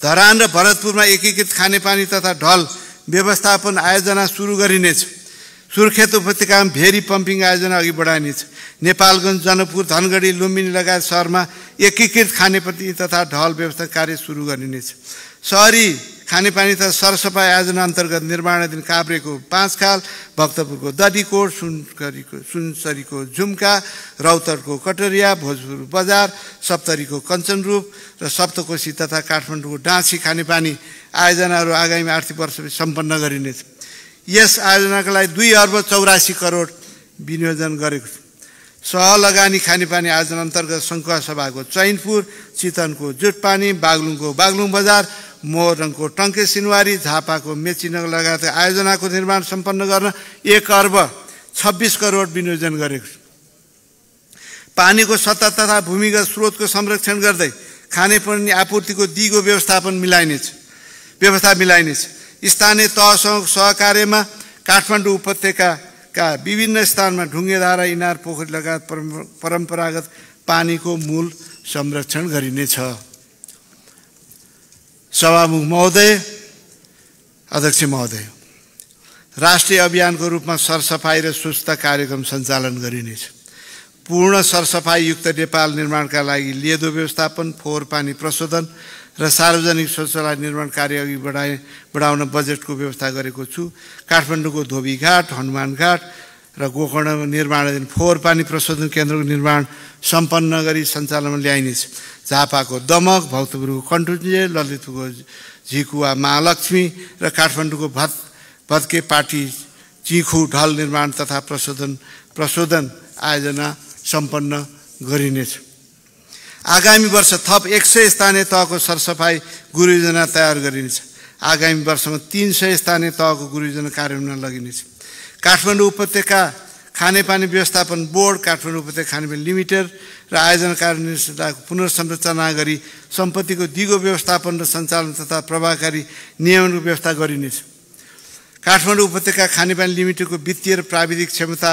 धरान र भरतपुरमा एकीकृत खानेपानी तथा ढल व्यवस्थापन आयोजना सुरु गरिनेछ। सुर्खेत उपत्यकामा भेरी पम्पिङ आयोजना अघि बढाइनेछ। नेपालगञ्ज जनकपुर धनगढी लुम्बिनी लगायत सहरमा एकीकृत खानेपानी तथा ढल व्यवस्था कार्य सुरु गरिनेछ। सहरी खानेपानी तथा सरसफाइ आयोजना अन्तर्गत निर्माणाधीन काभ्रेको पाँच खाल भक्तपुरको दडीकोट सुनकरीको सुनसरीको झुम्का रौतरको कटरिया भोजपुर बजार सप्तरीको कञ्चनरूप र सप्तकोशी तथा काठमाडौँको डाँसी खानेपानी आयोजनाहरू आगामी आर्थिक वर्ष सम्पन्न गरिनेछ। यस आयोजनाका लागि दुई अर्ब चौरासी करोड विनियोजन गरेको छु। सहलगानी खानेपानी आयोजना अन्तर्गत सङ्खुवा सभाको चैनपुर चितनको जुटपानी बागलुङको बागलुङ बजार मोरङको टङ्के सिनवारी झापाको मेचिनगर लगायत आयोजनाको निर्माण सम्पन्न गर्न एक अर्ब छब्बिस करोड विनियोजन गरेको छ। पानीको सत्ता तथा भूमिगत स्रोतको संरक्षण गर्दै खानेपानी आपूर्तिको दिगो व्यवस्थापन मिलाइनेछ। व्यवस्था मिलाइनेछ। स्थानीय तहसँग सहकार्यमा काठमाडौँ उपत्यकाका विभिन्न स्थानमा ढुङ्गेधारा इनार पोखरी लगायत परम्परागत पानीको मूल संरक्षण गरिनेछ। सभामुख महोदय अध्यक्ष महोदय राष्ट्रिय अभियानको रूपमा सरसफाइ र स्वच्छता कार्यक्रम सञ्चालन गरिनेछ। पूर्ण सरसफाइयुक्त नेपाल निर्माणका लागि लेदो व्यवस्थापन फोहोर पानी प्रशोधन र सार्वजनिक शौचालय निर्माण कार्य अघि बढाए बढाउन बजेटको व्यवस्था गरेको छु। काठमाडौँको धोबीघाट हनुमानघाट र गोकर्ण निर्माणाधीन फोहोर पानी प्रशोधन केन्द्रको निर्माण सम्पन्न गरी सञ्चालनमा ल्याइनेछ। झापाको दमक भक्तपुरको कन्टुन्जे ललितपुरको झिकुवा महालक्ष्मी र काठमाडौँको भत् भत्के पाटी चिखु ढल निर्माण तथा प्रशोधन प्रशोधन आयोजना सम्पन्न गरिनेछ। आगामी वर्ष थप एक सय स्थानीय तहको सरसफाइ गुरु योजना तयार गरिनेछ। आगामी वर्षमा तिन सय स्थानीय तहको गुरु योजना कार्यान्वयन लगिनेछ। काठमाडौँ उपत्यका खानेपानी व्यवस्थापन बोर्ड काठमाडौँ उपत्यका खानेपानी लिमिटेड र आयोजना कार्यनिर्देशकको पुनर्संरचना गरी सम्पत्तिको दिगो व्यवस्थापन र सञ्चालन तथा प्रभावकारी नियमनको व्यवस्था गरिनेछ। काठमाडौँ उपत्यका खानेपानी लिमिटेडको वित्तीय र प्राविधिक क्षमता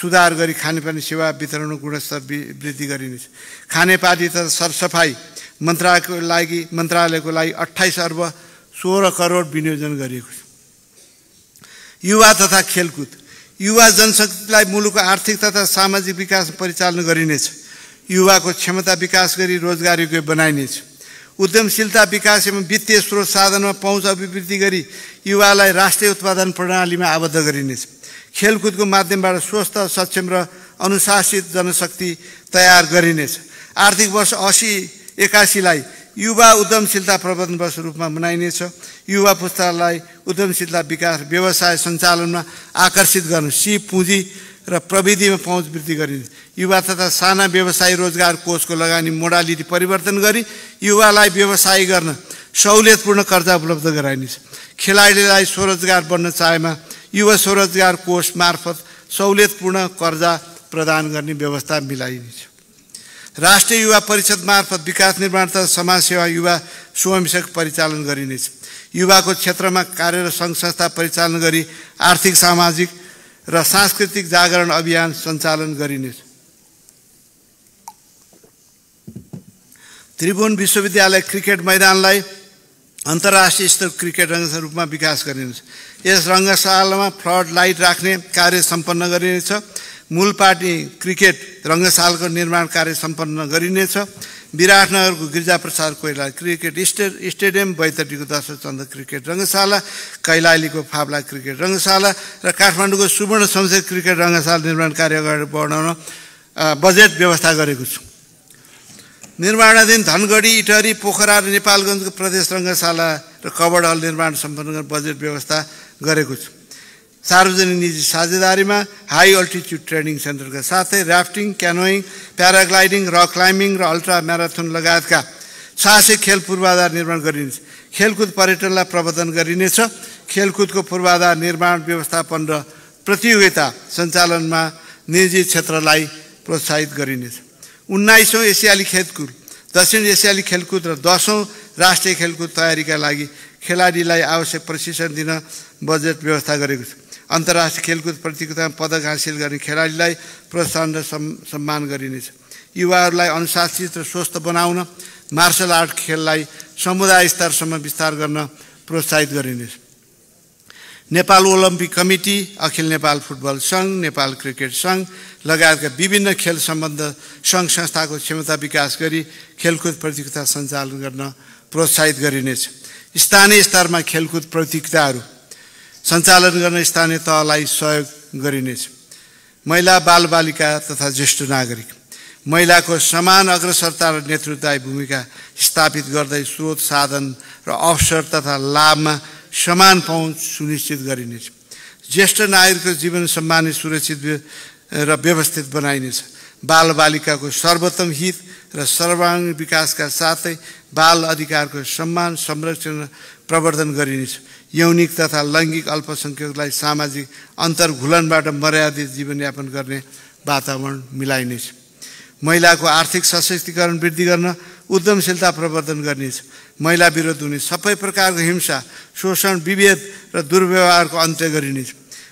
सुधार गरी खानेपानी सेवा वितरण गुणस्तर वृद्धि गरिनेछ। खानेपानी तथा सरसफाइ मन्त्रालयको लागि मन्त्रालयको लागि अठाइस अर्ब सोह्र करोड विनियोजन गरिएको छ। युवा तथा खेलकुद। युवा जनशक्तिलाई मुलुकको आर्थिक तथा सामाजिक विकास परिचालन गरिनेछ। युवाको क्षमता विकास गरी रोजगारीको बनाइनेछ। उद्यमशीलता विकास एवं वित्तीय स्रोत साधनमा पहुँच अभिवृद्धि गरी युवालाई राष्ट्रिय उत्पादन प्रणालीमा आबद्ध गरिनेछ। खेलकुदको माध्यमबाट स्वस्थ सक्षम र अनुशासित जनशक्ति तयार गरिनेछ। आर्थिक वर्ष असी एकासीलाई युवा उद्यमशीलता प्रबन्धन वर्ष रूपमा मनाइनेछ। युवा पुस्तालाई उद्यमशीलता विकास व्यवसाय सञ्चालनमा आकर्षित गर्न सिप पुँजी र प्रविधिमा पहुँच वृद्धि गरिनेछ। युवा तथा साना व्यवसाय रोजगार कोषको लगानी मोडालिटी परिवर्तन गरी युवालाई व्यवसाय गर्न सहुलियतपूर्ण कर्जा उपलब्ध गराइनेछ। खेलाडीलाई स्वरोजगार बन्न चाहेमा युवा स्वरोजगार कोष मार्फत सहुलियतपूर्ण कर्जा प्रदान गर्ने व्यवस्था मिलाइनेछ। राष्ट्रिय युवा परिषद मार्फत विकास निर्माण तथा समाजसेवा युवा स्वयंसेवक परिचालन गरिनेछ। युवाको क्षेत्रमा कार्यरत सङ्घ संस्था परिचालन गरी आर्थिक सामाजिक र सांस्कृतिक जागरण अभियान सञ्चालन गरिनेछ। त्रिभुवन विश्वविद्यालय क्रिकेट मैदानलाई अन्तर्राष्ट्रिय स्तर क्रिकेट रङ्गशाला रूपमा विकास गरिनेछ। यस रङ्गशालामा फ्लड लाइट राख्ने कार्य सम्पन्न गरिनेछ। मूल पार्टी क्रिकेट रङ्गशालाको निर्माण कार्य सम्पन्न गरिनेछ। विराटनगरको गिरिजाप्रसाद कोइला क्रिकेट स्टे स्टेडियम बैतडीको दशचन्द क्रिकेट रङ्गशाला कैलालीको फाप्ला क्रिकेट रङ्गशाला र काठमाडौँको सुवर्ण संसद क्रिकेट रङ्गशाला निर्माण कार्य अगाडि बढाउन बजेट व्यवस्था गरेको छु। निर्माणाधीन धनगढी इटहरी पोखरा र नेपालगञ्जको प्रदेश रङ्गशाला र कबड हल निर्माण सम्पन्न गर्ने बजेट व्यवस्था गरेको छु। सार्वजनिक निजी साझेदारीमा हाई अल्टिच्युड ट्रेनिङ सेन्टरका साथै rafting canoeing paragliding rock climbing र अल्ट्रा म्याराथन लगायतका साहसिक खेल पूर्वाधार निर्माण गरिनेछ। खेलकुद पर्यटनलाई प्रबन्धन गरिनेछ। खेलकुदको पूर्वाधार निर्माण व्यवस्थापन र प्रतियोगिता सञ्चालनमा निजी क्षेत्रलाई प्रोत्साहित गरिनेछ। उन्नाइसौँ एसियाली खेलकुद दक्षिण एसियाली खेलकुद र दसौँ राष्ट्रिय खेलकुद तयारीका लागि खेलाडीलाई आवश्यक प्रशिक्षण दिन बजेट व्यवस्था गरेको छ। अन्तर्राष्ट्रिय खेलकुद प्रतियोगितामा पदक हासिल गर्ने खेलाडीलाई प्रोत्साहन र सम्मान गरिनेछ। युवाहरूलाई अनुशासित र स्वस्थ बनाउन मार्सल आर्ट खेललाई समुदाय स्तरसम्म विस्तार गर्न प्रोत्साहित गरिनेछ। नेपाल ओलम्पिक कमिटी अखिल नेपाल फुटबल सङ्घ नेपाल क्रिकेट सङ्घ लगायतका विभिन्न खेल सम्बन्ध सङ्घ संस्थाको क्षमता विकास गरी खेलकुद प्रतियोगिता सञ्चालन गर्न प्रोत्साहित गरिनेछ। स्थानीय स्तरमा खेलकुद प्रतियोगिताहरू सञ्चालन गर्न स्थानीय तहलाई सहयोग गरिनेछ महिला बालबालिका तथा ज्येष्ठ नागरिक महिलाको समान अग्रसरता र नेतृत्वदायी भूमिका स्थापित गर्दै स्रोत साधन र अवसर तथा लाभमा समान पहुँच सुनिश्चित गरिनेछ ज्येष्ठ नागरिकको जीवन सम्मानित सुरक्षित र व्यवस्थित बनाइनेछ बालबालिकाको सर्वोत्तम हित र सर्वाङ्गीण विकासका साथै बाल अधिकारको सम्मान संरक्षण प्रवर्धन गरिनेछ। यौनिक तथा लैङ्गिक अल्पसङ्ख्यकलाई सामाजिक अन्तर्घुलनबाट मर्यादित जीवनयापन गर्ने वातावरण मिलाइनेछ। महिलाको आर्थिक सशक्तिकरण वृद्धि गर्न उद्यमशीलता प्रवर्धन गर्नेछ। महिला विरोध हुने सबै प्रकारको हिंसा शोषण विभेद र दुर्व्यवहारको अन्त्य गरिनेछ।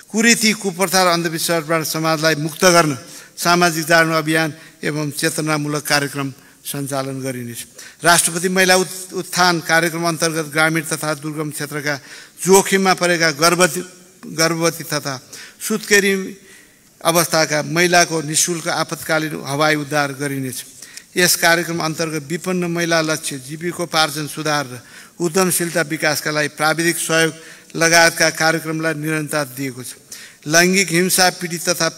कुरीति कुप्रथा र अन्धविश्वासबाट समाजलाई मुक्त गर्न सामाजिक जागरण अभियान एवं चेतनामूलक कार्यक्रम सञ्चालन गरिनेछ राष्ट्रपति महिला उत्थान कार्यक्रम अन्तर्गत ग्रामीण तथा दुर्गम क्षेत्रका जोखिममा परेका गर्भवती गर्भवती तथा सुत्केरी अवस्थाका महिलाको निशुल्क आपतकालीन हवाई उद्धार गरिनेछ यस कार्यक्रम अन्तर्गत विपन्न महिला लक्ष्य जीविकोपार्जन सुधार र उद्यमशीलता विकासका लागि प्राविधिक सहयोग लगायतका कार्यक्रमलाई निरन्तरता दिएको छ। लैङ्गिक हिंसा पीडित तथा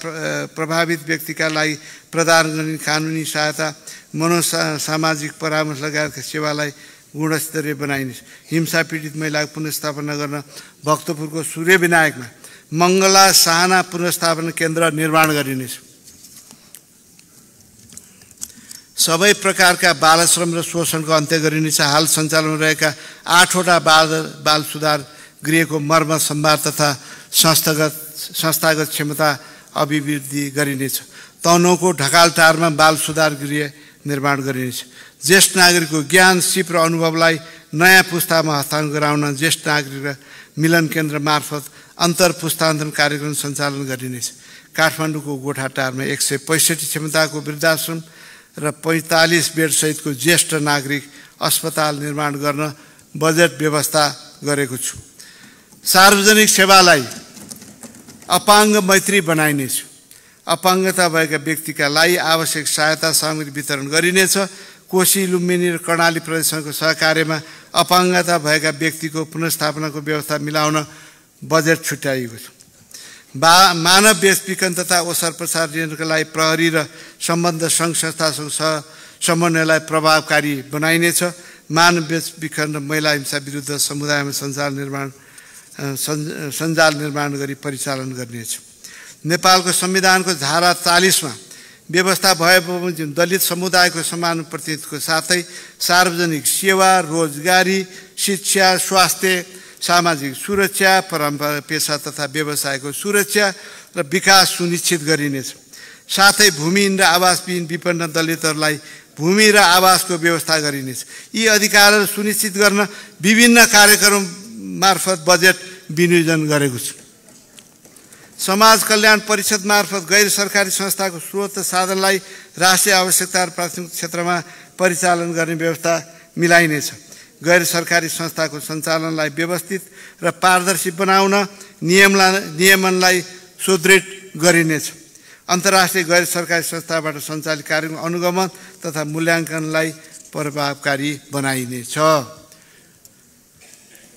प्रभावित व्यक्तिका लागि प्रदान गर्ने कानुनी सहायता मनोसामाजिक परामर्श लगायतका सेवालाई गुणस्तरीय बनाइनेछ हिंसा पीडित महिलाको पुनस्थापना गर्न भक्तपुरको सूर्य विनायकमा मङ्गला साहना पुनस्थापना केन्द्र निर्माण गरिनेछ सबै प्रकारका बालश्रम र शोषणको अन्त्य गरिनेछ हाल सञ्चालनमा रहेका आठवटा बाल बाल सुधार गृहको मर्म सम्भार तथा संस्थागत संस्थागत क्षमता अभिवृद्धि गरिनेछ तनहुको ढकालटारमा बाल सुधार गृह निर्माण गरिनेछ। ज्येष्ठ नागरिकको ज्ञान सिप र अनुभवलाई नयाँ पुस्तामा हस्तान्तरण गराउन ज्येष्ठ नागरिक र मिलन केन्द्र मार्फत अन्तर पुस्तान्तरण कार्यक्रम सञ्चालन गरिनेछ। काठमाडौँको गोठाटारमा एक सय पैँसठी क्षमताको वृद्धाश्रम र पैँतालिस बेडसहितको ज्येष्ठ नागरिक अस्पताल निर्माण गर्न बजेट व्यवस्था गरेको छु। सार्वजनिक सेवालाई अपाङ्ग मैत्री बनाइनेछ। अपाङ्गता भएका व्यक्तिका लागि आवश्यक सहायता सामग्री वितरण गरिनेछ। कोशी लुम्बिनी र कर्णाली प्रदेशसँगको सहकार्यमा अपाङ्गता भएका व्यक्तिको पुनस्थापनाको व्यवस्था मिलाउन बजेट छुट्याइएको छ। बा मानव बेचबिखन तथा ओसार प्रसार नियन्त्रणका लागि प्रहरी र सम्बन्ध सङ्घ संस्थासँग सह समन्वयलाई प्रभावकारी बनाइनेछ। मानव बेचबिखन र महिला हिंसा विरुद्ध समुदायमा सञ्जाल निर्माण सञ्जाल निर्माण गरी परिचालन गरिनेछ। नेपालको संविधानको धारा चालिसमा व्यवस्था भए दलित समुदायको समान प्रतिनिधित्वको साथै सार्वजनिक सेवा रोजगारी शिक्षा स्वास्थ्य सामाजिक सुरक्षा परम्परा पेसा तथा व्यवसायको सुरक्षा र विकास सुनिश्चित गरिनेछ। साथै भूमिहीन र आवासविहीन विपन्न दलितहरूलाई भूमि र आवासको व्यवस्था गरिनेछ। यी अधिकारहरू सुनिश्चित गर्न विभिन्न कार्यक्रम मार्फत बजेट विनियोजन गरेको छु। समाज कल्याण परिषद मार्फत गैर सरकारी संस्थाको स्रोत साधनलाई राष्ट्रिय आवश्यकता र प्राथमिक क्षेत्रमा परिचालन गर्ने व्यवस्था मिलाइनेछ। गैर सरकारी संस्थाको सञ्चालनलाई व्यवस्थित र पारदर्शी बनाउन नियमलाई नियमनलाई सुदृढ गरिनेछ। अन्तर्राष्ट्रिय गैर सरकारी संस्थाबाट सञ्चालित कार्यक्रम अनुगमन तथा मूल्याङ्कनलाई प्रभावकारी बनाइनेछ।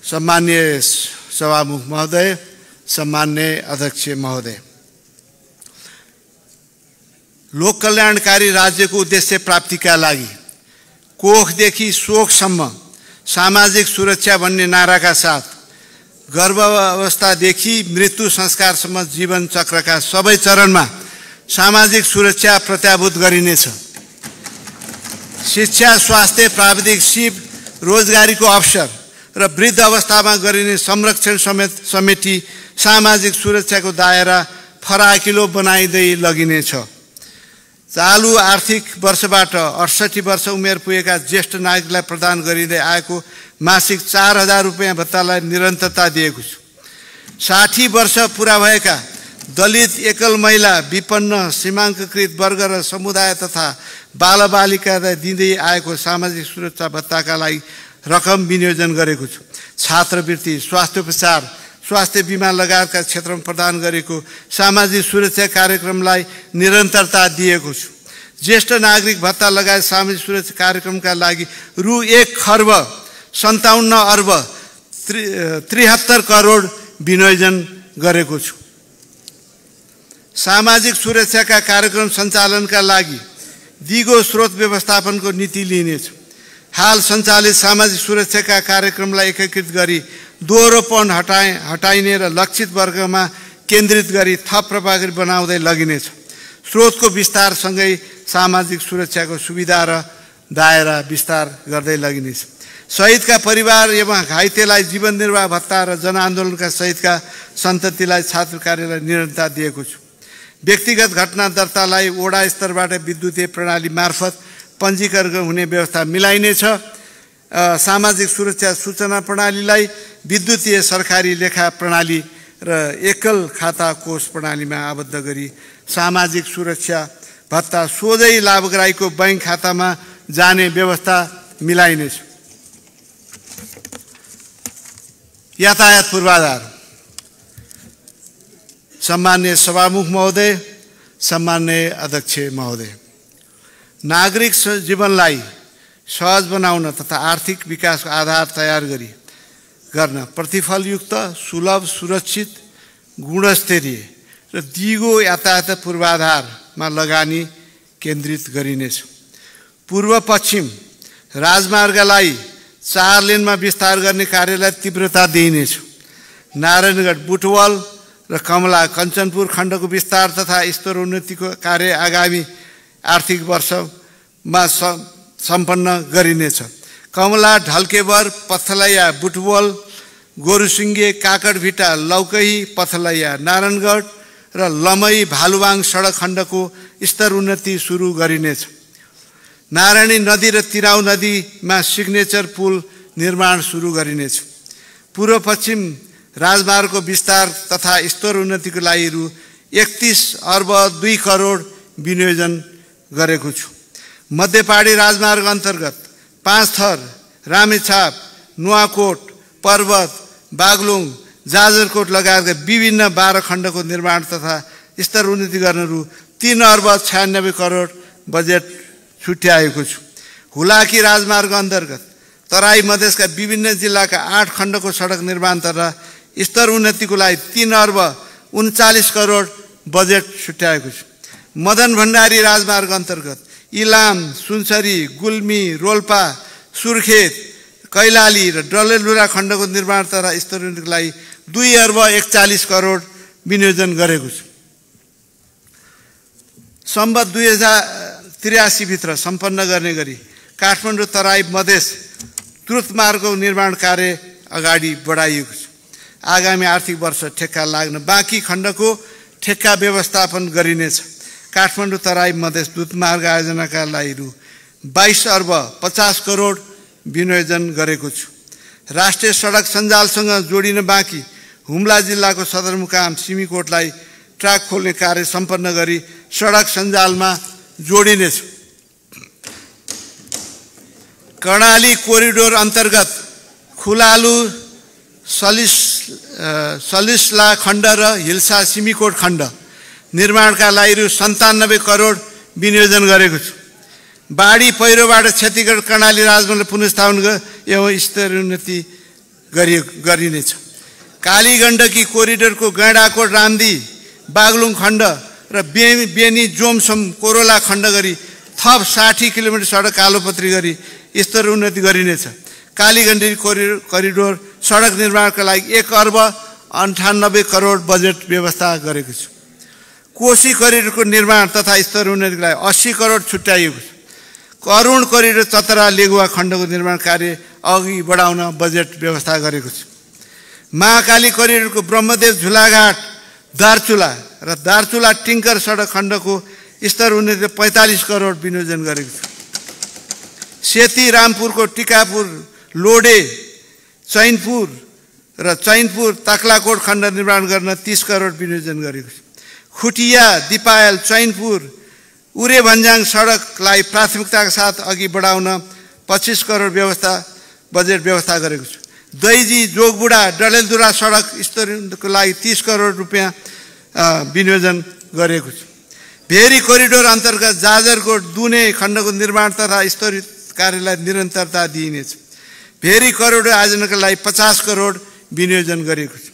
सम्मान्य सभामुख महोदय सम्मान्य अध्यक्ष महोदय। लोक कल्याणकारी राज्यको उद्देश्य प्राप्तिका लागि कोखदेखि शोकसम्म सामाजिक सुरक्षा भन्ने नाराका साथ गर्भावस्थादेखि मृत्यु संस्कारसम्म जीवन चक्रका सबै चरणमा सामाजिक सुरक्षा प्रत्याभूत गरिनेछ। शिक्षा स्वास्थ्य प्राविधिक सिप रोजगारीको अवसर र वृद्ध अवस्थामा गरिने संरक्षण समेत समेटी सामाजिक सुरक्षाको दायरा फराकिलो बनाइँदै लगिनेछ चालु आर्थिक वर्षबाट अडसठी वर्ष उमेर पुगेका ज्येष्ठ नागरिकलाई प्रदान गरिँदै आएको मासिक चार हजार रुपियाँ भत्तालाई निरन्तरता दिएको छु। साठी वर्ष पुरा भएका दलित एकल महिला विपन्न सीमाङ्ककृत वर्ग र समुदाय तथा बालबालिकालाई दिँदै आएको सामाजिक सुरक्षा भत्ताका लागि रकम विनियोजन गरेको छु। छात्रवृत्ति स्वास्थ्य उपचार स्वास्थ्य बिमा लगायतका क्षेत्रमा प्रदान गरेको सामाजिक सुरक्षा कार्यक्रमलाई निरन्तरता दिएको छु। ज्येष्ठ नागरिक भत्ता लगायत सामाजिक सुरक्षा कार्यक्रमका लागि रु एक खर्ब सन्ताउन्न अर्ब त्रि त्रिहत्तर करोड विनियोजन गरेको छु। सामाजिक सुरक्षाका कार्यक्रम सञ्चालनका लागि दिगो स्रोत व्यवस्थापनको नीति लिनेछ। हाल सञ्चालित सामाजिक सुरक्षाका कार्यक्रमलाई एकीकृत गरी दोहोरोपन हटाए हटाइने र लक्षित वर्गमा केन्द्रित गरी थप प्रभावकारी बनाउँदै लगिनेछ। स्रोतको विस्तारसँगै सामाजिक सुरक्षाको सुविधा र दायरा विस्तार गर्दै लगिनेछ। शहीदका परिवार एवं घाइतेलाई जीवन निर्वाह भत्ता र जनआन्दोलनका शहीदका सन्ततिलाई छात्र कार्यलाई निरन्तरता दिएको छु। व्यक्तिगत घटना दर्तालाई वडा स्तरबाट विद्युतीय प्रणाली मार्फत पञ्जीकरण हुने व्यवस्था मिलाइनेछ। सामाजिक सुरक्षा सूचना प्रणालीलाई विद्युतीय सरकारी लेखा प्रणाली र एकल खाता कोष प्रणालीमा आबद्ध गरी सामाजिक सुरक्षा भत्ता सोझै लाभग्राहीको बैङ्क खातामा जाने व्यवस्था मिलाइनेछ। यातायात पूर्वाधार। सम्मान्य सभामुख महोदय सम्मान्य अध्यक्ष महोदय नागरिक जीवनलाई सहज बनाउन तथा आर्थिक विकासको आधार तयार गरी गर्न प्रतिफलयुक्त सुलभ सुरक्षित गुणस्तरीय र दिगो यातायात पूर्वाधारमा लगानी केन्द्रित गरिनेछ। पूर्व पश्चिम राजमार्गलाई चार लेनमा विस्तार गर्ने कार्यलाई तीव्रता दिइनेछ। नारायणगढ बुटवल र कमला कञ्चनपुर खण्डको विस्तार तथा स्तरोन्नतिको कार्य आगामी आर्थिक वर्षमा सम्पन्न गरिनेछ। कमला ढल्केबर पथलैया बुटवल गोरुसिङ्गे काकडभिटा लौकही पथलैया नारायणगढ र लमई भालुवाङ सडक खण्डको स्तर उन्नति सुरु गरिनेछ। नारायणी नदी र तिराउ नदीमा सिग्नेचर पुल निर्माण सुरु गरिनेछ। पूर्व पश्चिम राजमार्गको विस्तार तथा स्तर उन्नतिको लागि रु एकतिस अर्ब दुई करोड विनियोजन गरेको छु। मध्यपाडी राजमार्ग अन्तर्गत पाँच थर रामेछाप नुवाकोट पर्वत बागलुङ जाजरकोट लगायतका विभिन्न बाह्र खण्डको निर्माण तथा स्तर उन्नति गर्न रु तिन अर्ब छयानब्बे करोड बजेट छुट्याएको छु। हुलाकी राजमार्ग अन्तर्गत तराई मधेसका विभिन्न जिल्लाका आठ खण्डको सडक निर्माण तथा स्तर उन्नतिको लागि तिन अर्ब उन्चालिस करोड बजेट छुट्याएको छु। मदन भण्डारी राजमार्ग अन्तर्गत इलाम सुनसरी गुल्मी रोल्पा सुर्खेत कैलाली र डलेलुरा खण्डको निर्माण तथा स्तर उन्नतिको लागि दुई अर्ब एकचालिस करोड विनियोजन गरेको छु। सम्बत दुई हजार त्रियासीभित्र सम्पन्न गर्ने गरी काठमाडौँ तराई मधेस द्रुत मार्गको निर्माण कार्य अगाडि बढाइएको छ। आगामी आर्थिक वर्ष ठेक्का लाग्न बाँकी खण्डको ठेक्का व्यवस्थापन गरिनेछ। काठमाडौँ तराई मधेस द्रुत मार्ग आयोजनाका लागि रु बाइस अर्ब पचास करोड विनियोजन गरेको छु। राष्ट्रिय सडक सञ्जालसँग जोडिन बाँकी हुम्ला जिल्लाको सदरमुकाम सिमीकोटलाई ट्र्याक खोल्ने कार्य सम्पन्न गरी सडक सञ्जालमा जोडिनेछ। कर्णाली कोरिडोर अन्तर्गत खुलालु सलिस सलिसला खण्ड र हिल्सा सिमीकोट खण्ड निर्माणका लागि रु सन्तानब्बे करोड विनियोजन गरेको छु। बाढी पहिरोबाट क्षतिग्रस्त कर्णाली राजमार्ग पुनस्थापन एवं स्तरोन्नति गरियो गरिनेछ। कालीगण्डकी कोरिडोरको गैँडाकोट रान्दी बागलुङ खण्ड र बे बेनी जोमसम कोरोला खण्ड गरी थप साठी किलोमिटर सडक कालोपत्री गरी स्तर उन्नति गरिनेछ। कालीगण्डी कोरिडोर करिडोर सडक निर्माणका लागि एक अर्ब अन्ठानब्बे करोड बजेट व्यवस्था गरेको छु। कोशी करिडोरको निर्माण तथा स्तर उन्नतिको लागि अस्सी करोड छुट्याइएको छ। करुण करिडोर चतरा लेगुवा खण्डको निर्माण कार्य अघि बढाउन बजेट व्यवस्था गरेको छु। महाकाली करिडोरको ब्रह्मदेव झुलाघाट दार्चुला र दार्चुला टिङ्कर सडक खण्डको स्तर उन्नति पैँतालिस करोड विनियोजन गरेको छु। सेती रामपुरको टिकापुर लोडे चैनपुर र चैनपुर ताक्लाकोट खण्ड निर्माण गर्न तिस करोड विनियोजन गरेको छु। खुटिया दिपायल चैनपुर उरे भन्ज्याङ सडकलाई प्राथमिकताका साथ अघि बढाउन पच्चिस करोड व्यवस्था बजेट व्यवस्था गरेको छु। दैजी जोगबुढा डडेलधुरा सडक स्तरको लागि तिस करोड रुपियाँ विनियोजन गरेको छु। भेरी कोरिडोर अन्तर्गत जाजरकोट दुने खण्डको निर्माण तथा स्तरित कार्यलाई निरन्तरता दिइनेछ भेरी करोड आयोजनाका लागि पचास करोड विनियोजन गरेको छु।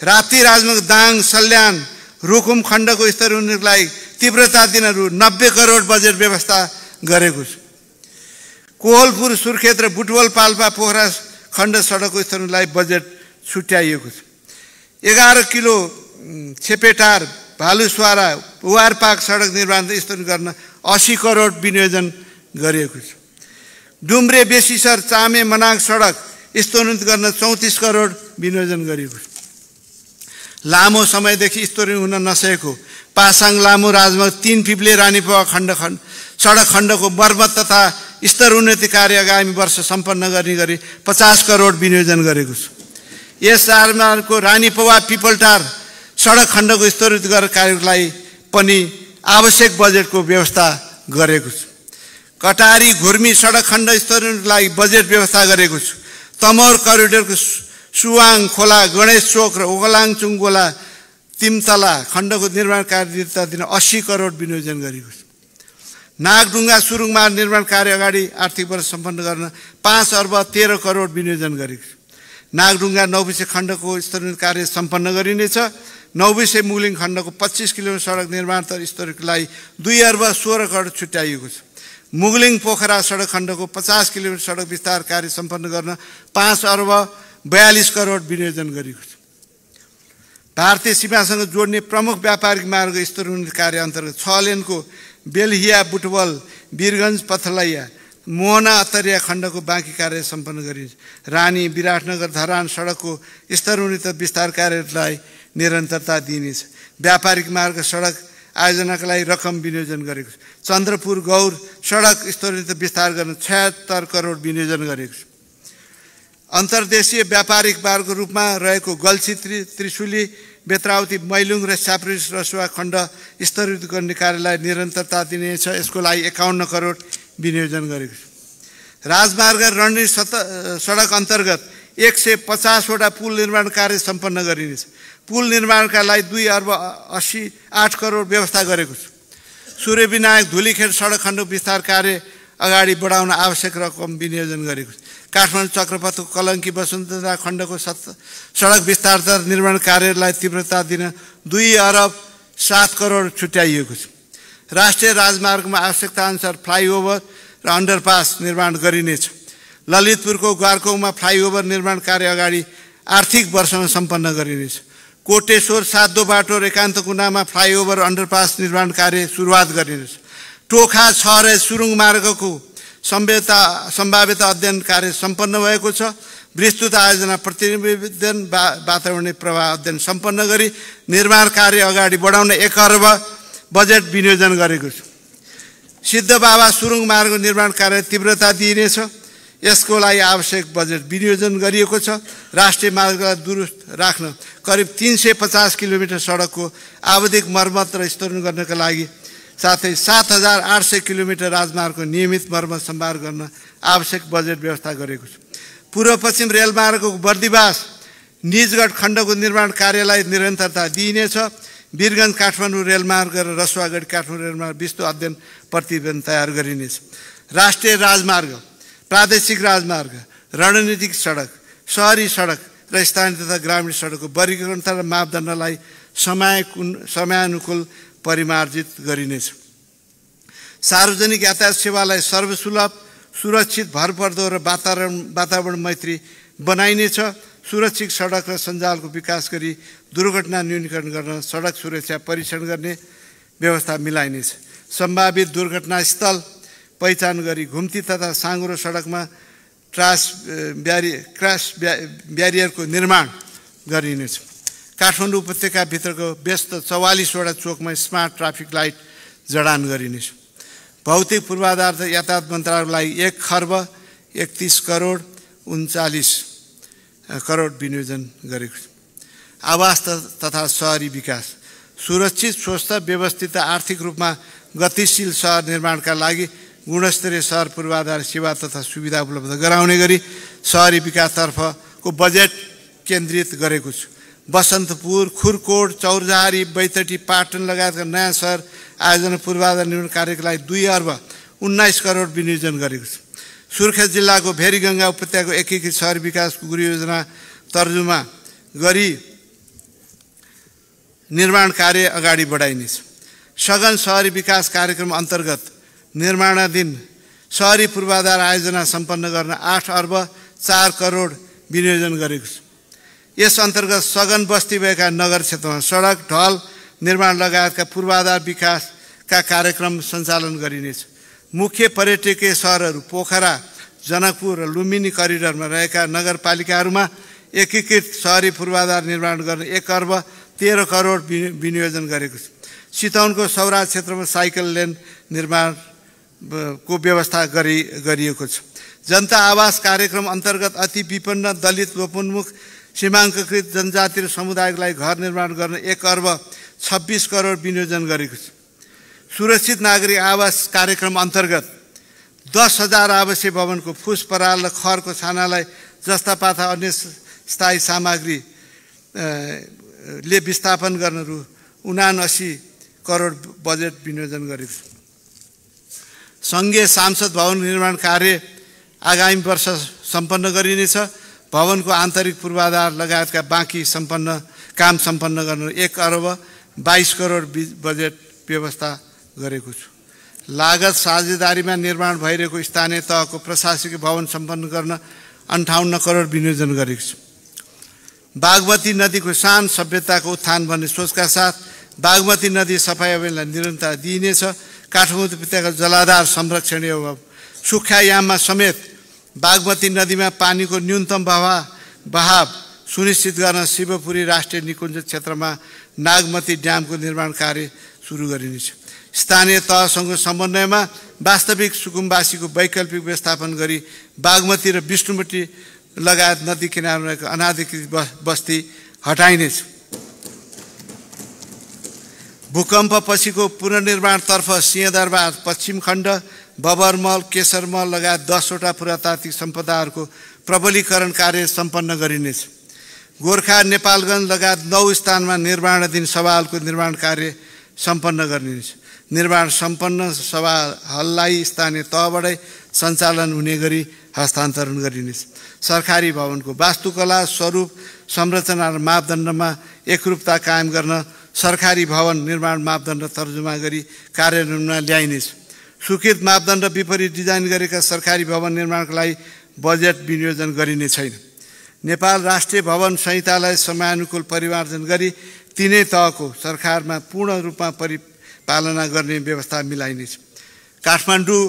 राप्ती राजमार्ग दाङ सल्यान रुकुम खण्डको स्तर लागि तीव्रता दिन रु नब्बे करोड बजेट व्यवस्था गरेको छु। कोहलपुर सुर्खेत र बुटवल पाल्पा पोखरा खण्ड सडकको स्तरलाई बजेट छुट्याइएको छ। एघार किलो छेपेटार भालुसुवारा पाक सडक निर्माण स्तरण गर्न असी करोड विनियोजन गरिएको छ। डुम्रे बेसीसर चामे मनाङ सडक स्तरोन्नत गर्न चौतिस करोड विनियोजन गरिएको छ। लामो समयदेखि स्तरोन्नत हुन नसकेको। पासाङ लामो राजमार्ग तिन पिप्ले रानीपुवा खण्ड खण्ड सडक खण्डको मर्मत तथा स्तर उन्नति कार्य आगामी वर्ष सम्पन्न गर्ने गरी पचास करोड विनियोजन गरेको छु। यस राजमार्गको रानीपवा पिपलटार सडक खण्डको स्तरित गरेर कार्यलाई पनि आवश्यक बजेटको व्यवस्था गरेको छु। कटारी घुर्मी सडक खण्ड स्तरणको लागि बजेट व्यवस्था गरेको छु। तमोर करिडोरको सुवाङ खोला गणेश चोक र ओगलाङचुङ गोला तिमतला खण्डको निर्माण कार्य दिन अस्सी करोड विनियोजन गरेको छु। नागढुङ्गा सुरुङ मार्ग निर्माण कार्य अगाडि आर्थिक वर्ष सम्पन्न गर्न पाँच अर्ब तेह्र करोड विनियोजन गरेको छु। नागढुङ्गा नौबिसे खण्डको स्तरीय कार्य सम्पन्न गरिनेछ। नौबिसे मुलिङ खण्डको पच्चिस किलोमिटर सडक निर्माण तर स्तरको लागि दुई अर्ब सोह्र करोड छुट्याइएको छ। मुगलिङ पोखरा सडक खण्डको पचास किलोमिटर सडक विस्तार कार्य सम्पन्न गर्न पाँच अर्ब बयालिस करोड विनियोजन गरेको छ। भारतीय सीमासँग जोड्ने प्रमुख व्यापारिक मार्ग स्तर कार्य अन्तर्गत छ लेनको बेलहिया बुटवल वीरगञ्ज पथलैया मोहना अतरिया खण्डको बाँकी कार्य सम्पन्न गरिन्छ। रानी विराटनगर धरान सडकको स्तर उन्नत विस्तार कार्यलाई निरन्तरता दिइनेछ। व्यापारिक मार्ग सडक आयोजनाका लागि रकम विनियोजन गरेको छ। चन्द्रपुर गौर सडक स्तरोन्नत विस्तार गर्न छयत्तर करोड विनियोजन गरेको छ। अन्तर्देशीय व्यापारिक मार्गको रूपमा रहेको गल्छी त्रि त्रिशुली बेत्रावती मैलुङ र साप्रिस रसुवा खण्ड स्तरित गर्ने कार्यलाई निरन्तरता दिनेछ। यसको लागि एकाउन्न करोड विनियोजन गरेको छ। राजमार्ग रणनीति सत सडक अन्तर्गत एक सय पचासवटा पुल निर्माण कार्य सम्पन्न गरिनेछ। पुल निर्माणका लागि दुई अर्ब अस्सी आठ करोड व्यवस्था गरेको छु। सूर्य विनायक धुलीखेल सडक खण्ड विस्तार कार्य अगाडि बढाउन आवश्यक रकम विनियोजन गरेको छु। काठमाडौँ चक्रपथको कलङ्की वसुन्धरा खण्डको सत् सडक विस्तार निर्माण कार्यलाई तीव्रता दिन दुई अरब सात करोड छुट्याइएको छ। राष्ट्रिय राजमार्गमा आवश्यकता अनुसार फ्लाइओभर र अन्डरपास निर्माण गरिनेछ। ललितपुरको ग्वारकोमा फ्लाइओभर निर्माण कार्य अगाडि आर्थिक वर्षमा सम्पन्न गरिनेछ। कोटेश्वर सातो बाटो र एकान्त कुनामा फ्लाइओभर अन्डरपास निर्माण कार्य सुरुवात गरिनेछ। टोखा छ र सुरुङ मार्गको सम्भ्यता सम्भाव्यता अध्ययन कार्य सम्पन्न भएको छ। विस्तृत आयोजना प्रतिवेदन वातावरणीय प्रभाव अध्ययन सम्पन्न गरी निर्माण कार्य अगाडि बढाउन एक अर्ब बजेट विनियोजन गरेको छु। सिद्ध बाबा सुरुङ मार्ग निर्माण कार्य तीव्रता दिइनेछ। यसको लागि आवश्यक बजेट विनियोजन गरिएको छ। राष्ट्रिय मार्गलाई दुरुस्त राख्न करिब तिन सय पचास किलोमिटर सडकको आवधिक मर्मत र स्तरण गर्नका लागि साथै सात हजार आठ सय किलोमिटर राजमार्गको नियमित मर्मत सम्भार गर्न आवश्यक बजेट व्यवस्था गरेको छु। पूर्व पश्चिम रेलमार्गको बर्दिवास निजगढ खण्डको निर्माण कार्यलाई निरन्तरता दिइनेछ। वीरगञ्ज काठमाडौँ रेलमार्ग र रसुवागढी काठमाडौँ रेलमार्ग विस्तृत अध्ययन प्रतिवेदन तयार गरिनेछ। राष्ट्रिय राजमार्ग प्रादेशिक राजमार्ग रणनीतिक सडक सहरी सडक र स्थानीय तथा ग्रामीण सडकको वर्गीकरण र मापदण्डलाई समय समयानुकूल परिमार्जित गरिनेछ। सार्वजनिक यातायात सेवालाई सर्वसुलभ सुरक्षित भरपर्दो र वातावरण वातावरण मैत्री बनाइनेछ। सुरक्षित सडक र सञ्जालको विकास गरी दुर्घटना न्यूनीकरण गर्न सडक सुरक्षा परीक्षण गर्ने व्यवस्था मिलाइनेछ। सम्भावित दुर्घटनास्थल पहिचान गरी घुम्ती तथा साँगुरो सडकमा ट्रास ब्यारि क्रास ब्या ब्यारियरको निर्माण गरिनेछ। काठमाडौँ उपत्यकाभित्रको व्यस्त चौवालिसवटा चोकमा स्मार्ट ट्राफिक लाइट जडान गरिनेछ। भौतिक पूर्वाधार यातायात मन्त्रालयको लागि एक खर्ब एकतिस करोड उन्चालिस करोड विनियोजन गरेको छ। आवास तथा सहरी विकास। सुरक्षित स्वस्थ व्यवस्थित आर्थिक रूपमा गतिशील सहर निर्माणका लागि गुणस्तरीय सहर पूर्वाधार सेवा तथा सुविधा उपलब्ध गराउने गरी सहरी विकासतर्फको बजेट केन्द्रित गरेको छु। बसन्तपुर खुरकोट चौरजहारी बैतडी पाटन लगायतका नयाँ सहर आयोजना पूर्वाधार निर्माण कार्यको लागि दुई अर्ब उन्नाइस करोड विनियोजन गरेको छु। सुर्खेत जिल्लाको भेरीगङ्गा उपत्यकाको एकीकृत सहर विकासको गुरु योजना तर्जुमा गरी निर्माण कार्य अगाडि बढाइनेछ सघन सहरी विकास कार्यक्रम अन्तर्गत निर्माणाधीन सहरी पूर्वाधार आयोजना सम्पन्न गर्न आठ अर्ब चार करोड विनियोजन गरेको छु। यस अन्तर्गत सघन बस्ती भएका नगर क्षेत्रमा सडक ढल निर्माण लगायतका पूर्वाधार विकासका कार्यक्रम सञ्चालन गरिनेछ। मुख्य पर्यटकीय सहरहरू पोखरा जनकपुर र लुम्बिनी करिडरमा रहेका नगरपालिकाहरूमा एकीकृत सहरी पूर्वाधार निर्माण गर्न एक अर्ब तेह्र करोड विनियोजन गरेको छ। चितवनको सौरा क्षेत्रमा साइकल लेन निर्माण को व्यवस्था गरि गरिएको छ। जनता आवास कार्यक्रम अन्तर्गत अति विपन्न दलित लोपोन्मुख सीमाङ्ककृत जनजाति र समुदायलाई घर निर्माण गर्न एक अर्ब छब्बिस करोड विनियोजन गरेको छ। सुरक्षित नागरिक आवास कार्यक्रम अन्तर्गत दस हजार आवासीय भवनको फुस पराल र खरको छानालाई जस्ता पाथा अन्य स्थायी सामग्री ले विस्थापन गर्न रु उनासी करोड बजेट विनियोजन गरेको छ। सङ्घीय सांसद भवन निर्माण कार्य आगामी वर्ष सम्पन्न गरिनेछ। भवनको आन्तरिक पूर्वाधार लगायतका बाँकी सम्पन्न काम सम्पन्न गर्न एक अरब बाइस करोड बजेट व्यवस्था गरेको छु। लागत साझेदारीमा निर्माण भइरहेको स्थानीय तहको प्रशासकीय भवन सम्पन्न गर्न अन्ठाउन्न करोड विनियोजन गरेको छु। बागमती नदीको सान सभ्यताको उत्थान भन्ने सोचका साथ बागमती नदी सफाइ अभियानलाई निरन्तरता दिइनेछ। काठमाडौँ उपत्यका जलाधार संरक्षण एवं सुख्यायाममा समेत बागमती नदीमा पानीको न्यूनतम बहाव बहाव सुनिश्चित गर्न शिवपुरी राष्ट्रिय निकुञ्ज क्षेत्रमा नागमती ड्यामको निर्माण कार्य सुरु गरिनेछ। स्थानीय तहसँग समन्वयमा वास्तविक सुकुम्बासीको वैकल्पिक व्यवस्थापन गरी बागमती र विष्णुमती लगायत नदी किनारमा रहेको अनाधिकृत बस्ती हटाइनेछ। भूकम्प पछिको पुनर्निर्माणतर्फ सिंहदरबार पश्चिम खण्ड बबरमल केशरमल लगायत दसवटा पुरातात्विक सम्पदाहरूको प्रबलीकरण कार्य सम्पन्न गरिनेछ। गोर्खा नेपालगञ्ज लगायत नौ स्थानमा निर्माणाधीन सवालको निर्माण कार्य सम्पन्न गरिनेछ। निर्माण सम्पन्न सभा हललाई स्थानीय तहबाटै सञ्चालन हुने गरी हस्तान्तरण गरिनेछ। सरकारी भवनको वास्तुकला स्वरूप संरचना र मापदण्डमा एकरूपता कायम गर्न सरकारी भवन निर्माण मापदण्ड तर्जुमा गरी कार्यान्वयनमा ल्याइनेछ। स्वीकृत मापदण्ड विपरीत डिजाइन गरेका सरकारी भवन निर्माणको लागि बजेट विनियोजन गरिने छैन। नेपाल राष्ट्रिय भवन संहितालाई समयानुकूल परिमार्जन गरी तिनै तहको सरकारमा पूर्ण रूपमा परिपालना गर्ने व्यवस्था मिलाइनेछ। काठमाडौँ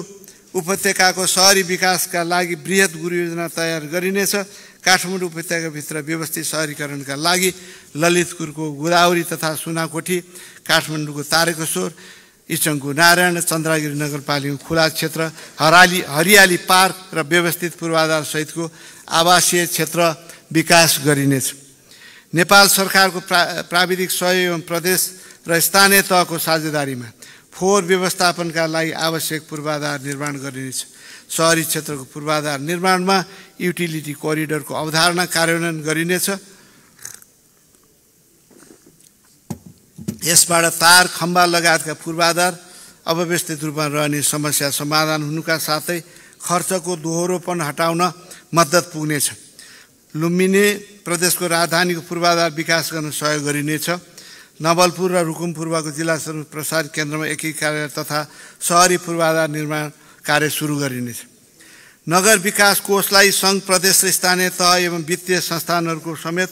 उपत्यकाको सहरी विकासका लागि वृहत गुरु योजना तयार गरिनेछ। काठमाडौँ उपत्यकाभित्र व्यवस्थित सहरीकरणका लागि ललितपुरको गोदावरी तथा सुनाकोठी काठमाडौँको तारेकेश्वर इचङको नारायण चन्द्रगिरी नगरपालिका खुला क्षेत्र हराली हरियाली पार्क र व्यवस्थित पूर्वाधार सहितको आवासीय क्षेत्र विकास गरिनेछ। नेपाल सरकारको प्रा प्राविधिक सहयोग एवं प्रदेश र स्थानीय तहको साझेदारीमा फोहोर व्यवस्थापनका लागि आवश्यक पूर्वाधार निर्माण गरिनेछ। सहरी क्षेत्रको पूर्वाधार निर्माणमा युटिलिटी कोरिडोरको अवधारणा कार्यान्वयन गरिनेछ। यसबाट तार खम्बा लगायतका पूर्वाधार अव्यवस्थित रूपमा रहने समस्या समाधान हुनुका साथै खर्चको दोहोरोपन हटाउन मद्दत पुग्नेछ। लुम्बिनी प्रदेशको राजधानीको पूर्वाधार विकास गर्न सहयोग गरिनेछ। नवलपुर र रुकुम पूर्वको जिल्ला प्रसार केन्द्रमा एकीकरण तथा सहरी पूर्वाधार निर्माण कार्य सुरु गरिनेछ। नगर विकास कोषलाई सङ्घ प्रदेश र स्थानीय तह एवं वित्तीय संस्थानहरूको समेत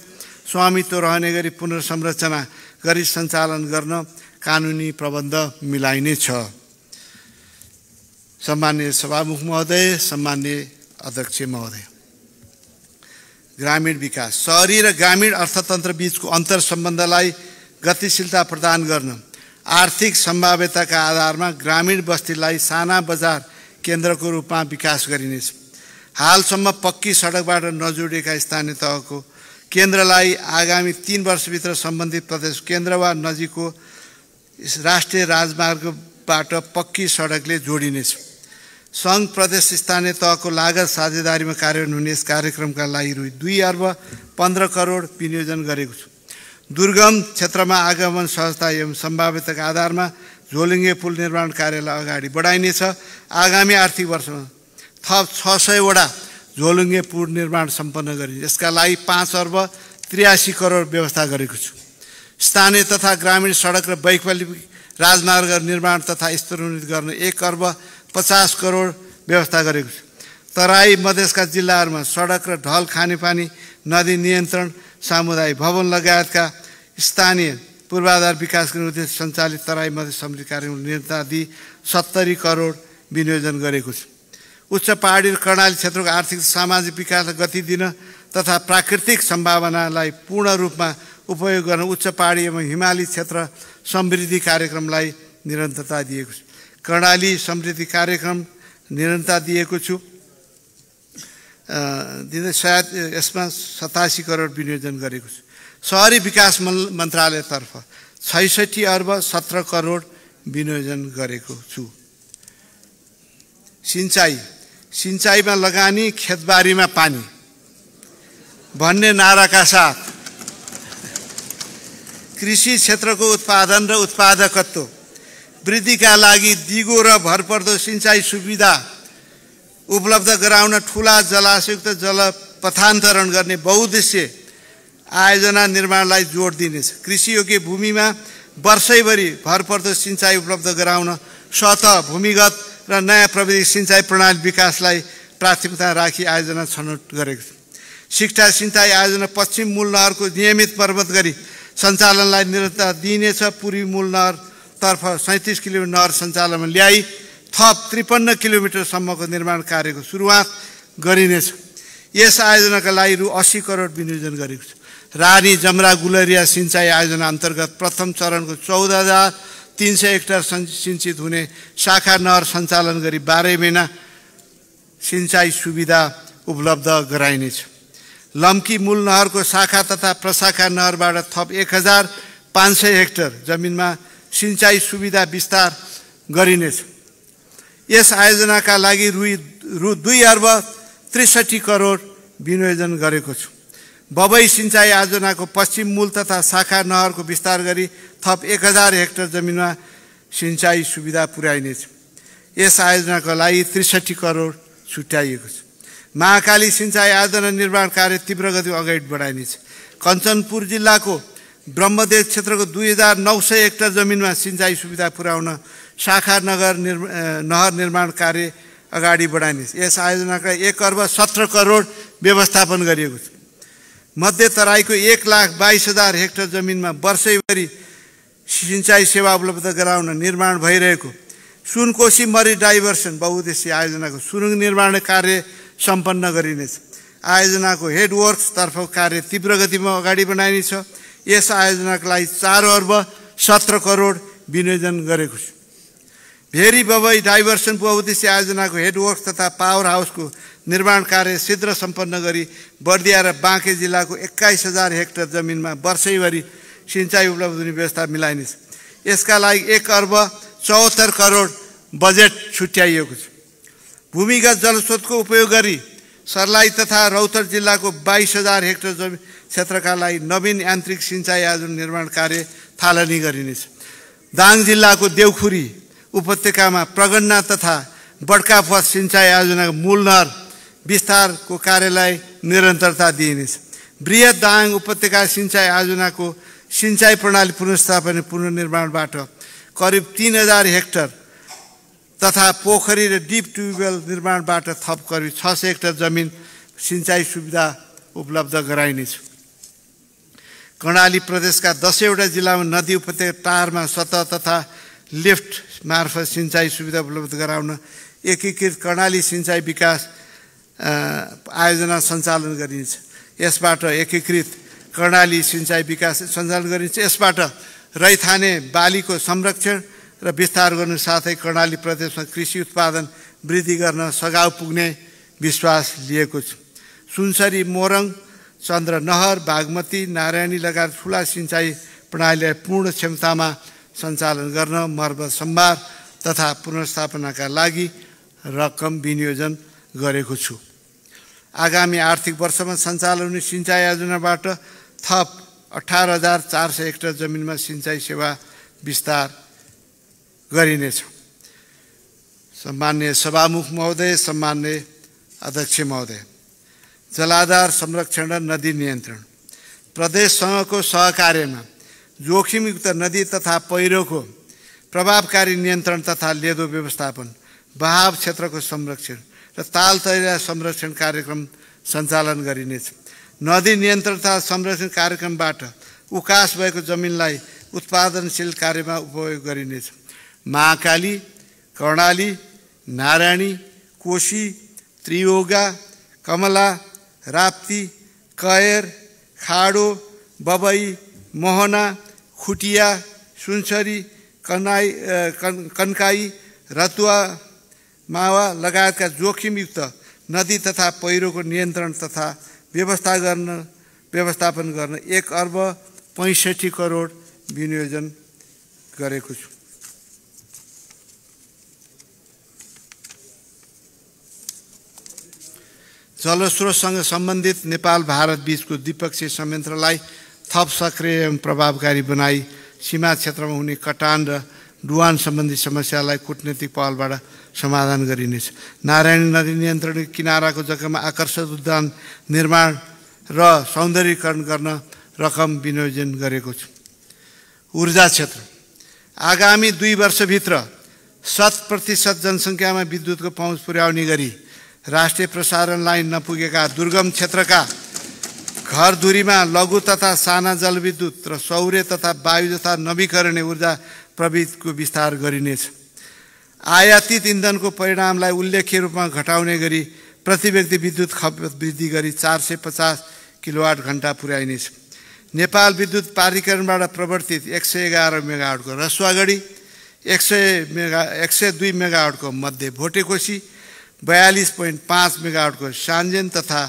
स्वामित्व रहने गरी पुनर्संरचना गरी सञ्चालन गर्न कानुनी प्रबन्ध मिलाइनेछ। सम्मान्य सभामुख महोदय सम्मान्य अध्यक्ष महोदय ग्रामीण विकास सहरी र ग्रामीण अर्थतन्त्र बिचको अन्तर सम्बन्धलाई गतिशीलता प्रदान गर्न आर्थिक सम्भाव्यताका आधारमा ग्रामीण बस्तीलाई साना बजार केन्द्रको रूपमा विकास गरिनेछ। हालसम्म पक्की सडकबाट नजोडिएका स्थानीय तहको केन्द्रलाई आगामी तिन वर्षभित्र सम्बन्धित प्रदेश केन्द्र वा नजिकको राष्ट्रिय राजमार्गबाट पक्की सडकले जोडिनेछ सङ्घ प्रदेश स्थानीय तहको लागत साझेदारीमा कार्यान्वयन हुने यस कार्यक्रमका लागि रु दुई अर्ब पन्ध्र करोड विनियोजन गरेको छु। दुर्गम क्षेत्रमा आगमन सहजता एवं सम्भाव्यताका आधारमा झोलिङ्गे पुल निर्माण कार्यलाई अगाडि बढाइनेछ। आगामी आर्थिक वर्षमा थप छ सयवटा झोलुङ्गे निर्माण सम्पन्न गरिन्छ। यसका लागि पाँच अर्ब त्रियासी करोड व्यवस्था गरेको छु। स्थानीय तथा ग्रामीण सडक र वैकल्पिक राजमार्ग निर्माण तथा स्तरोन्नत गर्न एक अर्ब पचास करोड व्यवस्था गरेको छु। तराई मधेसका जिल्लाहरूमा सडक र ढल खानेपानी नदी नियन्त्रण सामुदायिक भवन लगायतका स्थानीय पूर्वाधार विकासको उद्देश्य सञ्चालित तराई मध्य समृद्धि कार्यक्रम निरन्तर दिई सत्तरी करोड विनियोजन गरेको छु। उच्च पहाडी र कर्णाली क्षेत्रको आर्थिक सामाजिक विकासलाई गति दिन तथा प्राकृतिक सम्भावनालाई पूर्ण रूपमा उपयोग गर्न उच्च पहाडी एवं हिमाली क्षेत्र समृद्धि कार्यक्रमलाई निरन्तरता दिएको छु। कर्णाली समृद्धि कार्यक्रम निरन्तरता दिएको छु। दिँदै सायद यसमा सतासी करोड विनियोजन गरेको छु। सहरी विकास मन्त्रालयतर्फ छैसठी अर्ब सत्र करोड विनियोजन गरेको छु। सिँचाइ सिँचाइमा लगानी खेतबारीमा पानी। भन्ने नाराका साथ कृषि क्षेत्रको उत्पादन र उत्पादकत्व वृद्धिका लागि दिगो र भरपर्दो सिँचाइ सुविधा उपलब्ध गराउन ठुला जलाशयुक्त जल पथान्तरण गर्ने बहुद्देश्य आयोजना निर्माणलाई जोड दिनेछ। कृषियोग्य भूमिमा वर्षैभरि भरपर्दो सिँचाइ उपलब्ध गराउन सत भूमिगत र नयाँ प्रविधि सिँचाइ प्रणाली विकासलाई प्राथमिकता राखी आयोजना छनौट गरेको छ। शिक्षा सिँचाइ आयोजना पश्चिम मूल नहरको नियमित मर्मत गरी सञ्चालनलाई निरन्तर दिइनेछ। पूर्वी मूल नहरतर्फ सैँतिस किलोमिटर नहर सञ्चालनमा ल्याई थप त्रिपन्न किलोमिटरसम्मको निर्माण कार्यको सुरुवात गरिनेछ। यस आयोजनाका लागि रु अस्सी करोड विनियोजन गरेको छ। रानी जमरा गुलरिया सिँचाइ आयोजना अन्तर्गत प्रथम चरणको चौध हजार तिन सय हेक्टर सिन्चित हुने शाखा नहर सञ्चालन गरी बाह्रै महिना सिँचाइ सुविधा उपलब्ध गराइनेछ। लम्की मूल नहरको शाखा तथा प्रशाखा नहरबाट थप एक हजार पाँच सय हेक्टर जमिनमा सिँचाइ सुविधा विस्तार गरिनेछ। यस आयोजनाका लागि रु रु दुई अर्ब त्रिसठी करोड विनियोजन गरेको छु। बबई सिँचाइ आयोजनाको पश्चिम मूल तथा शाखा नहरको विस्तार गरी थप एक हजार हेक्टर जमिनमा सिँचाइ सुविधा पुर्याइनेछ। यस आयोजनाको लागि त्रिसठी करोड छुट्याइएको छ। महाकाली सिँचाइ आयोजना निर्माण कार्य तीव्र गतिमा अगाडि बढाइनेछ। कञ्चनपुर जिल्लाको ब्रह्मदेव क्षेत्रको दुई हजार नौ सय हेक्टर जमिनमा सिँचाइ सुविधा पुर्याउन शाखा नगर निर् नहर निर्माण कार्य अगाडि बढाइनेछ। यस आयोजनाका एक अर्ब सत्र करोड व्यवस्थापन गरिएको छ। मध्य तराईको एक लाख बाइस हजार हेक्टर जमिनमा वर्षैभरि सिँचाइ सेवा उपलब्ध गराउन निर्माण भइरहेको। सुनकोशी मरी डाइभर्सन बहुद्देश्य आयोजनाको सुरुङ निर्माण कार्य सम्पन्न गरिनेछ। आयोजनाको हेडवर्क्सतर्फ कार्य तीव्र गतिमा अगाडि बढाइनेछ। यस आयोजनाको लागि चार अर्ब सत्र करोड विनियोजन गरेको छु। भेरी बबई डाइभर्सन बहुद्देश्य आयोजनाको हेडवर्क्स तथा पावर हाउसको निर्माण कार्य शीघ्र सम्पन्न गरी बर्दिया र बाँके जिल्लाको एक्काइस हजार हेक्टर जमिनमा वर्षैभरि सिँचाइ उपलब्ध हुने व्यवस्था मिलाइनेछ। यसका लागि एक अर्ब चौहत्तर करोड बजेट छुट्याइएको छ। भूमिगत जलस्रोतको उपयोग गरी सर्लाही तथा रौतर जिल्लाको बाइस हजार हेक्टर जमिन क्षेत्रका लागि नवीन यान्त्रिक सिँचाइ आयोजन निर्माण कार्य थालनी गरिनेछ। दाङ जिल्लाको देउखुरी उपत्यकामा प्रगन्ना तथा बड्कापथ सिँचाइ आयोजनाको मूल नहर विस्तारको कार्यलाई निरन्तरता दिइनेछ। बृहत दाङ उपत्यका सिँचाइ आयोजनाको सिँचाइ प्रणाली पुनर्स्थापन पुनर्निर्माणबाट करिब तिन हजार हेक्टर तथा पोखरी र डिप ट्युबवेल निर्माणबाट थप करिब छ सय हेक्टर जमिन सिँचाइ सुविधा उपलब्ध गराइनेछ। कर्णाली प्रदेशका दसैँवटा जिल्लामा नदी उपत्यका टारमा सतह तथा लिफ्ट मार्फत सिँचाइ सुविधा उपलब्ध गराउन एकीकृत कर्णाली सिँचाइ विकास आयोजना सञ्चालन गरिन्छ। यसबाट एकीकृत कर्णाली सिँचाइ विकास सञ्चालन गरिन्छ। यसबाट रैथाने बालीको संरक्षण र विस्तार गर्नु साथै कर्णाली प्रदेशमा कृषि उत्पादन वृद्धि गर्न सघाउ पुग्ने विश्वास लिएको छु। सुनसरी मोरङ चन्द्रनहर बागमती नारायणी लगायत ठुला सिँचाइ प्रणालीलाई पूर्ण क्षमतामा सञ्चालन गर्न मर्म सम्भार तथा पुनर्स्थापनाका लागि रकम विनियोजन गरेको छु। आगामी आर्थिक वर्षमा सञ्चालन हुने सिँचाइ योजनाबाट थप अठार हजार चार सय हेक्टर जमिनमा सिँचाइ सेवा विस्तार गरिनेछ। सम्मान्य सभामुख महोदय सम्मान्य अध्यक्ष महोदय जलाधार संरक्षण र नदी नियन्त्रण प्रदेशसँगको सहकार्यमा जोखिमयुक्त नदी तथा पहिरोको प्रभावकारी नियन्त्रण तथा लेदो व्यवस्थापन बहाव क्षेत्रको संरक्षण र ताल तैरा संरक्षण कार्यक्रम सञ्चालन गरिनेछ। नदी नियन्त्रण तथा संरक्षण कार्यक्रमबाट उकास भएको जमिनलाई उत्पादनशील कार्यमा उपयोग गरिनेछ। महाकाली कर्णाली नारायणी कोशी त्रियोगा कमला राप्ती कयर खाडो बबई मोहना खुटिया सुनसरी कनाई कन कन्काई रतुवा मावा लगायतका जोखिमयुक्त नदी तथा पहिरोको नियन्त्रण तथा व्यवस्था गर्न व्यवस्थापन गर्न एक अर्ब पैँसठी करोड विनियोजन गरेको छु। जलस्रोतसँग सम्बन्धित नेपाल भारत बिचको द्विपक्षीय संयन्त्रलाई थप सक्रिय एवं प्रभावकारी बनाई सीमा क्षेत्रमा हुने कटान र डुवान सम्बन्धी समस्यालाई कुटनीतिक पहलबाट समाधान गरिनेछ। नारायणी नदी नियन्त्रण किनाराको जग्गामा आकर्षक उद्यान निर्माण र सौन्दर्यीकरण गर्न रकम विनियोजन गरेको छु। ऊर्जा क्षेत्र। आगामी दुई वर्षभित्र शत प्रतिशत जनसङ्ख्यामा विद्युतको पहुँच पुर्याउने गरी राष्ट्रिय प्रसारण लाइन नपुगेका दुर्गम क्षेत्रका घरधुरीमा लघु तथा साना जलविद्युत र सौर्य तथा वायु तथा नवीकरणीय ऊर्जा प्रविधिको विस्तार गरिनेछ। आयातित इन्धनको परिणामलाई उल्लेख्य रूपमा घटाउने गरी प्रति व्यक्ति विद्युत खपत वृद्धि गरी चार सय पचास किलोवाट घन्टा पुर्याइनेछ। नेपाल विद्युत प्राधिकरणबाट प्रवर्तित एक सय एघार मेगावटको रसुवागढी एक सय मेगा एक सय दुई मेगावटको मध्ये भोटेकोसी बयालिस पोइन्ट पाँच मेगावटको सान्जेन तथा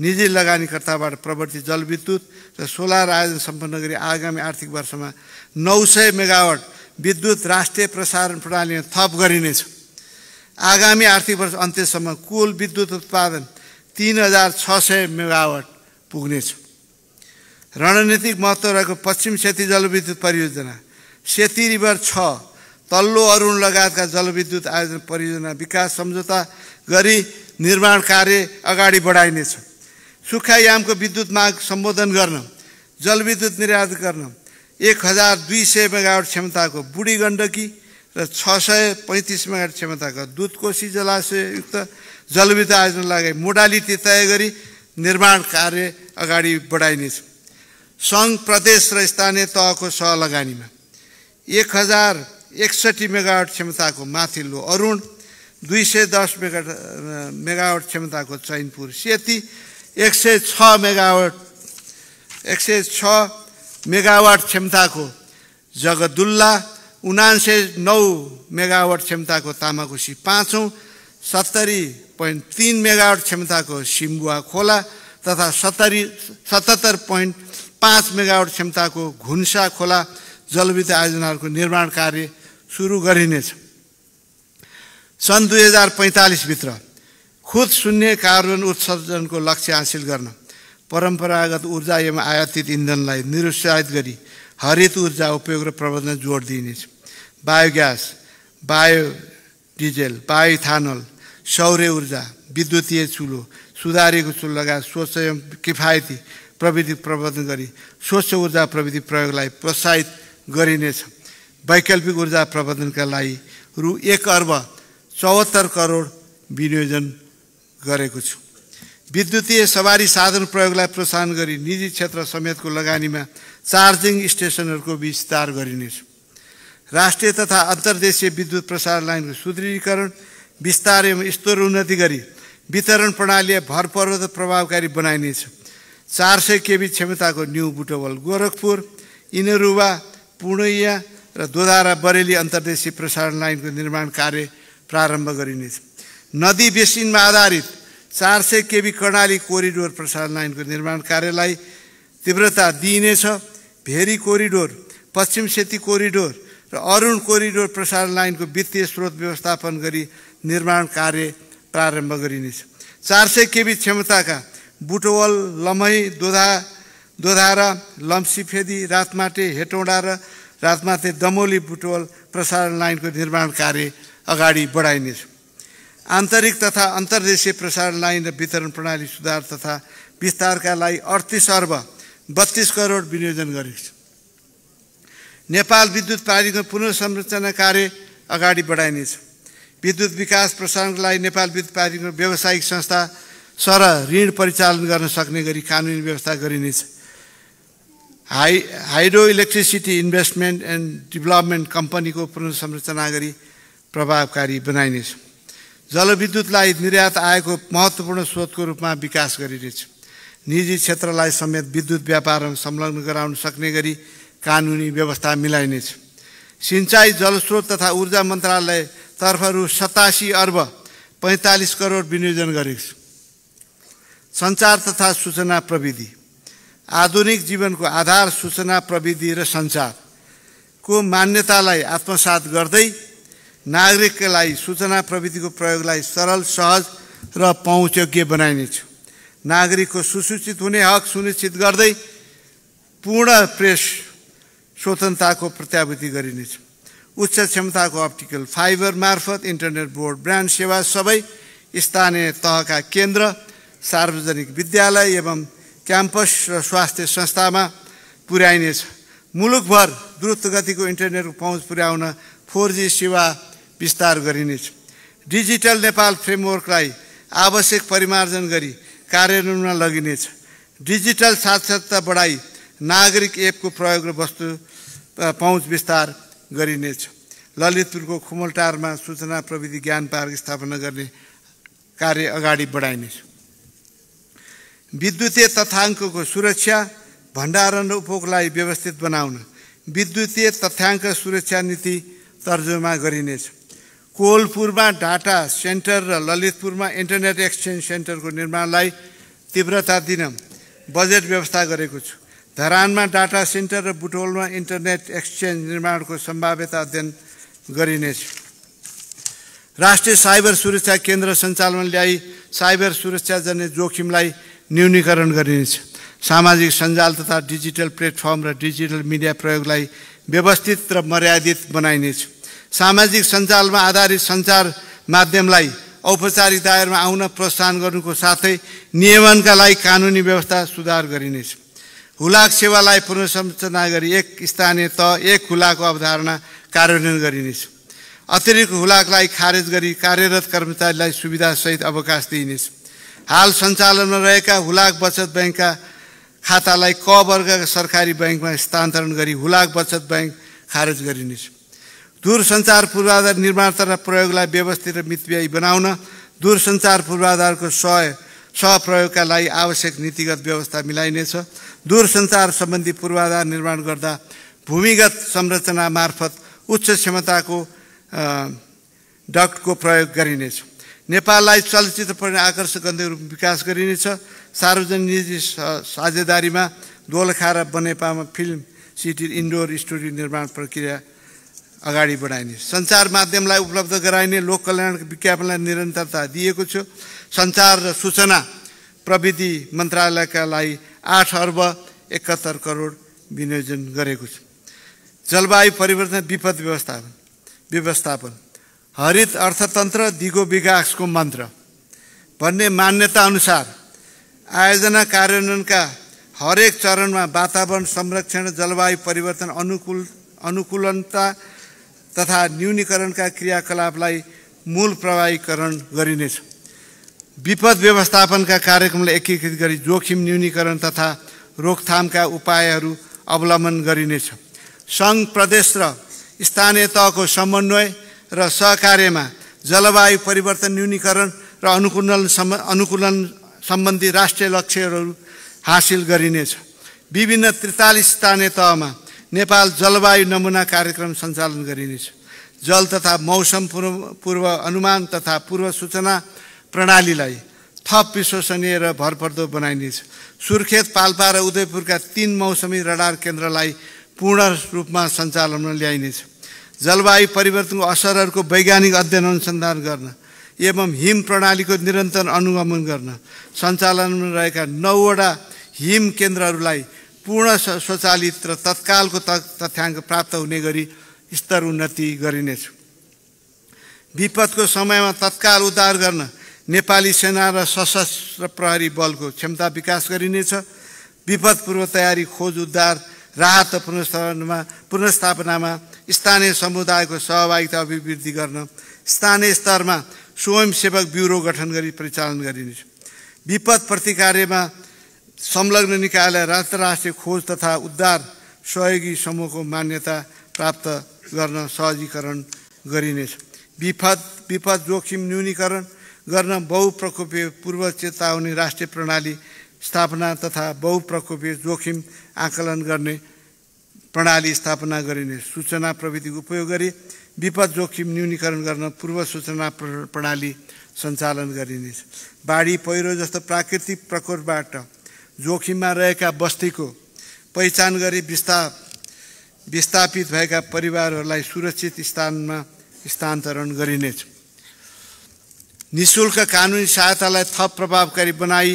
निजी लगानीकर्ताबाट प्रवर्तित जलविद्युत र सोलर आयोजन सम्पन्न गरी आगामी आर्थिक वर्षमा नौ सय मेगावट विद्युत राष्ट्रिय प्रसारण प्रणालीमा थप गरिनेछ आगामी आर्थिक वर्ष अन्त्यसम्म कुल विद्युत उत्पादन तिन हजार छ सय मेगावट पुग्नेछ रणनीतिक महत्त्व रहेको पश्चिम सेती जलविद्युत परियोजना सेती रिभर छ। तल्लो अरुण लगायतका जलविद्युत आयोजन परियोजना विकास सम्झौता गरी निर्माण कार्य अगाडि बढाइनेछ सुक्खायामको विद्युत माग सम्बोधन गर्न जलविद्युत निर्यात गर्न एक हजार दुई सय मेगावट क्षमताको बुढी गण्डकी र छ सय पैँतिस मेगावट क्षमताको दुधकोशी जलाशययुक्त जलविद्युत आयोजना लगाई मोडालिटी तय गरी निर्माण कार्य अगाडि बढाइनेछ। सङ्घ प्रदेश र स्थानीय तहको सहलगानीमा एक हजार एकसठी मेगावट क्षमताको माथिल्लो अरुण दुई सय दस मेगा मेगावट क्षमताको चैनपुर सेती एक सय छ मेगावट एक सय छ मेगावाट क्षमताको जगदुल्ला उनान्सय नौ मेगावाट क्षमताको तामाकोसी पाँचौँ सत्तरी पोइन्ट तिन मेगावाट क्षमताको सिम्बुवा खोला तथा सत्तरी सतहत्तर पोइन्ट पाँच मेगावाट क्षमताको घुन्सा खोला जलविद्युत आयोजनाहरूको निर्माण कार्य सुरु गरिनेछ। सन् दुई हजार पैँतालिसभित्र खुद शून्य कार्बन उत्सर्जनको लक्ष्य हासिल गर्न परम्परागत ऊर्जा एवं आयातित इन्धनलाई निरुत्साहित गरी हरित ऊर्जा उपयोग र प्रबन्धन जोड दिइनेछ। बायोग्यास बायो डिजेल बायोइथानल सौर्य ऊर्जा विद्युतीय चुलो सुधारिएको चुलो लगायत स्वच्छ एवं किफायती प्रविधि प्रबन्धन गरी स्वच्छ ऊर्जा प्रविधि प्रयोगलाई प्रोत्साहित गरिनेछ। वैकल्पिक ऊर्जा प्रबन्धनका लागि रु एक अर्ब चौहत्तर करोड विनियोजन गरेको छु। विद्युतीय सवारी साधन प्रयोगलाई प्रोत्साहन गरी निजी क्षेत्र समेतको लगानीमा चार्जिङ स्टेसनहरूको विस्तार गरिनेछ। राष्ट्रिय तथा अन्तर्देशीय विद्युत प्रसारण लाइनको सुदृढीकरण विस्तार एवं स्तर उन्नति गरी वितरण प्रणाली भरपर्दो प्रभावकारी बनाइनेछ। चार सय केबी क्षमताको न्यु बुटवल गोरखपुर इनरुवा पूर्णिया र दोधारा बरेली अन्तर्देशीय प्रसारण लाइनको निर्माण कार्य प्रारम्भ गरिनेछ। नदी बेसिनमा आधारित चार सय केबी कर्णाली कोरिडोर प्रसारण लाइनको निर्माण कार्यलाई तीव्रता दिइनेछ। भेरी कोरिडोर पश्चिम सेती कोरिडोर र अरुण कोरिडोर प्रसारण लाइनको वित्तीय स्रोत व्यवस्थापन गरी निर्माण कार्य प्रारम्भ गरिनेछ। चार सय केबी क्षमताका बुटवल लमही दोधा दोधारा लम्सीफेदी रातमाटे हेटौँडा र रातमाटे दमोली बुटवल प्रसारण लाइनको निर्माण कार्य अगाडि बढाइनेछ। आन्तरिक तथा अन्तर्देशीय प्रसारण लाइन र वितरण प्रणाली सुधार तथा विस्तारका लागि अडतिस अर्ब बत्तिस करोड विनियोजन गरेको छ। नेपाल विद्युत प्राधिकरण पुनर्संरचना कार्य अगाडि बढाइनेछ। विद्युत विकास प्रसारणको लागि नेपाल विद्युत प्राधिकरण व्यावसायिक संस्था सर ऋण परिचालन गर्न सक्ने गरी कानुनी व्यवस्था गरिनेछ। High hydro electricity investment and development कम्पनीको पुनर्संरचना गरी प्रभावकारी बनाइनेछ। जलविद्युतलाई निर्यात आएको महत्त्वपूर्ण स्रोतको रूपमा विकास गरिनेछ। निजी क्षेत्रलाई समेत विद्युत व्यापारमा संलग्न गराउन सक्ने गरी कानुनी व्यवस्था मिलाइनेछ। सिँचाइ जलस्रोत तथा ऊर्जा मन्त्रालयतर्फ रु सतासी अर्ब पैँतालिस करोड विनियोजन गरेको छ। सञ्चार तथा सूचना प्रविधि। आधुनिक जीवनको आधार सूचना प्रविधि र सञ्चारको मान्यतालाई आत्मसात गर्दै नागरिकका लागि सूचना प्रविधिको प्रयोगलाई सरल सहज र पहुँचयोग्य बनाइनेछ। नागरिकको सुसूचित हुने हक सुनिश्चित गर्दै पूर्ण प्रेस स्वतन्त्रताको प्रत्याभूति गरिनेछ। उच्च क्षमताको अप्टिकल फाइबर मार्फत इन्टरनेट बोर्ड ब्रान्ड सेवा सबै स्थानीय तहका केन्द्र सार्वजनिक विद्यालय एवं क्याम्पस र स्वास्थ्य संस्थामा पुर्याइनेछ। मुलुकभर द्रुत गतिको इन्टरनेटको पहुँच पुर्याउन फोर जी सेवा विस्तार गरिनेछ। डिजिटल नेपाल फ्रेमवर्कलाई आवश्यक परिमार्जन गरी कार्यान्वयनमा लगिनेछ। डिजिटल साक्षरता बढाई नागरिक एपको प्रयोग र वस्तु पहुँच विस्तार गरिनेछ। ललितपुरको खुमलटारमा सूचना प्रविधि ज्ञान पार्क स्थापना गर्ने कार्य अगाडि बढाइनेछ। विद्युतीय तथ्याङ्कको सुरक्षा भण्डारण र उपभोगलाई व्यवस्थित बनाउन विद्युतीय तथ्याङ्क सुरक्षा नीति तर्जुमा गरिनेछ। कोलपुरमा डाटा सेन्टर र ललितपुरमा इन्टरनेट एक्सचेन्ज सेन्टरको निर्माणलाई तीव्रता दिन बजेट व्यवस्था गरेको छु। धरानमा डाटा सेन्टर र बुटोलमा इन्टरनेट एक्सचेन्ज निर्माणको सम्भाव्यता अध्ययन गरिनेछ राष्ट्रिय साइबर सुरक्षा केन्द्र सञ्चालनमा ल्याई साइबर सुरक्षा जन्य जोखिमलाई न्यूनीकरण गरिनेछ सामाजिक सञ्जाल तथा डिजिटल प्लेटफर्म र डिजिटल मिडिया प्रयोगलाई व्यवस्थित र मर्यादित बनाइनेछ सामाजिक सञ्जालमा आधारित सञ्चार माध्यमलाई औपचारिक दायरामा आउन प्रोत्साहन गर्नुको साथै नियमनका लागि कानुनी व्यवस्था सुधार गरिनेछ। हुलाक सेवालाई पुनर्संरचना गरी एक स्थानीय तह एक हुलाको अवधारणा कार्यान्वयन गरिनेछ। अतिरिक्त हुलाकलाई खारेज गरी कार्यरत कर्मचारीलाई सुविधासहित अवकाश दिइनेछ। हाल सञ्चालनमा रहेका हुलाक बचत ब्याङ्कका खातालाई क वर्गका सरकारी ब्याङ्कमा स्थानान्तरण गरी हुलाक बचत ब्याङ्क खारेज गरिनेछ। दूरसञ्चार पूर्वाधार निर्माण तथा प्रयोगलाई व्यवस्थित र मितव्ययी बनाउन दूरसञ्चार पूर्वाधारको सह सहप्रयोगका लागि आवश्यक नीतिगत व्यवस्था मिलाइनेछ। दूरसञ्चार सम्बन्धी पूर्वाधार निर्माण गर्दा भूमिगत संरचना मार्फत उच्च क्षमताको डक्टको प्रयोग गरिनेछ। नेपाललाई चलचित्र पढ्ने आकर्षक गन्तव्य रूप विकास गरिनेछ। सार्वजनिक निजी साझेदारीमा दोलखा र बनेपामा फिल्म सिटी इन्डोर स्टुडियो निर्माण प्रक्रिया अगाडि बढाइने। सञ्चार माध्यमलाई उपलब्ध गराइने लोक कल्याण विज्ञापनलाई निरन्तरता दिएको छु। सञ्चार र सूचना प्रविधि मन्त्रालयका लागि आठ अर्ब एकहत्तर करोड विनियोजन गरेको छु। जलवायु परिवर्तन विपद व्यवस्थापन व्यवस्थापन हरित अर्थतन्त्र दिगो विकासको मन्त्र भन्ने मान्यता अनुसार आयोजना कार्यान्वयनका हरेक चरणमा वातावरण संरक्षण जलवायु परिवर्तन अनुकूल अनुकूलनता तथा न्यूनीकरणका क्रियाकलापलाई मूल प्रभावीकरण गरिनेछ। विपद व्यवस्थापनका कार्यक्रमलाई एकीकृत गरी जोखिम न्यूनीकरण तथा रोकथामका उपायहरू अवलम्बन गरिनेछ। सङ्घ प्रदेश र स्थानीय तहको समन्वय र सहकार्यमा जलवायु परिवर्तन न्यूनीकरण र अनुकूलन सम्ब अनुकूलन सम्बन्धी राष्ट्रिय लक्ष्यहरू हासिल गरिनेछ। विभिन्न त्रितालिस स्थानीय तहमा नेपाल जलवायु नमुना कार्यक्रम सञ्चालन गरिनेछ। जल तथा मौसम पूर्व पूर्व अनुमान तथा पूर्व सूचना प्रणालीलाई थप विश्वसनीय र भरपर्दो बनाइनेछ। सुर्खेत पाल्पा र उदयपुरका तीन मौसमी रडार केन्द्रलाई पूर्ण रूपमा सञ्चालनमा ल्याइनेछ। जलवायु परिवर्तनको असरहरूको वैज्ञानिक अध्ययन अनुसन्धान गर्न एवं हिम प्रणालीको निरन्तर अनुगमन गर्न सञ्चालनमा रहेका नौवटा हिम केन्द्रहरूलाई पूर्ण स्वचालित र तत्कालको तथ्याङ्क प्राप्त हुने गरी स्तर उन्नति गरिनेछ। विपदको समयमा तत्काल उद्धार गर्न नेपाली सेना र सशस्त्र प्रहरी बलको क्षमता विकास गरिनेछ। विपद पूर्व तयारी खोज उद्धार राहत पुनर्स्थापनामा पुनर्स्थापनामा स्थानीय समुदायको सहभागिता अभिवृद्धि गर्न स्थानीय स्तरमा स्वयंसेवक ब्युरो गठन गरी परिचालन गरिनेछ। विपद प्रतिकार्यमा संलग्न निकायलाई अन्तर्राष्ट्रिय खोज तथा उद्धार सहयोगी समूहको मान्यता प्राप्त गर्न सहजीकरण गरिनेछ। विपद विपद जोखिम न्यूनीकरण गर्न बहुप्रकोपीय पूर्व चेतावनी राष्ट्रिय प्रणाली स्थापना तथा बहुप्रकोपीय जोखिम आकलन गर्ने प्रणाली स्थापना गरिने सूचना प्रविधिको उपयोग गरी विपद जोखिम न्यूनीकरण गर्न पूर्व सूचना प्रणाली सञ्चालन गरिनेछ। बाढी पहिरो जस्तो प्राकृतिक प्रकोपबाट जोखिममा रहेका बस्तीको पहिचान गरी विस्ता विस्थापित भएका परिवारहरूलाई सुरक्षित स्थानमा स्थानान्तरण गरिनेछ। निशुल्क कानुनी सहायतालाई थप प्रभावकारी बनाई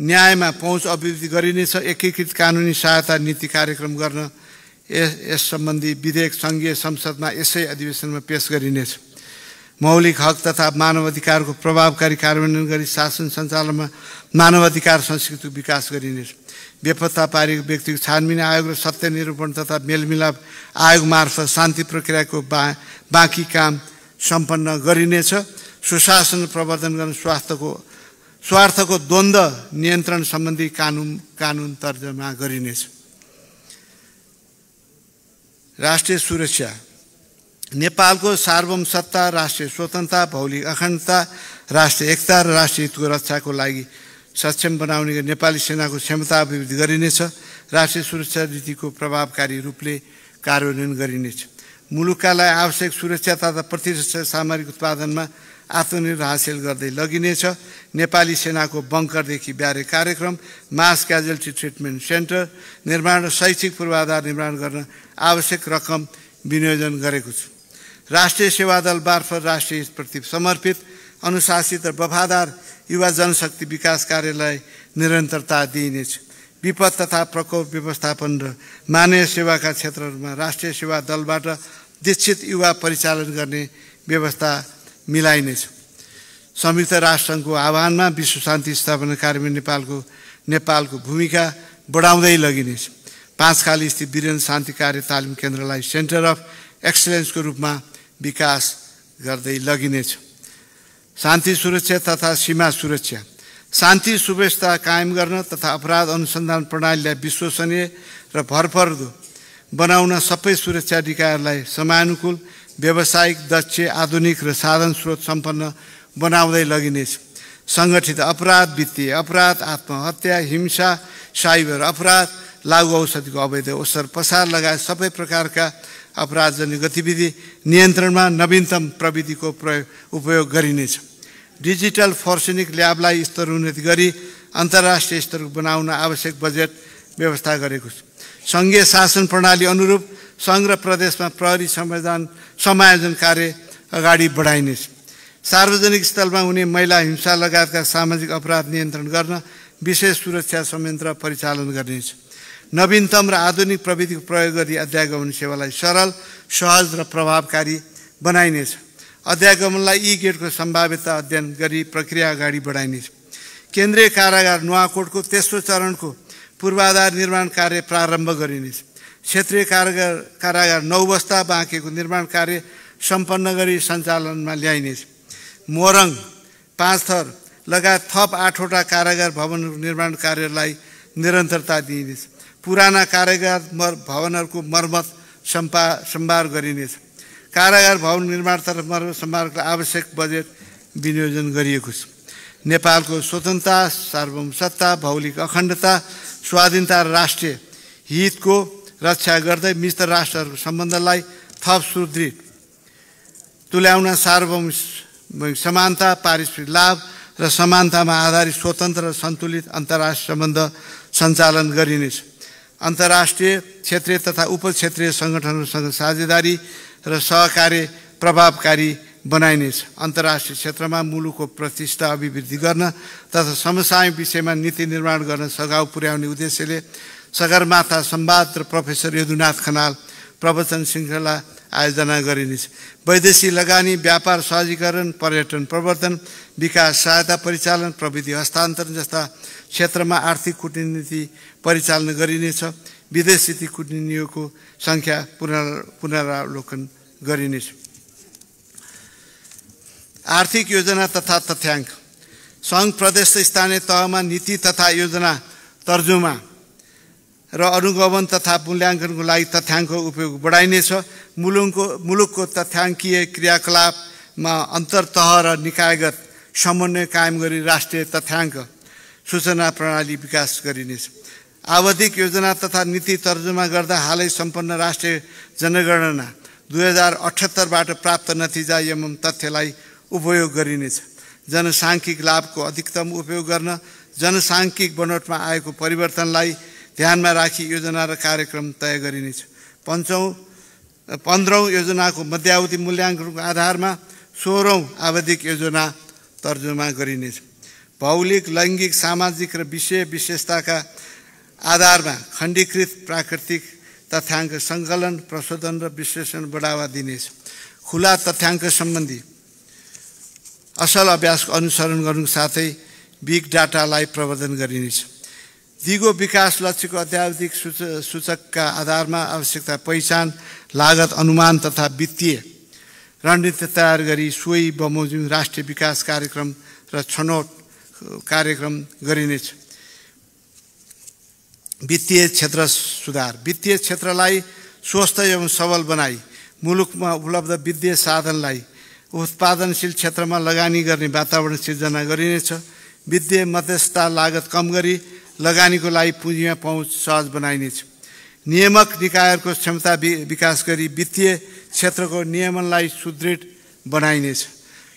न्यायमा पहुँच अभिवृद्धि गरिनेछ। एकीकृत कानुनी सहायता नीति कार्यक्रम गर्न यस सम्बन्धी विधेयक सङ्घीय संसदमा यसै अधिवेशनमा पेश गरिनेछ। मौलिक हक तथा मानवाधिकारको प्रभावकारी कार्यान्वयन गरी शासन सञ्चालनमा मानवाधिकार संस्कृतिको विकास गरिनेछ बेपत्ता पारेको व्यक्तिको छानबिन आयोग र सत्य निरूपण तथा मेलमिलाप आयोग मार्फत शान्ति प्रक्रियाको बा बाँकी काम सम्पन्न गरिनेछ। सुशासन प्रवर्धन गर्न स्वास्थ्यको स्वार्थको द्वन्द्व नियन्त्रण सम्बन्धी कानुन कानुन तर्जमा गरिनेछ। राष्ट्रिय सुरक्षा नेपालको सार्वभौम सत्ता राष्ट्रिय स्वतन्त्रता भौलिक अखण्डता राष्ट्रिय एकता र राष्ट्रिय हितको रक्षाको लागि सक्षम बनाउने नेपाली सेनाको क्षमता अभिवृद्धि गरिनेछ राष्ट्रिय सुरक्षा नीतिको प्रभावकारी रूपले कार्यान्वयन गरिनेछ। मुलुकका लागि आवश्यक सुरक्षा तथा प्रतिरक्षा सामग्री उत्पादनमा आत्मनिर्भर हासिल गर्दै लगिनेछ। नेपाली सेनाको बङ्करदेखि ब्यारे कार्यक्रम मास क्याजुअल्टी ट्रिटमेन्ट सेन्टर निर्माण र शैक्षिक पूर्वाधार निर्माण गर्न आवश्यक रकम विनियोजन गरेको छु। राष्ट्रिय सेवा दल मार्फत राष्ट्रिय हितप्रति समर्पित अनुशासित र वफादार युवा जनशक्ति विकास कार्यलाई निरन्तरता दिइनेछ। विपद तथा प्रकोप व्यवस्थापन र मानवीय सेवाका क्षेत्रहरूमा राष्ट्रिय सेवा दलबाट दीक्षित युवा परिचालन गर्ने व्यवस्था मिलाइनेछ। संयुक्त राष्ट्रसङ्घको आह्वानमा विश्व शान्ति स्थापना कार्यमा नेपालको नेपालको भूमिका बढाउँदै लगिनेछ। पाँचखाली स्थित वीरेन्द्र शान्ति कार्य तालिम केन्द्रलाई सेन्टर अफ एक्सलेन्सको रूपमा विकास गर्दै लगिनेछ शान्ति सुरक्षा तथा सीमा सुरक्षा। शान्ति सुव्यवस्था कायम गर्न तथा अपराध अनुसन्धान प्रणालीलाई विश्वसनीय र भरपर्दो बनाउन सबै सुरक्षा निकायहरूलाई समानुकूल व्यावसायिक दक्ष आधुनिक र साधन स्रोत सम्पन्न बनाउँदै लगिनेछ सङ्गठित अपराध वित्तीय अपराध आत्महत्या हिंसा साइबर अपराध लागु औषधिको अवैध ओसर पसार लगायत सबै प्रकारका अपराधजन्य गतिविधि नियन्त्रणमा नवीनतम प्रविधिको प्रयोग उपयोग गरिनेछ। डिजिटल फोर्सेनिक ल्याबलाई स्तरोन्नति गरी अन्तर्राष्ट्रिय स्तरको बनाउन आवश्यक बजेट व्यवस्था गरेको छु। सङ्घीय शासन प्रणाली अनुरूप सङ्घ र प्रदेशमा प्रहरी संविधान समायोजन कार्य अगाडि बढाइनेछ। सार्वजनिक स्थलमा हुने महिला हिंसा लगायतका सामाजिक अपराध नियन्त्रण गर्न विशेष सुरक्षा संयन्त्र परिचालन गरिनेछ। नवीनतम र आधुनिक प्रविधिको प्रयोग गरी अध्यागमन सेवालाई सरल सहज र प्रभावकारी बनाइनेछ। अध्यागमनलाई ई गेटको सम्भाव्यता अध्ययन गरी प्रक्रिया अगाडि बढाइनेछ। केन्द्रीय कारागार नुवाकोटको तेस्रो चरणको पूर्वाधार निर्माण कार्य प्रारम्भ गरिनेछ। क्षेत्रीय कारागार कारागार नौ बस्ता बाँकेको निर्माण कार्य सम्पन्न गरी सञ्चालनमा ल्याइनेछ। मोरङ पाँच थर लगायत थप आठवटा कारागार भवन निर्माण कार्यलाई निरन्तरता दिइनेछ। पुराना कारागार मर भवनहरूको मर्मत सम्पा सम्भार गरिनेछ कारागार भवन निर्माणतर्फ मर्मत सम्भारको आवश्यक बजेट विनियोजन गरिएको छ। नेपालको स्वतन्त्रता सार्वभौम सत्ता भौलिक अखण्डता स्वाधीनता र राष्ट्रिय हितको रक्षा गर्दै मित्र राष्ट्रहरूको सम्बन्धलाई थप सुदृढ तुल्याउन सार्वभौम समानता पारिश्रमिक लाभ र समानतामा आधारित स्वतन्त्र र सन्तुलित अन्तर्राष्ट्रिय सम्बन्ध सञ्चालन गरिनेछ। अन्तर्राष्ट्रिय क्षेत्रीय तथा उपक्षेत्रीय सङ्गठनहरूसँग साझेदारी र सहकार्य प्रभावकारी बनाइनेछ। अन्तर्राष्ट्रिय क्षेत्रमा मुलुकको प्रतिष्ठा अभिवृद्धि गर्न तथा समसामयिक विषयमा नीति निर्माण गर्न सघाउ पुर्याउने उद्देश्यले सगरमाथा सम्वाद र प्रोफेसर यदुनाथ खनाल प्रवचन श्रृङ्खला आयोजना गरिनेछ। वैदेशिक लगानी व्यापार सहजीकरण पर्यटन प्रवर्धन विकास सहायता परिचालन प्रविधि हस्तान्तरण जस्ता क्षेत्रमा आर्थिक कुटनीति परिचालन गरिनेछ। विदेश स्थिति कुटनीतिको सङ्ख्या पुनर पुनरावलोकन गरिनेछ। आर्थिक योजना तथा तथ्याङ्क। सङ्घ प्रदेश स्थानीय तहमा नीति तथा योजना तर्जुमा र अनुगमन तथा मूल्याङ्कनको लागि तथ्याङ्क उपयोग बढाइनेछ। मुलुकको मुलुकको तथ्याङ्कीय क्रियाकलापमा अन्तर्तह र निकायगत समन्वय कायम गरी राष्ट्रिय तथ्याङ्क सूचना प्रणाली विकास गरिनेछ। आवधिक योजना तथा नीति तर्जुमा गर्दा हालै सम्पन्न राष्ट्रिय जनगणना दुई हजार अठहत्तरबाट प्राप्त नतिजा एवं तथ्यलाई उपयोग गरिनेछ। जनसाङ्ख्यिक लाभको अधिकतम उपयोग गर्न जनसाङ्ख्यिक बनोटमा आएको परिवर्तनलाई ध्यानमा राखी योजना र कार्यक्रम तय गरिनेछ पञ्चौँ पन्ध्रौँ योजनाको मध्यावधि मूल्याङ्कनको आधारमा सोह्रौँ आवधिक योजना तर्जुमा गरिनेछ भौलिक लैङ्गिक सामाजिक र विषय विशेषताका आधारमा खण्डीकृत प्राकृतिक तथ्याङ्क सङ्कलन प्रशोधन र विश्लेषण बढावा दिनेछ खुला तथ्याङ्क सम्बन्धी असल अभ्यासको अनुसरण गर्नु साथै बिग डाटालाई प्रवर्धन गरिनेछ दिगो विकास लक्ष्यको अत्यावधिक सूचकका आधारमा आवश्यकता पहिचान लागत अनुमान तथा वित्तीय रणनीति तयार गरी सोही बमोजिम राष्ट्रिय विकास कार्यक्रम र छनौट कार्यक्रम गरिनेछ। वित्तीय क्षेत्र सुधार। वित्तीय क्षेत्रलाई स्वस्थ एवं सबल बनाई मुलुकमा उपलब्ध वित्तीय साधनलाई उत्पादनशील क्षेत्रमा लगानी गर्ने वातावरण सिर्जना गरिनेछ। वित्तीय मध्यस्थता लागत कम गरी लगानीको लागि पुँजीमा पहुँच सहज बनाइनेछ। नियामक निकायहरूको क्षमता विकास गरी वित्तीय क्षेत्रको नियमनलाई सुदृढ बनाइनेछ।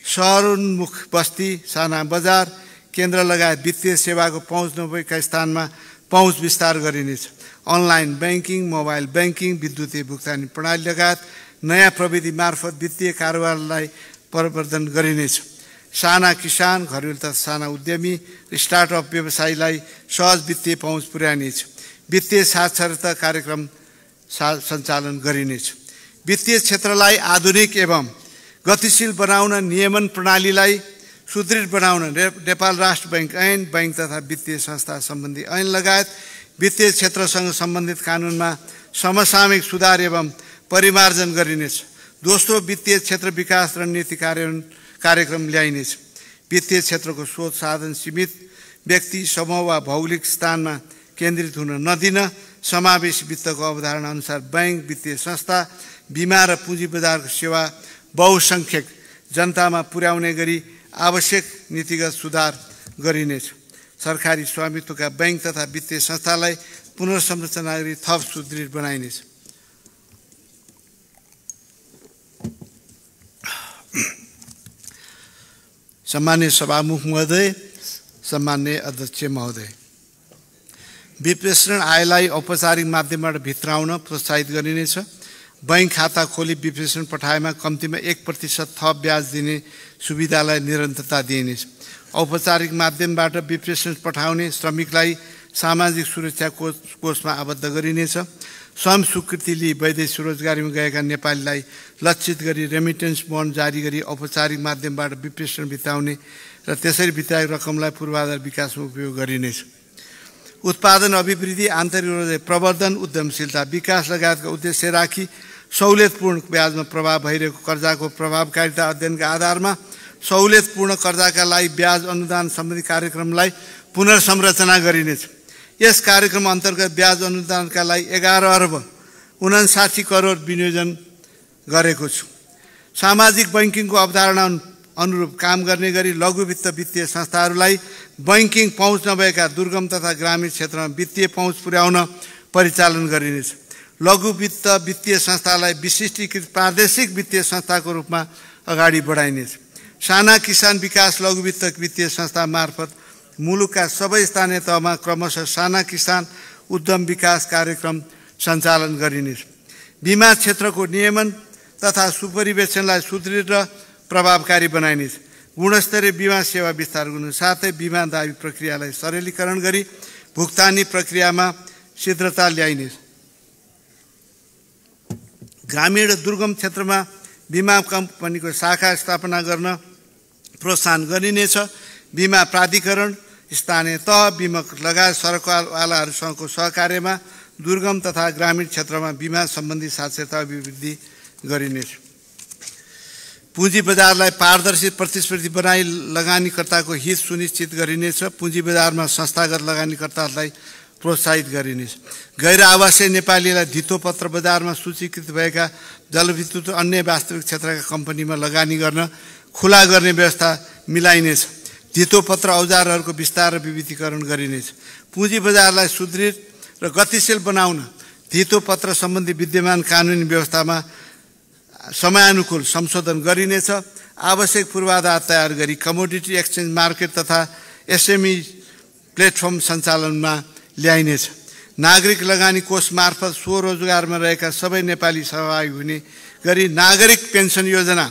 सहरोन्मुख बस्ती साना बजार केन्द्र लगायत वित्तीय सेवाको पहुँच नभएका स्थानमा पहुँच विस्तार गरिनेछ। अनलाइन ब्याङ्किङ मोबाइल ब्याङ्किङ विद्युतीय भुक्तानी प्रणाली लगायत नयाँ प्रविधि मार्फत वित्तीय कारोबारलाई प्रवर्धन गरिनेछ। साना किसान घरेलु तथा साना उद्यमी स्टार्टअप व्यवसायीलाई सहज वित्तीय पहुँच पुर्याइनेछ। वित्तीय साक्षरता कार्यक्रम सा सञ्चालन गरिनेछ। वित्तीय क्षेत्रलाई आधुनिक एवं गतिशील बनाउन नियमन प्रणालीलाई सुदृढ बनाउन नेपाल राष्ट्र ब्याङ्क ऐन बैङ्क तथा वित्तीय संस्था सम्बन्धी ऐन लगायत वित्तीय क्षेत्रसँग सम्बन्धित कानुनमा समसामयिक सुधार एवं परिमार्जन गरिनेछ। दोस्रो वित्तीय क्षेत्र विकास रणनीति कार्यान्वयन कार्यक्रम ल्याइनेछ। वित्तीय क्षेत्रको स्रोत साधन सीमित व्यक्ति समूह वा भौगोलिक स्थानमा केन्द्रित हुन नदिन। समावेश वित्तको अवधारणा अनुसार ब्याङ्क वित्तीय संस्था बिमा र पुँजी बजारको सेवा बहुसङ्ख्यक जनतामा पुर्याउने गरी आवश्यक नीतिगत सुधार गरिनेछ। सरकारी स्वामित्वका ब्याङ्क तथा वित्तीय संस्थालाई पुनर्संरचना गरी थप सुदृढ बनाइनेछ। सम्मान्य सभामुख महोदय सम्मान्य अध्यक्ष महोदय विप्रेषण आयलाई औपचारिक माध्यमबाट भित्राउन प्रोत्साहित गरिनेछ बैङ्क खाता खोली विप्रेषण पठाएमा कम्तीमा एक प्रतिशत थप ब्याज दिने सुविधालाई निरन्तरता दिइनेछ औपचारिक माध्यमबाट विप्रेषण पठाउने श्रमिकलाई सामाजिक सुरक्षा कोष कोषमा आबद्ध गरिनेछ स्वयं स्वीकृति लिई वैदेशिक रोजगारीमा गएका नेपालीलाई लक्षित गरी रेमिटेन्स बन्ड जारी गरी औपचारिक माध्यमबाट विप्रेषण बिताउने र त्यसरी बिताएको रकमलाई पूर्वाधार विकासमा उपयोग गरिनेछ उत्पादन अभिवृद्धि आन्तरिक प्रवर्धन उद्यमशीलता विकास लगायतका उद्देश्य राखी सहुलियतपूर्ण ब्याजमा प्रभाव भइरहेको कर्जाको प्रभावकारिता अध्ययनका आधारमा सहुलियतपूर्ण कर्जाका लागि ब्याज अनुदान सम्बन्धी कार्यक्रमलाई पुनर्संरचना गरिनेछ। यस कार्यक्रम अन्तर्गत ब्याज अनुदानका लागि एघार अर्ब उनासाठी करोड विनियोजन गरेको छु। सामाजिक बैङ्किङको अवधारणा अनुरूप काम गर्ने गरी लघु वित्त वित्तीय संस्थाहरूलाई बैङ्किङ पहुँच नभएका दुर्गम तथा ग्रामीण क्षेत्रमा वित्तीय पहुँच पुर्याउन परिचालन गरिनेछ। लघु वित्त वित्तीय संस्थालाई विशिष्टीकृत प्रादेशिक वित्तीय संस्थाको रूपमा अगाडि बढाइनेछ। साना किसान विकास लघु वित्त वित्तीय संस्था मार्फत मुलुकका सबै स्थानीय तहमा क्रमशः साना किसान उद्यम विकास कार्यक्रम सञ्चालन गरिनेछ बिमा क्षेत्रको नियमन तथा सुपरिवेक्षणलाई सुदृढ र प्रभावकारी बनाइनेछ गुणस्तरीय बिमा सेवा विस्तार गर्नु साथै बिमा दावी प्रक्रियालाई सरलीकरण गरी भुक्तानी प्रक्रियामा शीघ्रता ल्याइनेछ ग्रामीण र दुर्गम क्षेत्रमा बिमा कम्पनीको शाखा स्थापना गर्न प्रोत्साहन गरिनेछ बिमा प्राधिकरण स्थानीय तह बिमा लगायत सरकारवालाहरूसँगको सहकार्यमा दुर्गम तथा ग्रामीण क्षेत्रमा बिमा सम्बन्धी साक्षरता अभिवृद्धि गरिनेछ। पुँजी बजारलाई पारदर्शी प्रतिस्पर्धी बनाई लगानीकर्ताको हित सुनिश्चित गरिनेछ। पुँजी बजारमा संस्थागत लगानीकर्ताहरूलाई प्रोत्साहित गरिनेछ। गैर आवासीय नेपालीलाई धितोपत्र बजारमा सूचीकृत भएका जलविद्युत अन्य वास्तविक क्षेत्रका कम्पनीमा लगानी गर्न खुला गर्ने व्यवस्था मिलाइनेछ। धितोपत्र औजारहरूको विस्तार र विविधीकरण गरिनेछ पुँजी बजारलाई सुदृढ र गतिशील बनाउन धितोपत्र सम्बन्धी विद्यमान कानुनी व्यवस्थामा समयानुकूल संशोधन गरिनेछ। आवश्यक पूर्वाधार तयार गरी कमोडिटी एक्सचेन्ज मार्केट तथा एसएमई प्लेटफर्म सञ्चालनमा ल्याइनेछ। नागरिक लगानी कोष मार्फत स्वरोजगारमा रहेका सबै नेपाली सहभागी हुने गरी नागरिक पेन्सन योजना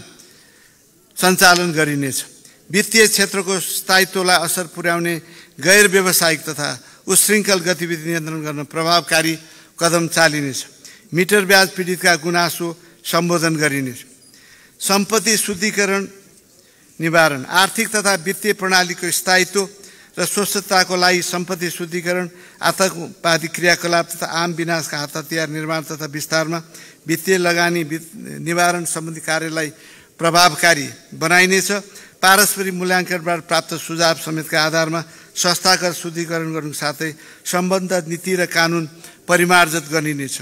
सञ्चालन गरिनेछ। वित्तीय क्षेत्रको स्थायित्वलाई असर पुर्याउने गैर व्यावसायिक तथा उशृङ्खल गतिविधि नियन्त्रण गर्न प्रभावकारी कदम चालिनेछ। मिटर ब्याज पीडितका गुनासो सम्बोधन गरिनेछ। सम्पत्ति शुद्धिकरण निवारण आर्थिक तथा वित्तीय प्रणालीको स्थायित्व र स्वच्छताको लागि सम्पत्ति शुद्धिकरण आतङ्कवादी क्रियाकलाप तथा आम विनाशका हात हतियार निर्माण तथा विस्तारमा वित्तीय लगानी निवारण सम्बन्धी कार्यलाई प्रभावकारी बनाइनेछ। पारस्परिक मूल्याङ्कनबाट प्राप्त सुझाव समेतका आधारमा संस्थागत शुद्धिकरण गर्नु साथै सम्बन्ध नीति र कानुन परिमार्जित गरिनेछ।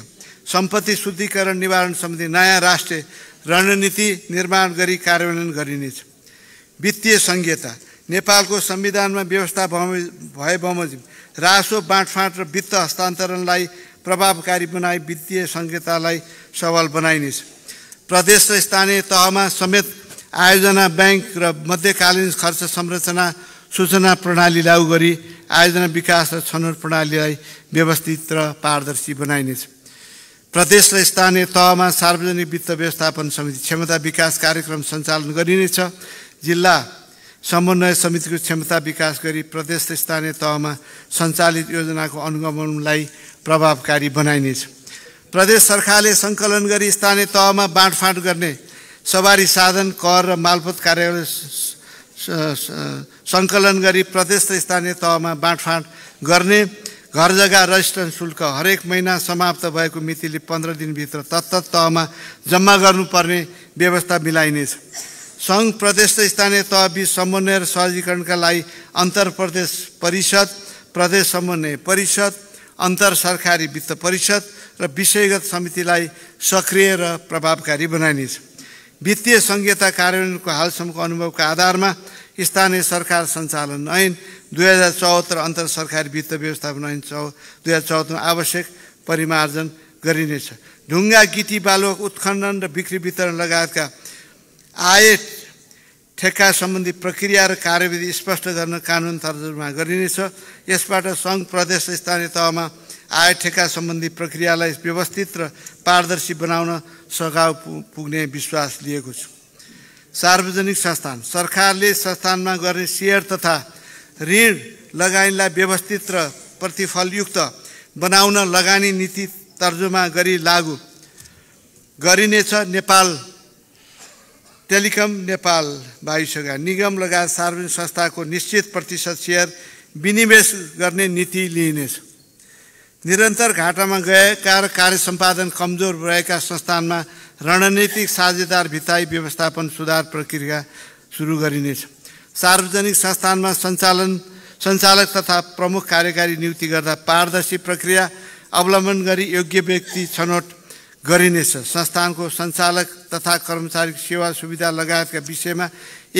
सम्पत्ति शुद्धिकरण निवारण सम्बन्धी नयाँ राष्ट्रिय रणनीति निर्माण गरी कार्यान्वयन गरिनेछ। वित्तीय संहिता नेपालको संविधानमा व्यवस्था भए बमोजिम रासो बाँडफाँड र वित्त हस्तान्तरणलाई प्रभावकारी बनाई वित्तीय संहितालाई सबल बनाइनेछ। प्रदेश र स्थानीय तहमा समेत आयोजना ब्याङ्क र मध्यकालीन खर्च संरचना सूचना प्रणाली लागू गरी आयोजना विकास र छनौट प्रणालीलाई व्यवस्थित र पारदर्शी बनाइनेछ। प्रदेश र स्थानीय तहमा सार्वजनिक वित्त व्यवस्थापन समिति क्षमता विकास कार्यक्रम सञ्चालन गरिनेछ। जिल्ला समन्वय समितिको क्षमता विकास गरी प्रदेश र स्थानीय तहमा सञ्चालित योजनाको अनुगमनलाई प्रभावकारी बनाइनेछ। प्रदेश सरकारले सङ्कलन गरी स्थानीय तहमा बाँडफाँड गर्ने सवारी साधन कर र मालपोत कार्यालय सङ्कलन गरी प्रदेश र स्थानीय तहमा बाँडफाँड गर्ने घर जग्गा रजिस्ट्रेसन शुल्क हरेक महिना समाप्त भएको मितिले पन्ध्र दिनभित्र तत्त तहमा जम्मा गर्नुपर्ने व्यवस्था मिलाइनेछ। सङ्घ प्रदेश र स्थानीय तहबीच समन्वय र सहजीकरणका लागि अन्तर प्रदेश परिषद प्रदेश समन्वय परिषद अन्तर सरकारी वित्त परिषद र विषयगत समितिलाई सक्रिय र प्रभावकारी बनाइनेछ। वित्तीय संहिता कार्यान्वयनको हालसम्मको अनुभवका आधारमा स्थानीय सरकार सञ्चालन ऐन दुई हजार चौहत्तर अन्तर सरकारी वित्त व्यवस्थापन ऐन चौ दुई हजार चौहत्तरमा आवश्यक परिमार्जन गरिनेछ। ढुङ्गा गिटी बालुवा उत्खनन र बिक्री वितरण लगायतका आय ठेक्का सम्बन्धी प्रक्रिया र कार्यविधि स्पष्ट गर्न कानुन तर्जुमा गरिनेछ। यसबाट सङ्घ प्रदेश स्थानीय तहमा आय ठेक्का सम्बन्धी प्रक्रियालाई व्यवस्थित र पारदर्शी बनाउन सघाउ पुग्ने विश्वास लिएको छु। सार्वजनिक संस्थान सरकारले संस्थानमा गर्ने सेयर तथा ऋण लगानीलाई व्यवस्थित र प्रतिफलयुक्त बनाउन लगानी नीति तर्जुमा गरी लागू गरिनेछ नेपाल टेलिकम नेपाल वायुसेवा निगम लगायत सार्वजनिक संस्थाको निश्चित प्रतिशत सेयर विनिवेश गर्ने नीति लिइनेछ। निरन्तर घाटामा गएका र कार्य सम्पादन कमजोर रहेका संस्थानमा रणनीतिक साझेदार भित्ताई व्यवस्थापन सुधार प्रक्रिया सुरु गरिनेछ। सार्वजनिक संस्थानमा सञ्चालन सञ्चालक तथा प्रमुख कार्यकारी नियुक्ति गर्दा पारदर्शी प्रक्रिया अवलम्बन गरी योग्य व्यक्ति छनौट गरिनेछ। संस्थानको सञ्चालक तथा कर्मचारी सेवा सुविधा लगायतका विषयमा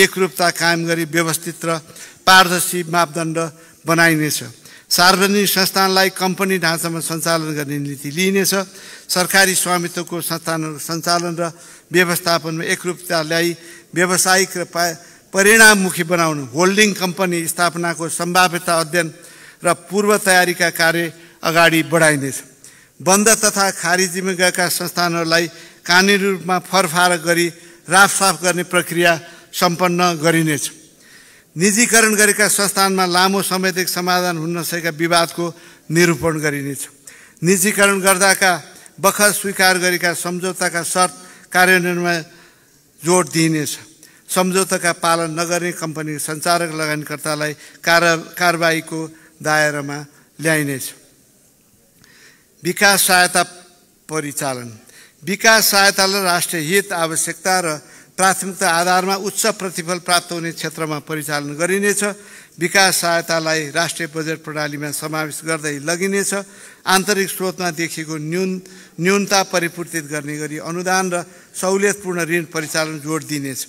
एकरूपता कायम गरी व्यवस्थित र पारदर्शी मापदण्ड बनाइनेछ। सार्वजनिक संस्थानलाई कम्पनी ढाँचामा सञ्चालन गर्ने नीति लिइनेछ। सरकारी स्वामित्वको संस्थानहरूको सञ्चालन र व्यवस्थापनमा एकरूपता ल्याई व्यावसायिक र परिणाममुखी बनाउनु। होल्डिङ कम्पनी स्थापनाको सम्भाव्यता अध्ययन र पूर्व तयारीका कार्य अगाडि बढाइनेछ। बन्द तथा खारिजीमा गएका संस्थानहरूलाई कानुनी रूपमा फरफार गरी राफसाफ गर्ने प्रक्रिया सम्पन्न गरिनेछ। निजीकरण गरेका संस्थानमा लामो समयदेखि समाधान हुन नसकेका विवादको निरूपण गरिनेछ। निजीकरण गर्दाका बखत स्वीकार गरेका सम्झौताका शर्त कार्यान्वयनमा जोड दिइनेछ। सम्झौताका पालन नगर्ने कम्पनी सञ्चालक लगानीकर्तालाई कार कारवाहीको दायरामा ल्याइनेछ। विकास सहायता परिचालन। विकास सहायतालाई राष्ट्रिय हित आवश्यकता र प्राथमिकता आधारमा उच्च प्रतिफल प्राप्त हुने क्षेत्रमा परिचालन गरिनेछ। विकास सहायतालाई राष्ट्रिय बजेट प्रणालीमा समावेश गर्दै लगिनेछ। आन्तरिक स्रोतमा देखिएको न्यून न्यूनता परिपूर्तित गर्ने गरी अनुदान र सहुलियतपूर्ण ऋण परिचालन जोड दिनेछ।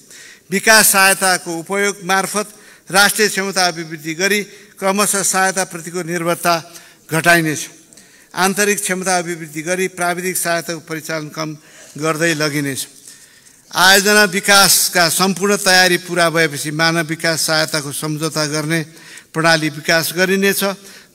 विकास सहायताको उपयोग मार्फत राष्ट्रिय क्षमता अभिवृद्धि गरी क्रमशः सहायताप्रतिको निर्भरता घटाइनेछ। आन्तरिक क्षमता अभिवृद्धि गरी प्राविधिक सहायताको परिचालन कम गर्दै लगिनेछ। आयोजना विकासका सम्पूर्ण तयारी पुरा भएपछि मानव विकास सहायताको सम्झौता गर्ने प्रणाली विकास गरिनेछ।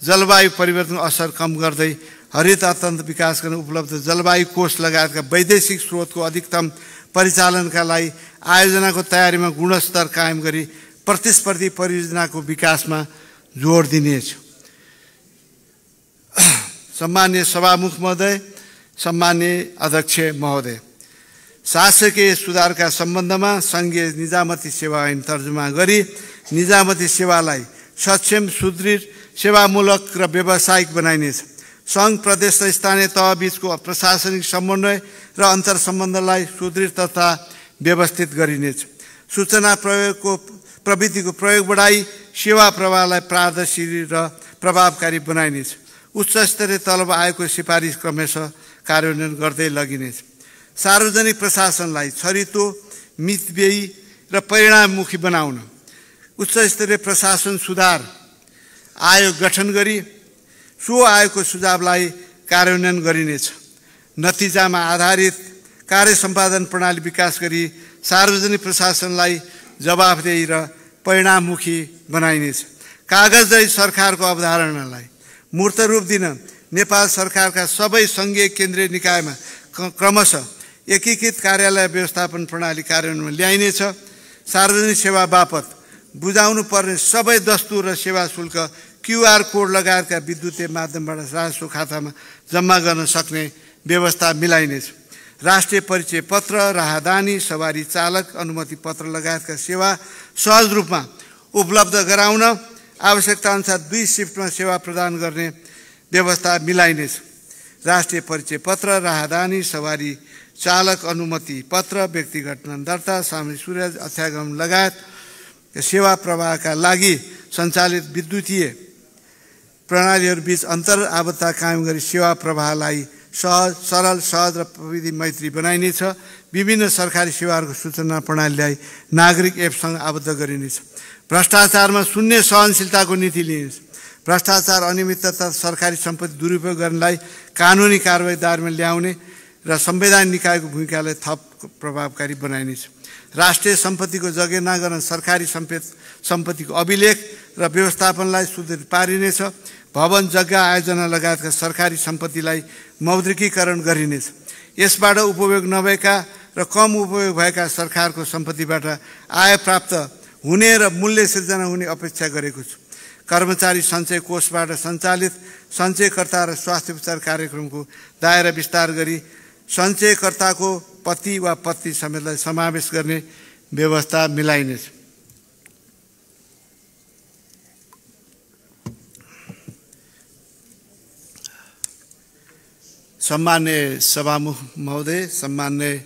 जलवायु परिवर्तनको असर कम गर्दै हरित अत्यन्त विकास गर्न उपलब्ध जलवायु कोष लगायतका वैदेशिक स्रोतको अधिकतम परिचालनका लागि आयोजनाको तयारीमा गुणस्तर कायम गरी प्रतिस्पर्धी परियोजनाको विकासमा जोड दिनेछ। सम्मान्य सभामुख महोदय सम्मान्य अध्यक्ष महोदय। शासकीय सुधारका सम्बन्धमा सङ्घीय निजामती सेवा ऐन तर्जुमा गरी निजामती सेवालाई सक्षम सुदृढ सेवामूलक र व्यावसायिक बनाइनेछ। सङ्घ प्रदेश र स्थानीय तहबीचको प्रशासनिक समन्वय र अन्तर सम्बन्धलाई सुदृढ तथा व्यवस्थित गरिनेछ। सूचना प्रयोगको प्रविधिको प्रयोग बढाई सेवा प्रवाहलाई पारदर्शी र प्रभावकारी बनाइनेछ। उच्च स्तरीय तलब आयोगको सिफारिस क्रमशः कार्यान्वयन गर्दै लगिनेछ। सार्वजनिक प्रशासनलाई छरितो मितव्ययी र परिणाममुखी बनाउन उच्च स्तरीय प्रशासन सुधार आयोग गठन गरी सो आयोगको सुझावलाई कार्यान्वयन गरिनेछ। नतिजामा आधारित कार्य सम्पादन प्रणाली विकास गरी सार्वजनिक प्रशासनलाई जवाफदेही र परिणाममुखी बनाइनेछ। कागजरहित सरकारको अवधारणालाई मूर्त रूप दिन नेपाल सरकारका सबै सङ्घीय केन्द्रीय निकायमा क्रमशः एकीकृत कार्यालय व्यवस्थापन प्रणाली कार्यान्वयन ल्याइनेछ। सार्वजनिक सेवा बापत बुझाउनु पर्ने सबै दस्तुर र सेवा शुल्क क्युआर कोड लगायतका विद्युतीय माध्यमबाट राजस्व खातामा जम्मा गर्न सक्ने व्यवस्था मिलाइनेछ। राष्ट्रिय परिचय पत्र राहदानी सवारी चालक अनुमति पत्र लगायतका सेवा सहज रूपमा उपलब्ध गराउन आवश्यकताअनुसार दुई सिफ्टमा सेवा प्रदान गर्ने व्यवस्था मिलाइनेछ। राष्ट्रिय परिचय पत्र राहदानी सवारी चालक अनुमति पत्र व्यक्तिगत दर्ता सामूहिक सूर्य अध्यागम लगायत सेवा प्रवाहका लागि सञ्चालित विद्युतीय प्रणालीहरूबीच अन्तर आबद्धता कायम गरी सेवा प्रवाहलाई सहज सरल सहज र प्रविधि मैत्री बनाइनेछ। विभिन्न सरकारी सेवाहरूको सूचना प्रणालीलाई नागरिक एपसँग आबद्ध गरिनेछ। भ्रष्टाचारमा शून्य सहनशीलताको नीति लिइनेछ। भ्रष्टाचार अनियमितता सरकारी सम्पत्ति दुरुपयोग गर्नलाई कानुनी कारवाही दायरामा ल्याउने र संविधान निकायको भूमिकालाई थप प्रभावकारी बनाइनेछ। राष्ट्रिय सम्पत्तिको जगेर्ना गर्न सरकारी सम्पत सम्पत्तिको अभिलेख र व्यवस्थापनलाई सुदृढ पारिनेछ। भवन जग्गा आयोजना लगायतका सरकारी सम्पत्तिलाई मौद्रिकीकरण गरिनेछ। यसबाट उपयोग नभएका र कम उपयोग भएका सरकारको सम्पत्तिबाट आय प्राप्त हुने र मूल्य सिर्जना हुने अपेक्षा गरेको छु। कर्मचारी सञ्चय कोषबाट सञ्चालित सञ्चयकर्ता र स्वास्थ्य उपचार कार्यक्रमको दायरा विस्तार गरी सञ्चयकर्ताको पति वा पत्नी समेतलाई समावेश गर्ने व्यवस्था मिलाइनेछ। सम्मान्य सभामुख महोदय सम्मान्य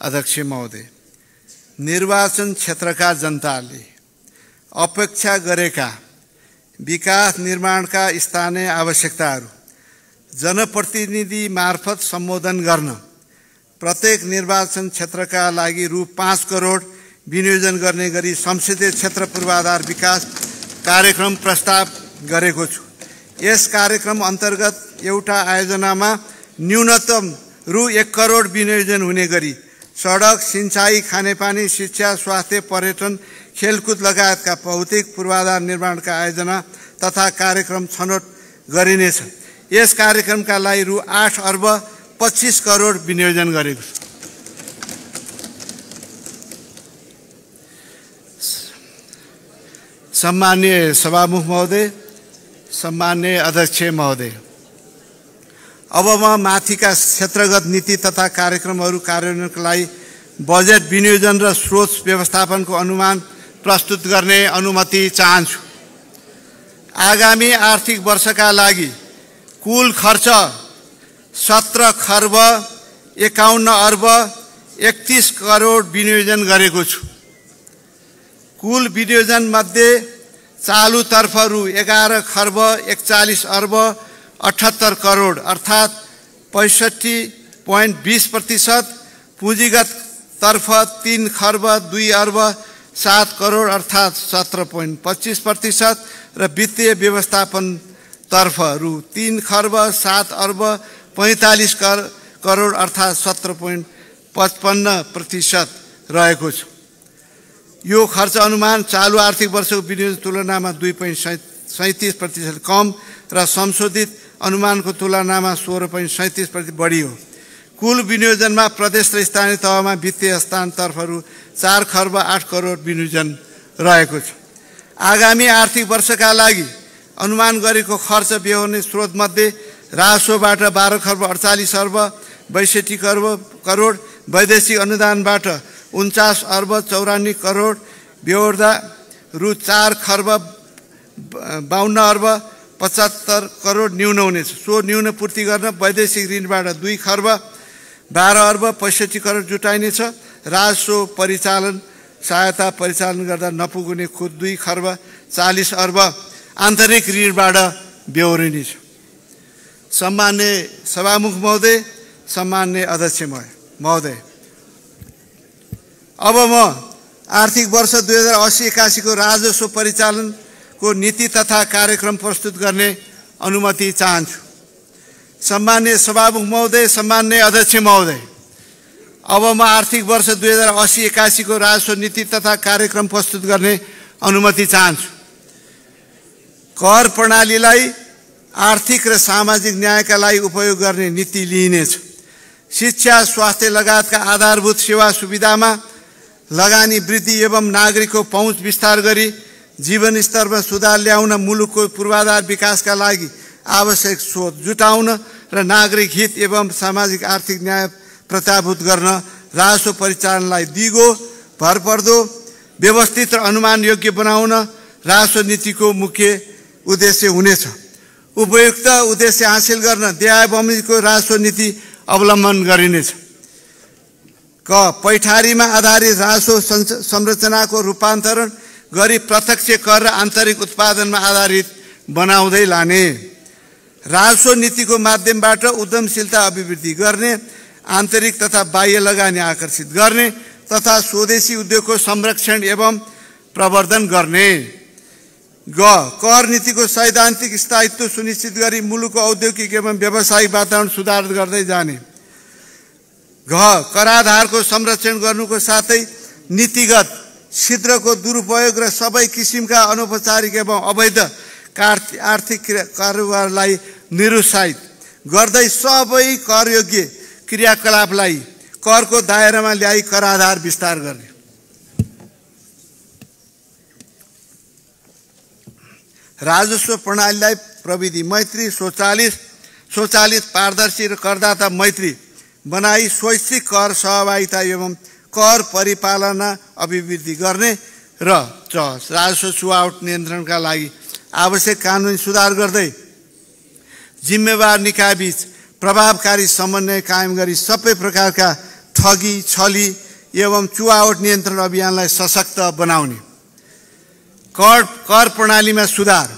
अध्यक्ष महोदय निर्वाचन क्षेत्रका जनताले अपेक्षा गरेका विकास निर्माणका स्थानीय आवश्यकताहरू जनप्रतिनिधि मार्फत सम्बोधन गर्न। प्रत्येक निर्वाचन क्षेत्रका लागि रु पाँच करोड विनियोजन गर्ने गरी संसदीय क्षेत्र पूर्वाधार विकास कार्यक्रम प्रस्ताव गरेको छु। यस कार्यक्रम अन्तर्गत एउटा आयोजनामा न्यूनतम रु एक करोड विनियोजन हुने गरी सडक सिँचाइ खानेपानी शिक्षा स्वास्थ्य पर्यटन खेलकुद लगायतका भौतिक पूर्वाधार निर्माणका आयोजना तथा कार्यक्रम छनौट गरिनेछ। यस कार्यक्रमका लागि रु आठ अर्ब पच्चिस करोड विनियोजन गरेको छु। सम्मान्य सभामुख महोदय सम्मान्य अध्यक्ष महोदय अब म माथिका क्षेत्रगत नीति तथा कार्यक्रमहरू कार्यान्वयनका लागि बजेट विनियोजन र स्रोत व्यवस्थापनको अनुमान प्रस्तुत गर्ने अनुमति चाहन्छु। आगामी आर्थिक वर्षका लागि कुल खर्च सत्र खर्ब एकाउन्न अर्ब एकतिस करोड विनियोजन गरेको छु। कुल विनियोजनमध्ये चालुतर्फ रु एघार खर्ब एकचालिस अर्ब अठहत्तर करोड अर्थात् पैँसठी पोइन्ट बिस प्रतिशत पुँजीगत तर्फ तिन खर्ब दुई अर्ब सात करोड अर्थात् सत्र पोइन्ट पच्चिस प्रतिशत र वित्तीय व्यवस्थापनतर्फ रु तिन खर्ब सात अर्ब पैँतालिस कर करोड अर्थात् सत्र पोइन्ट पचपन्न प्रतिशत रहेको छ। यो खर्च अनुमान चालु आर्थिक वर्षको विनियोजन तुलनामा दुई पोइन्ट सैँतिस प्रतिशत कम र संशोधित अनुमानको तुलनामा सोह्र पोइन्ट सैँतिस प्रतिशत बढी हो। कुल विनियोजनमा प्रदेश र स्थानीय तहमा वित्तीय हस्तान्तरफहरू चार खर्ब आठ करोड विनियोजन रहेको छ। आगामी आर्थिक वर्षका लागि अनुमान गरेको खर्च बेहोर्ने स्रोतमध्ये राजस्वबाट बाह्र खर्ब अडचालिस अर्ब बैसठी खर्ब करोड वैदेशिक अनुदानबाट उन्चास अर्ब चौरानी करोड बेहोर्दा रु चार खर्ब बाहन्न अर्ब पचहत्तर करोड न्यून हुनेछ सो न्यून पूर्ति गर्न वैदेशिक ऋणबाट दुई खर्ब बाह्र अर्ब पैँसठी करोड जुटाइनेछ राजस्व परिचालन सहायता परिचालन गर्दा नपुग्ने खुद दुई खर्ब चालिस अर्ब आन्तरिक ऋणबाट बेहोरिनेछ सम्मान्य सभामुख महोदय सम्मान्य अध्यक्ष महोदय अब म आर्थिक वर्ष दुई हजार असी एकासीको राजस्व परिचालनको नीति तथा कार्यक्रम प्रस्तुत गर्ने अनुमति चाहन्छु। सम्मान्य सभामुख महोदय सम्मान्य अध्यक्ष महोदय अब म आर्थिक वर्ष दुई हजार असी एकासीको राजस्व नीति तथा कार्यक्रम प्रस्तुत गर्ने अनुमति चाहन्छु। कर प्रणालीलाई आर्थिक र सामाजिक न्यायका लागि उपयोग गर्ने नीति लिइनेछ। शिक्षा स्वास्थ्य लगायतका आधारभूत सेवा सुविधामा लगानी वृद्धि एवं नागरिकको पहुँच विस्तार गरी जीवनस्तरमा सुधार ल्याउन मुलुकको पूर्वाधार विकासका लागि आवश्यक स्रोत जुटाउन र नागरिक हित एवं सामाजिक आर्थिक न्याय प्रत्याभूत गर्न राजस्व परिचालनलाई दिगो भरपर्दो व्यवस्थित र अनुमान योग्य बनाउन राजस्व नीतिको मुख्य उद्देश्य हुनेछ। उपयुक्त उद्देश्य हासिल गर्न देहाय बमोजिमको राजस्व नीति अवलम्बन गरिनेछ। क पैठारीमा आधारित राजस्व संरचनाको रूपान्तरण गरी प्रत्यक्ष कर र आन्तरिक उत्पादनमा आधारित बनाउँदै लाने। राजस्व नीतिको माध्यमबाट उद्यमशीलता अभिवृद्धि गर्ने आन्तरिक तथा बाह्य लगानी आकर्षित गर्ने तथा स्वदेशी उद्योगको संरक्षण एवं प्रवर्धन गर्ने। ग कर नीतिको सैद्धान्तिक स्थायित्व सुनिश्चित गरी मुलुकको औद्योगिक एवं व्यावसायिक वातावरण सुधार गर्दै जाने। घ कराधारको संरक्षण गर्नुको साथै नीतिगत छिद्रको दुरुपयोग र सबै किसिमका अनौपचारिक एवं अवैध आर्थिक कारोबारलाई निरुत्साहित गर्दै सबै करयोग्य क्रियाकलापलाई करको दायरामा ल्याई कराधार विस्तार गर्ने। राजस्व प्रणालीलाई प्रविधि मैत्री स्वचालित स्वचालित पारदर्शी र करदाता मैत्री बनाई स्वैच्छिक कर सहभागिता एवं कर परिपालना अभिवृद्धि गर्ने र च राजस्व छुवावट नियन्त्रणका लागि आवश्यक कानुनी सुधार गर्दै जिम्मेवार निकायबीच प्रभावकारी समन्वय कायम गरी सबै प्रकारका ठगी छली एवं चुहावट नियन्त्रण अभियानलाई सशक्त बनाउने। कर कर प्रणालीमा सुधार।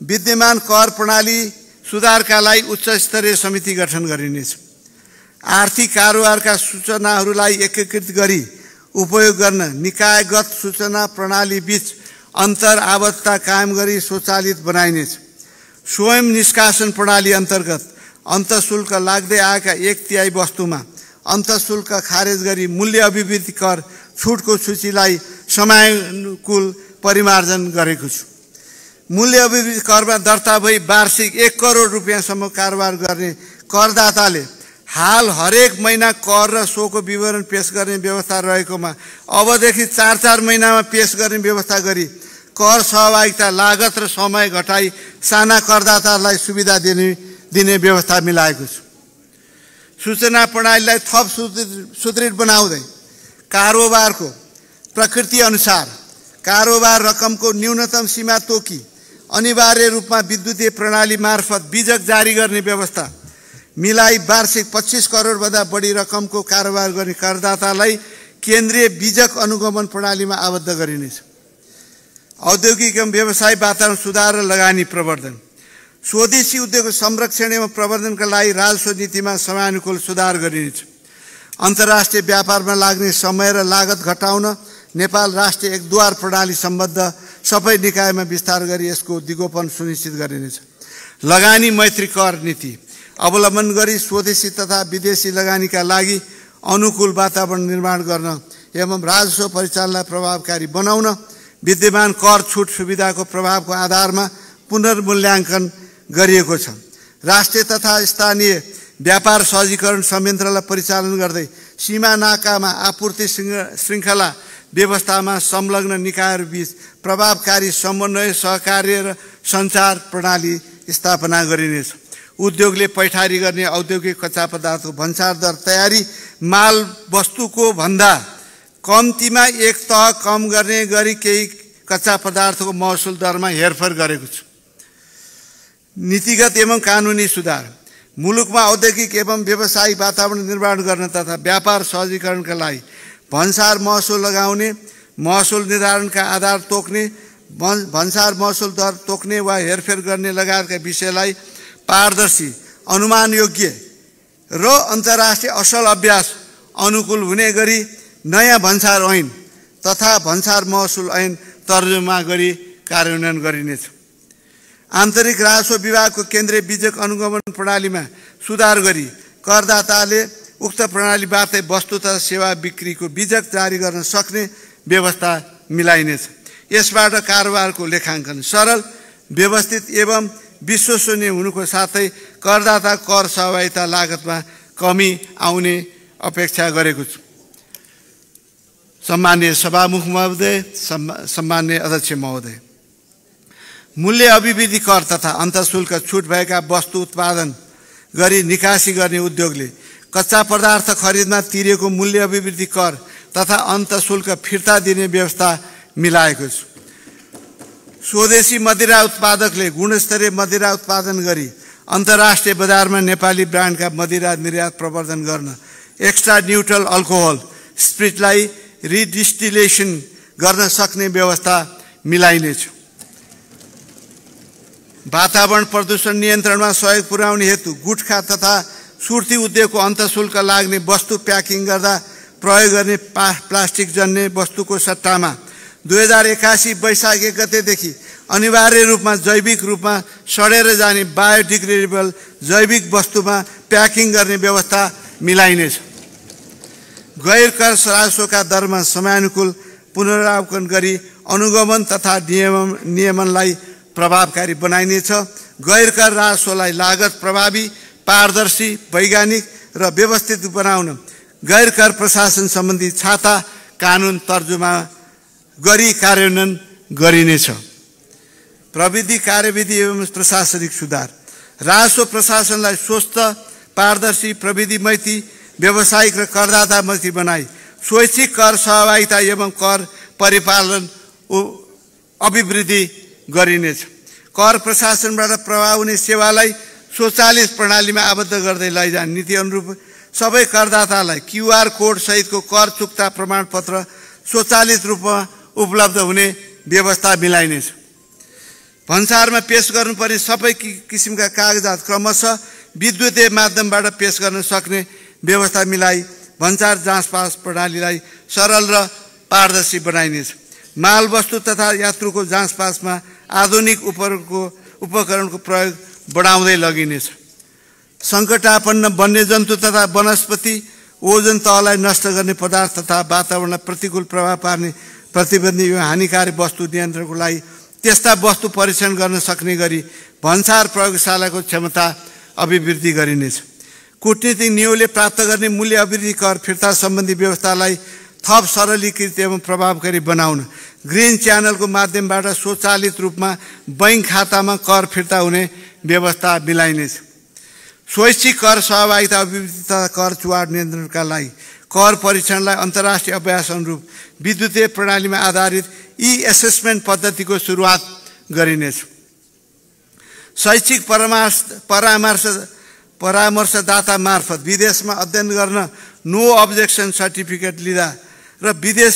विद्यमान कर प्रणाली सुधारका लागि उच्च स्तरीय समिति गठन गरिनेछ। आर्थिक कारोबारका सूचनाहरूलाई एकीकृत गरी उपयोग गर्न निकायगत सूचना प्रणाली बीच अन्तर आबद्धता कायम गरी स्वचालित बनाइनेछ। स्वयं निष्कासन प्रणाली अन्तर्गत अन्तशुल्क लाग्दै आएका एक तिहाई वस्तुमा अन्तशुल्क खारेज गरी मूल्य अभिवृद्धि कर छुटको सूचीलाई समयानुकूल परिमार्जन गरेको छु। मूल्य अभिवृद्धि करमा दर्ता भई वार्षिक एक करोड रुपियाँसम्म कारोबार गर्ने करदाताले हाल हरेक महिना कर र सोको विवरण पेस गर्ने व्यवस्था रहेकोमा अबदेखि चार चार महिनामा पेस गर्ने व्यवस्था गरी कर सहभागिता लागत र समय घटाई साना करदातालाई सुविधा दिने दिने व्यवस्था मिलाएको छु। सूचना प्रणालीलाई थप सुदृढ बनाउँदै कारोबारको प्रकृति अनुसार कारोबार रकमको न्यूनतम सीमा तोकी अनिवार्य रूपमा विद्युतीय प्रणाली मार्फत बिजक जारी गर्ने व्यवस्था मिलाई वार्षिक पच्चिस करोडभन्दा बढी रकमको कारोबार गर्ने करदातालाई केन्द्रीय बीजक अनुगमन प्रणालीमा आबद्ध गरिनेछ। औद्योगिक एवं व्यवसाय वातावरण सुधार र लगानी प्रवर्धन। स्वदेशी उद्योग संरक्षण एवं प्रवर्धनका लागि राजस्व नीतिमा समयानुकूल सुधार गरिनेछ। अन्तर्राष्ट्रिय व्यापारमा लाग्ने समय र लागत घटाउन नेपाल राष्ट्रिय एकद्वार प्रणाली सम्बद्ध सबै निकायमा विस्तार गरी यसको दिगोपन सुनिश्चित गरिनेछ। लगानी मैत्री कर नीति अवलम्बन गरी स्वदेशी तथा विदेशी लगानीका लागि अनुकूल वातावरण निर्माण गर्न एवं राजस्व परिचालनलाई प्रभावकारी बनाउन विद्यमान कर छुट सुविधाको प्रभावको आधारमा पुनर्मूल्याङ्कन गरिएको छ। राष्ट्रिय तथा स्थानीय व्यापार सहजीकरण संयन्त्रलाई परिचालन गर्दै सीमा नाकामा आपूर्ति श्रृङ्खला व्यवस्थामा संलग्न निकायहरूबीच प्रभावकारी समन्वय सहकार्य र सञ्चार प्रणाली स्थापना गरिनेछ। उद्योगले पैठारी गर्ने औद्योगिक कच्चा पदार्थको भन्सार दर तयारी माल वस्तुको भन्दा कम्तीमा एक तह कम गर्ने गरी केही कच्चा पदार्थको महसुल दरमा हेरफेर गरेको छु। नीतिगत एवं कानुनी सुधार। मुलुकमा औद्योगिक एवं व्यवसायिक वातावरण निर्माण गर्न तथा व्यापार सहजीकरणका लागि भन्सार महसुल लगाउने महसुल निर्धारणका आधार तोक्ने भन्सार महसुल दर तोक्ने वा हेरफेर गर्ने लगायतका विषयलाई पारदर्शी अनुमानयोग्य र अन्तर्राष्ट्रिय असल अभ्यास अनुकूल हुने गरी नयाँ भन्सार ऐन तथा भन्सार महसुल ऐन तर्जुमा गरी कार्यान्वयन गरिनेछ। आन्तरिक राजस्व विभागको केन्द्रीय बिजक अनुगमन प्रणालीमा सुधार गरी करदाताले उक्त प्रणालीबाटै वस्तु तथा सेवा बिक्रीको बिजक जारी गर्न सक्ने व्यवस्था मिलाइनेछ। यसबाट कारोबारको लेखाङ्कन सरल व्यवस्थित एवं विश्वसनीय हुनुको साथै करदाता कर सहभागिता लागतमा कमी आउने अपेक्षा गरेको छु। सम्मान्य सभामुख महोदय सम्मान्य अध्यक्ष महोदय मूल्य अभिवृद्धि कर तथा अन्तशुल्क छुट भएका वस्तु उत्पादन गरी निकासी गर्ने उद्योगले कच्चा पदार्थ खरिदमा तिरेको मूल्य अभिवृद्धि कर तथा अन्त शुल्क फिर्ता दिने व्यवस्था मिलाएको छु। स्वदेशी मदिरा उत्पादकले गुणस्तरीय मदिरा उत्पादन गरी अन्तर्राष्ट्रिय बजारमा नेपाली ब्रान्डका मदिरा निर्यात प्रवर्धन गर्न एक्स्ट्रा न्युट्रल अल्कोहल स्प्रिटलाई रिडिस्टिलेसन गर्न सक्ने व्यवस्था मिलाइनेछ। वातावरण प्रदूषण नियन्त्रणमा सहयोग पुर्याउने हेतु गुटखा तथा सुर्ती उद्योगको अन्तशुल्क लाग्ने वस्तु प्याकिङ गर्दा प्रयोग गर्ने पा प्लास्टिक जन्ने वस्तुको सट्टामा दुई हजार एकासी वैशाख एक गतेदेखि अनिवार्य रूपमा जैविक रूपमा सडेर जाने बायोडिग्रेडेबल जैविक वस्तुमा प्याकिङ गर्ने व्यवस्था मिलाइनेछ। गैर कर राजस्वका दरमा समयानुकूल पुनरावकन गरी अनुगमन तथा नियम नियमनलाई प्रभावकारी बनाइनेछ। गैर कर राजस्वलाई लागत प्रभावी पारदर्शी वैज्ञानिक र व्यवस्थित बनाउन गैर कर प्रशासन सम्बन्धी छाता कानुन तर्जुमा गरी कार्यान्वयन गरिनेछ। प्रविधि कार्यविधि एवं प्रशासनिक सुधार। राजस्व प्रशासनलाई स्वस्थ पारदर्शी प्रविधि मैत्री व्यावसायिक र करदाता मैत्री बनाई स्वैच्छिक कर सहभागिता एवं कर परिपालन अभिवृद्धि गरिनेछ। कर प्रशासनबाट प्रभाव हुने सेवालाई स्वचालित प्रणालीमा आबद्ध गर्दै लैजाने नीति अनुरूप सबै करदातालाई क्युआर कोड सहितको कर चुक्ता प्रमाणपत्र स्वचालित रूपमा उपलब्ध हुने व्यवस्था मिलाइनेछ। भन्सारमा पेस गर्नुपर्ने सबै किसिमका कागजात क्रमशः विद्युतीय माध्यमबाट पेस गर्न सक्ने व्यवस्था मिलाई भन्सार जाँच पास प्रणालीलाई सरल र पारदर्शी बनाइनेछ। माल वस्तु तथा यात्रुको जाँच पासमा आधुनिक उपकरणको उपकरणको प्रयोग बढाउँदै लगिनेछ। सङ्कटापन्न वन्यजन्तु तथा वनस्पति ओजन तहलाई नष्ट गर्ने पदार्थ तथा वातावरणलाई प्रतिकूल प्रभाव पार्ने प्रतिबन्धी हानिकारक वस्तु नियन्त्रणको लागि त्यस्ता वस्तु परीक्षण गर्न सक्ने गरी भन्सार प्रयोगशालाको क्षमता अभिवृद्धि गरिनेछ। कुटनीतिक नियोगले प्राप्त गर्ने मूल्य अभिवृद्धि कर फिर्ता सम्बन्धी व्यवस्थालाई थप सरलीकृत एवं प्रभावकारी बनाउन ग्रिन च्यानलको माध्यमबाट स्वचालित रूपमा बैङ्क खातामा कर फिर्ता हुने व्यवस्था मिलाइनेछ। स्वैच्छिक कर सहभागिता अभिवृद्धि तथा कर चुहाड नियन्त्रणका लागि कर परीक्षणलाई अन्तर्राष्ट्रिय अभ्यास अनुरूप विद्युतीय प्रणालीमा आधारित ई एसेसमेन्ट पद्धतिको सुरुवात गरिनेछ। शैक्षिक परामर्श परामर्श परामर्शदाता मार्फत विदेशमा अध्ययन गर्न नो अब्जेक्सन सर्टिफिकेट लिँदा र विदेश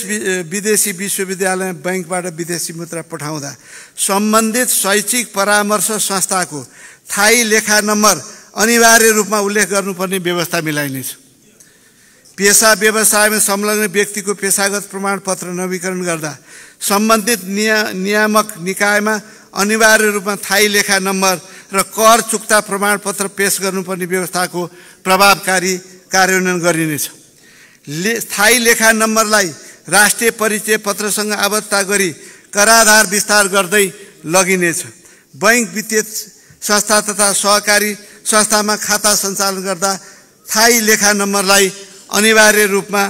विदेशी विश्वविद्यालय ब्याङ्कबाट विदेशी मुद्रा पठाउँदा सम्बन्धित शैक्षिक परामर्श संस्थाको थाई लेखा नम्बर अनिवार्य रूपमा उल्लेख गर्नुपर्ने व्यवस्था मिलाइनेछ। पेसा व्यवसायमा संलग्न व्यक्तिको पेसागत प्रमाणपत्र नवीकरण गर्दा सम्बन्धित निया नियामक निकायमा अनिवार्य रूपमा थाई लेखा नम्बर र कर चुक्ता प्रमाणपत्र पेश गर्नुपर्ने व्यवस्थाको प्रभावकारी कार्यान्वयन गरिनेछ। ले स्थायी लेखा नम्बरलाई राष्ट्रिय परिचय पत्रसँग आबद्धता गरी कराधार विस्तार गर्दै लगिनेछ। बैङ्क वित्तीय संस्था तथा सहकारी संस्थामा खाता सञ्चालन गर्दा थाई लेखा नम्बरलाई अनिवार्य रूपमा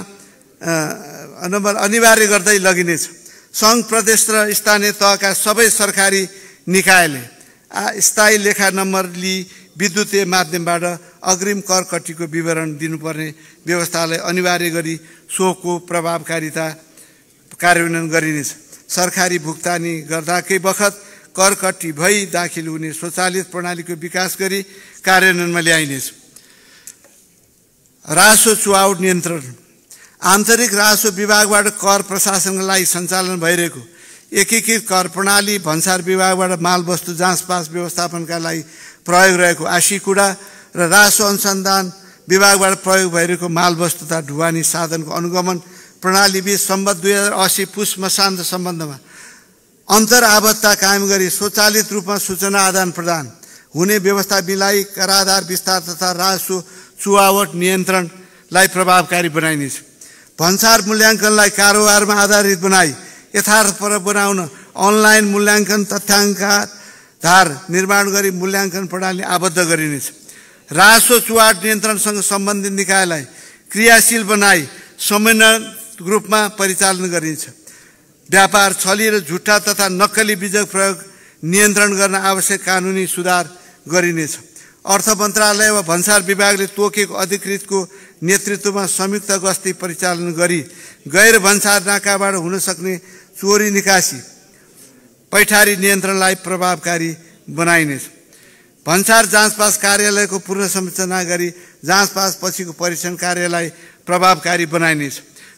नम्बर अनिवार्य गर्दै लगिनेछ। सङ्घ प्रदेश र स्थानीय तहका सबै सरकारी निकायले स्थायी लेखा नम्बर लिई विद्युतीय माध्यमबाट अग्रिम कर कट्टीको विवरण दिनुपर्ने व्यवस्थालाई अनिवार्य गरी सोको प्रभावकारिता कार्यान्वयन गरिनेछ। सरकारी भुक्तानी गर्दाकै बखत कर कट्टी भई दाखिल हुने स्वचालित प्रणालीको विकास गरी कार्यान्वयनमा ल्याइनेछ। रासो चुहावट नियन्त्रण। आन्तरिक रासो विभागबाट कर प्रशासनको लागि सञ्चालन भइरहेको। एकीकृत कर प्रणाली भन्सार विभागबाट मालवस्तु जाँचपास व्यवस्थापनका लागि प्रयोग रहेको आशीकुडा र रासो अनुसन्धान विभागबाट प्रयोग भइरहेको मालवस्तु तथा ढुवानी साधनको अनुगमन प्रणालीबीच सम्बद्ध दुई हजार असी पुस मसान्त सम्बन्धमा अन्तर आबद्धता कायम गरी स्वचालित रूपमा सूचना आदान प्रदान हुने व्यवस्था मिलाई कराधार विस्तार तथा राजस्व चुहावट नियन्त्रणलाई प्रभावकारी बनाइनेछ। भन्सार मूल्याङ्कनलाई कारोबारमा आधारित बनाई यथार्थपर बनाउन अनलाइन मूल्याङ्कन तथ्याङ्कधार निर्माण गरी मूल्याङ्कन प्रणाली आबद्ध गरिनेछ। राजस्व चुहाट नियन्त्रणसँग सम्बन्धित निकायलाई क्रियाशील बनाई समन्वय रूपमा परिचालन गरिन्छ। व्यापार छली र झुट्टा तथा नक्कली बिजक प्रयोग नियन्त्रण गर्न आवश्यक कानुनी सुधार गरिनेछ। अर्थ मन्त्रालय वा भन्सार विभागले तोकेको अधिकृतको नेतृत्वमा संयुक्त गस्ती परिचालन गरी गैर भन्सार नाकाबाट हुन सक्ने चोरी निकासी पैठारी नियन्त्रणलाई प्रभावकारी बनाइनेछ। भन्सार जाँचपास कार्यालयको पुनः संरचना गरी जाँचपास पछिको परीक्षण कार्यलाई प्रभावकारी बनाइनेछ।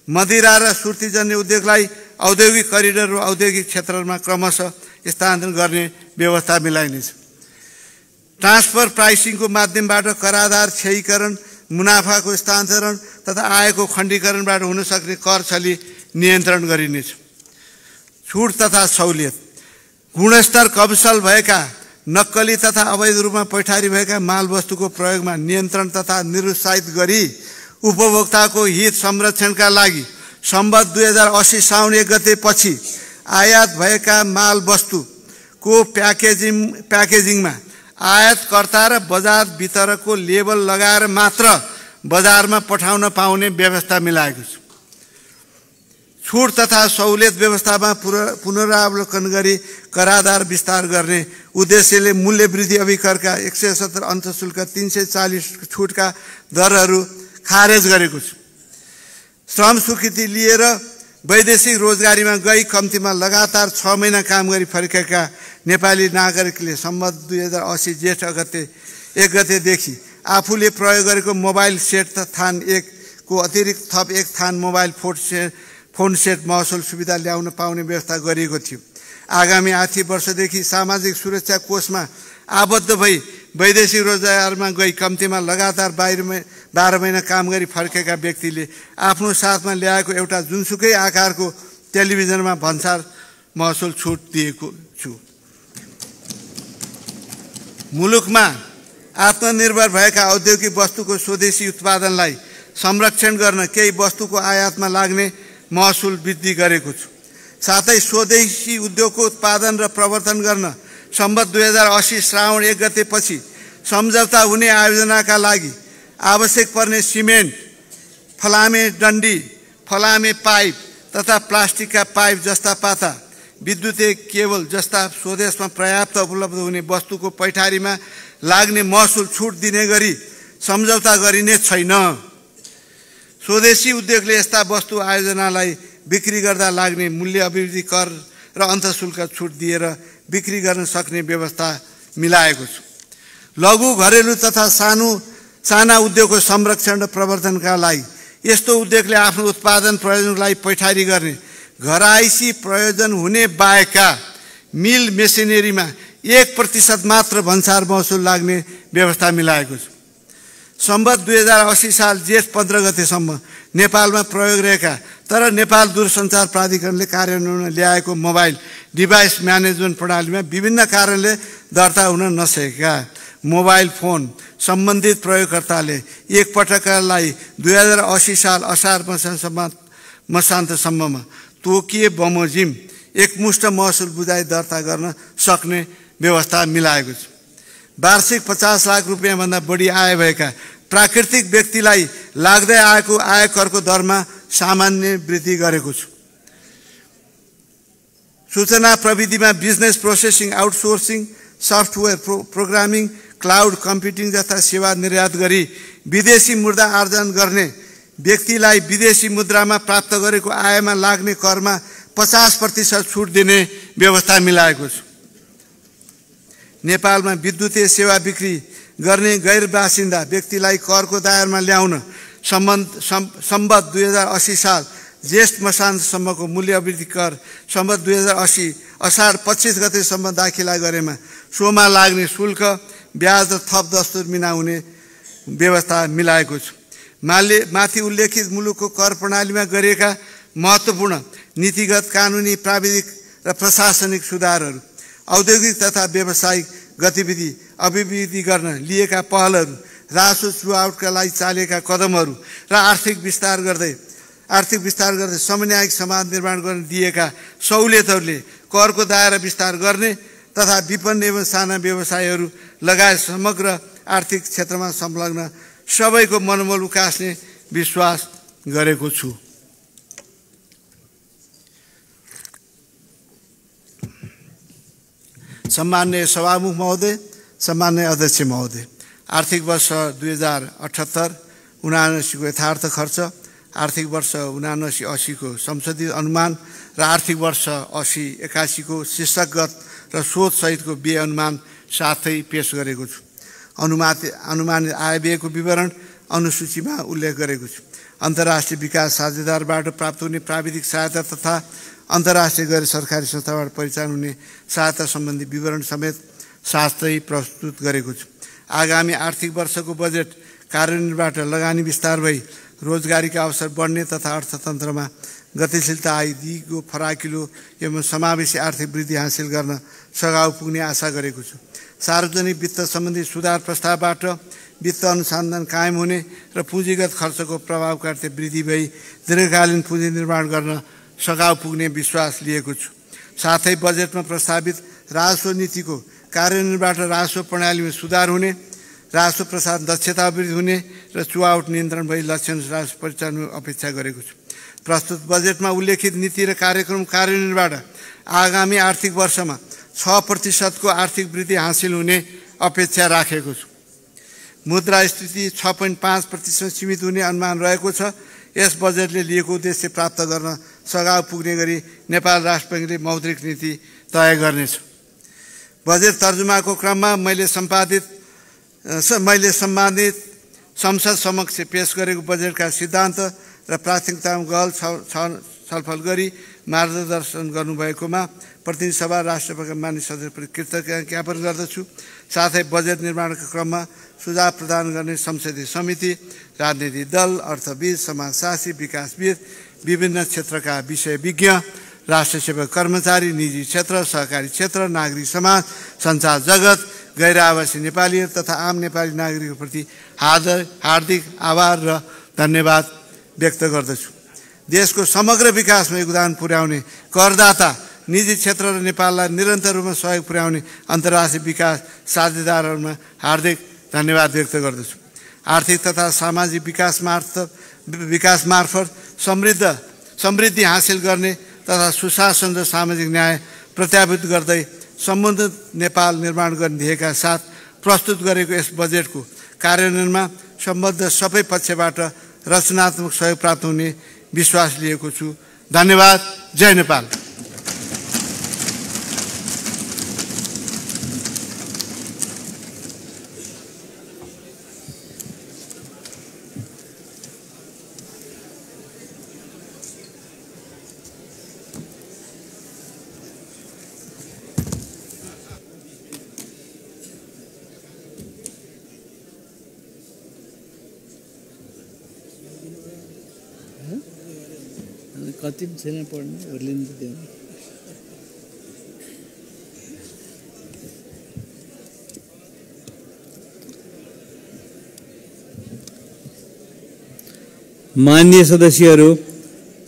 मदिरा र सुर्तीजन्य उद्योगलाई औद्योगिक करिडर र औद्योगिक क्षेत्रमा क्रमशः स्थानान्तरण गर्ने व्यवस्था मिलाइनेछ। ट्रान्सफर प्राइसिङको माध्यमबाट कराधार क्षयीकरण मुनाफाको स्थानान्तरण तथा आयको खण्डीकरणबाट हुन सक्ने कर छली नियन्त्रण गरिनेछ। छुट तथा सहुलियत। गुणस्तर कमसल भएका नक्कली तथा अवैध रूपमा पैठारी भएका मालवस्तुको प्रयोगमा नियन्त्रण तथा निरुत्साहित गरी उपभोक्ताको हित संरक्षणका लागि सम्बत दुई हजार असी साउन एक गते पछि आयात भएका मालवस्तुको प्याकेजिङ प्याकेजिङमा आयातकर्ता र बजार वितरकको लेबल लगाएर मात्र बजारमा पठाउन पाउने व्यवस्था मिलाएको छ। छुट तथा सहुलियत व्यवस्थामा पुनरावलोकन गरी कराधार विस्तार गर्ने उद्देश्यले मूल्य वृद्धि अभिकरका एक सय सत्तर अन्तशुल्क तिन सय चालिस छुटका दरहरू खारेज गरेको छु। श्रम स्वीकृति लिएर वैदेशिक रोजगारीमा गई कम्तीमा लगातार छ महिना काम गरी फर्केका नेपाली नागरिकले सम्बन्ध दुई हजार असी जेठ गते एक गतेदेखि आफूले प्रयोग गरेको मोबाइल सेट थान एकको अतिरिक्त थप एक थान mobile phone set phone set महसुल सुविधा ल्याउन पाउने व्यवस्था गरिएको थियो। आगामी आर्थिक वर्षदेखि सामाजिक सुरक्षा कोषमा आबद्ध भई वैदेशिक रोजगारमा गई कम्तीमा लगातार बाहिर बाह्र महिना काम गरी फर्केका व्यक्तिले आफ्नो साथमा ल्याएको एउटा जुनसुकै आकारको टेलिभिजनमा भन्सार महसुल छुट दिएको छु। मुलुकमा आत्मनिर्भर भएका औद्योगिक वस्तुको स्वदेशी उत्पादनलाई संरक्षण गर्न केही वस्तुको आयातमा लाग्ने महसुल वृद्धि गरेको छु। साथै स्वदेशी उद्योगको उत्पादन र प्रवर्तन गर्न सम्बत दुई हजार असी श्रावण एक गतेपछि सम्झौता हुने आयोजनाका लागि आवश्यक पर्ने सिमेन्ट फलामे डन्डी फलामे पाइप तथा प्लास्टिकका पाइप जस्ता पाता विद्युतीय केबल जस्ता स्वदेशमा पर्याप्त उपलब्ध हुने वस्तुको पैठारीमा लाग्ने महसुल छुट दिने गरी सम्झौता गरिने छैन। स्वदेशी उद्योगले यस्ता वस्तु आयोजनालाई बिक्री गर्दा लाग्ने मूल्य अभिवृद्धि कर र अन्तशुल्क छुट दिएर बिक्री गर्न सक्ने व्यवस्था मिलाएको छु। लघु घरेलु तथा सानो साना उद्योगको संरक्षण र प्रवर्धनका लागि यस्तो उद्योगले आफ्नो उत्पादन प्रयोजनको लागि पैठारी गर्ने घराइसी प्रयोजन हुने बाहेकका मिल मेसिनेरीमा एक प्रतिशत मात्र भन्सार महसुल लाग्ने व्यवस्था मिलाएको छ। सम्बत दुई हजार असी साल जेठ पन्ध्र गतेसम्म नेपालमा प्रयोग रहेका तर नेपाल दूरसञ्चार प्राधिकरणले कार्यान्वयन ल्याएको मोबाइल डिभाइस म्यानेजमेन्ट प्रणालीमा विभिन्न कारणले दर्ता हुन नसकेका मोबाइल फोन सम्बन्धित प्रयोगकर्ताले एकपटकका लागि दुई हजार असी साल असार मसान्तसम्म मसान्तसम्ममा तोकिए बमोजिम एकमुष्ट महसुल बुझाइ दर्ता गर्न सक्ने व्यवस्था मिलाएको छ। वार्षिक पचास लाख रुपियाँभन्दा बढी आय भएका प्राकृतिक व्यक्तिलाई लाग्दै आएको आयकरको दरमा सामान्य वृद्धि गरेको छु। सूचना प्रविधिमा business processing outsourcing software pro programming cloud computing जस्ता सेवा निर्यात गरी विदेशी मुद्रा आर्जन गर्ने व्यक्तिलाई विदेशी मुद्रामा प्राप्त गरेको आयमा लाग्ने करमा पचास प्रतिशत छुट दिने व्यवस्था मिलाएको छु। नेपालमा विद्युतीय सेवा बिक्री गर्ने गैर बासिन्दा व्यक्तिलाई करको दायरमा ल्याउन सम्बन्ध सम्बद्ध दुई हजार असी साल ज्येष्ठ मसान्तसम्मको मूल्य वृद्धि कर सम्बद्ध दुई हजार असी असार पच्चिस गतेसम्म दाखिला गरेमा सोमा लाग्ने शुल्क ब्याज र थप दस्तुर मिना हुने व्यवस्था मिलाएको छु। माले माथि उल्लेखित मुलुकको कर प्रणालीमा गरिएका महत्त्वपूर्ण नीतिगत कानुनी प्राविधिक र प्रशासनिक सुधारहरू औद्योगिक तथा व्यावसायिक गतिविधि अभिवृद्धि गर्न लिएका पहलहरू रासो थ्रुआउटका लागि चालेका कदमहरू र आर्थिक विस्तार गर्दै आर्थिक विस्तार गर्दै समन्यायिक समाज निर्माण गर्न दिएका सहुलियतहरूले करको दायरा विस्तार गर्ने तथा विपन्न एवं साना व्यवसायहरू लगायत समग्र आर्थिक क्षेत्रमा संलग्न सबैको मनोबल उकास्ने विश्वास गरेको छु। सम्मान्य सभामुख महोदय सम्मान्य अध्यक्ष महोदय आर्थिक वर्ष दुई हजार अठहत्तर उनासीको यथार्थ खर्च आर्थिक वर्ष उनासी असीको संसदीय अनुमान र आर्थिक वर्ष असी एकासीको शीर्षकगत र स्रोतसहितको व्यय अनुमान साथै पेस गरेको छु। अनुमात अनुमानित आय व्ययको विवरण अनुसूचीमा उल्लेख गरेको छु। अन्तर्राष्ट्रिय विकास साझेदारबाट प्राप्त हुने प्राविधिक सहायता तथा अन्तर्राष्ट्रिय गैर सरकारी संस्थाबाट परिचालन हुने सहायता सम्बन्धी विवरण समेत साथै प्रस्तुत गरेको छु। आगामी आर्थिक वर्षको बजेट कार्यान्वयनबाट लगानी विस्तार भई रोजगारीका अवसर बढ्ने तथा अर्थतन्त्रमा गतिशीलता आइदिएको फराकिलो एवं समावेशी आर्थिक वृद्धि हासिल गर्न सघाउ पुग्ने आशा गरेको छु। सार्वजनिक वित्त सम्बन्धी सुधार प्रस्तावबाट वित्त अनुसन्धान कायम हुने र पुँजीगत खर्चको प्रभावकारिता वृद्धि भई दीर्घकालीन पुँजी निर्माण गर्न सघाउ पुग्ने विश्वास लिएको छु। साथै बजेटमा प्रस्तावित राजस्व नीतिको कार्यान्वयनबाट राजस्व प्रणालीमा सुधार हुने राजस्व प्रसाद दक्षता वृद्धि हुने र चुहावट नियन्त्रण भई लक्षण राजस्व परिचालन अपेक्षा गरेको छु। प्रस्तुत बजेटमा उल्लेखित नीति र कार्यक्रम कार्यान्वयनबाट आगामी आर्थिक वर्षमा छ प्रतिशतको आर्थिक वृद्धि हासिल हुने अपेक्षा राखेको छु। मुद्रा स्थिति छ पोइन्ट पाँच प्रतिशत सीमित हुने अनुमान रहेको छ। यस बजेटले लिएको उद्देश्य प्राप्त गर्न सघाउ पुग्ने गरी नेपाल राष्ट्र ब्याङ्कले मौद्रिक नीति तय गर्नेछ। बजेट तर्जुमाको क्रममा मैले सम्पादित मैले सम्बन्धित संसद समक्ष पेस गरेको बजेटका सिद्धान्त र प्राथमिकतामा गहल छलफल गरी मार्गदर्शन गर्नुभएकोमा प्रतिनिधि सभा राष्ट्रपतिका मानिस सदस्यप्रति कृतज्ञता ज्ञापन गर्दछु। साथै बजेट निर्माणका क्रममा सुझाव प्रदान गर्ने संसदीय समिति राजनीतिक दल अर्थविद समाजशासी विकासविद विभिन्न क्षेत्रका विषय विज्ञ राष्ट्र सेवक कर्मचारी निजी क्षेत्र सहकारी क्षेत्र नागरिक समाज सञ्चार जगत गैर आवासी नेपाली तथा आम नेपाली नागरिकप्रति हार्द हार्दिक आभार र धन्यवाद व्यक्त गर्दछु। देशको समग्र विकासमा योगदान पुर्याउने करदाता निजी क्षेत्र र नेपाललाई निरन्तर रूपमा सहयोग पुर्याउने अन्तर्राष्ट्रिय विकास साझेदारहरूमा हार्दिक धन्यवाद व्यक्त गर्दछु। आर्थिक तथा सामाजिक विकास मार्फत विकास मार्फत समृद्ध समृद्धि हासिल गर्ने तथा सुशासन र सामाजिक न्याय प्रत्याभूत गर्दै सम्बन्धित नेपाल निर्माण गर्ने ध्येयका साथ प्रस्तुत गरेको यस बजेटको कार्यान्वयनमा सम्बद्ध सबै पक्षबाट रचनात्मक सहयोग प्राप्त हुने विश्वास लिएको छु। धन्यवाद। जय नेपाल। कति पनि छैन पढ्ने ओर्लिनु त त्यो मान्य सदस्यहरू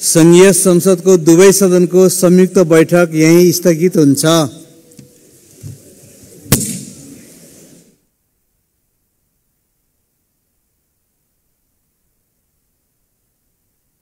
सङ्घीय संसदको दुवै सदनको संयुक्त बैठक यहीँ स्थगित हुन्छ।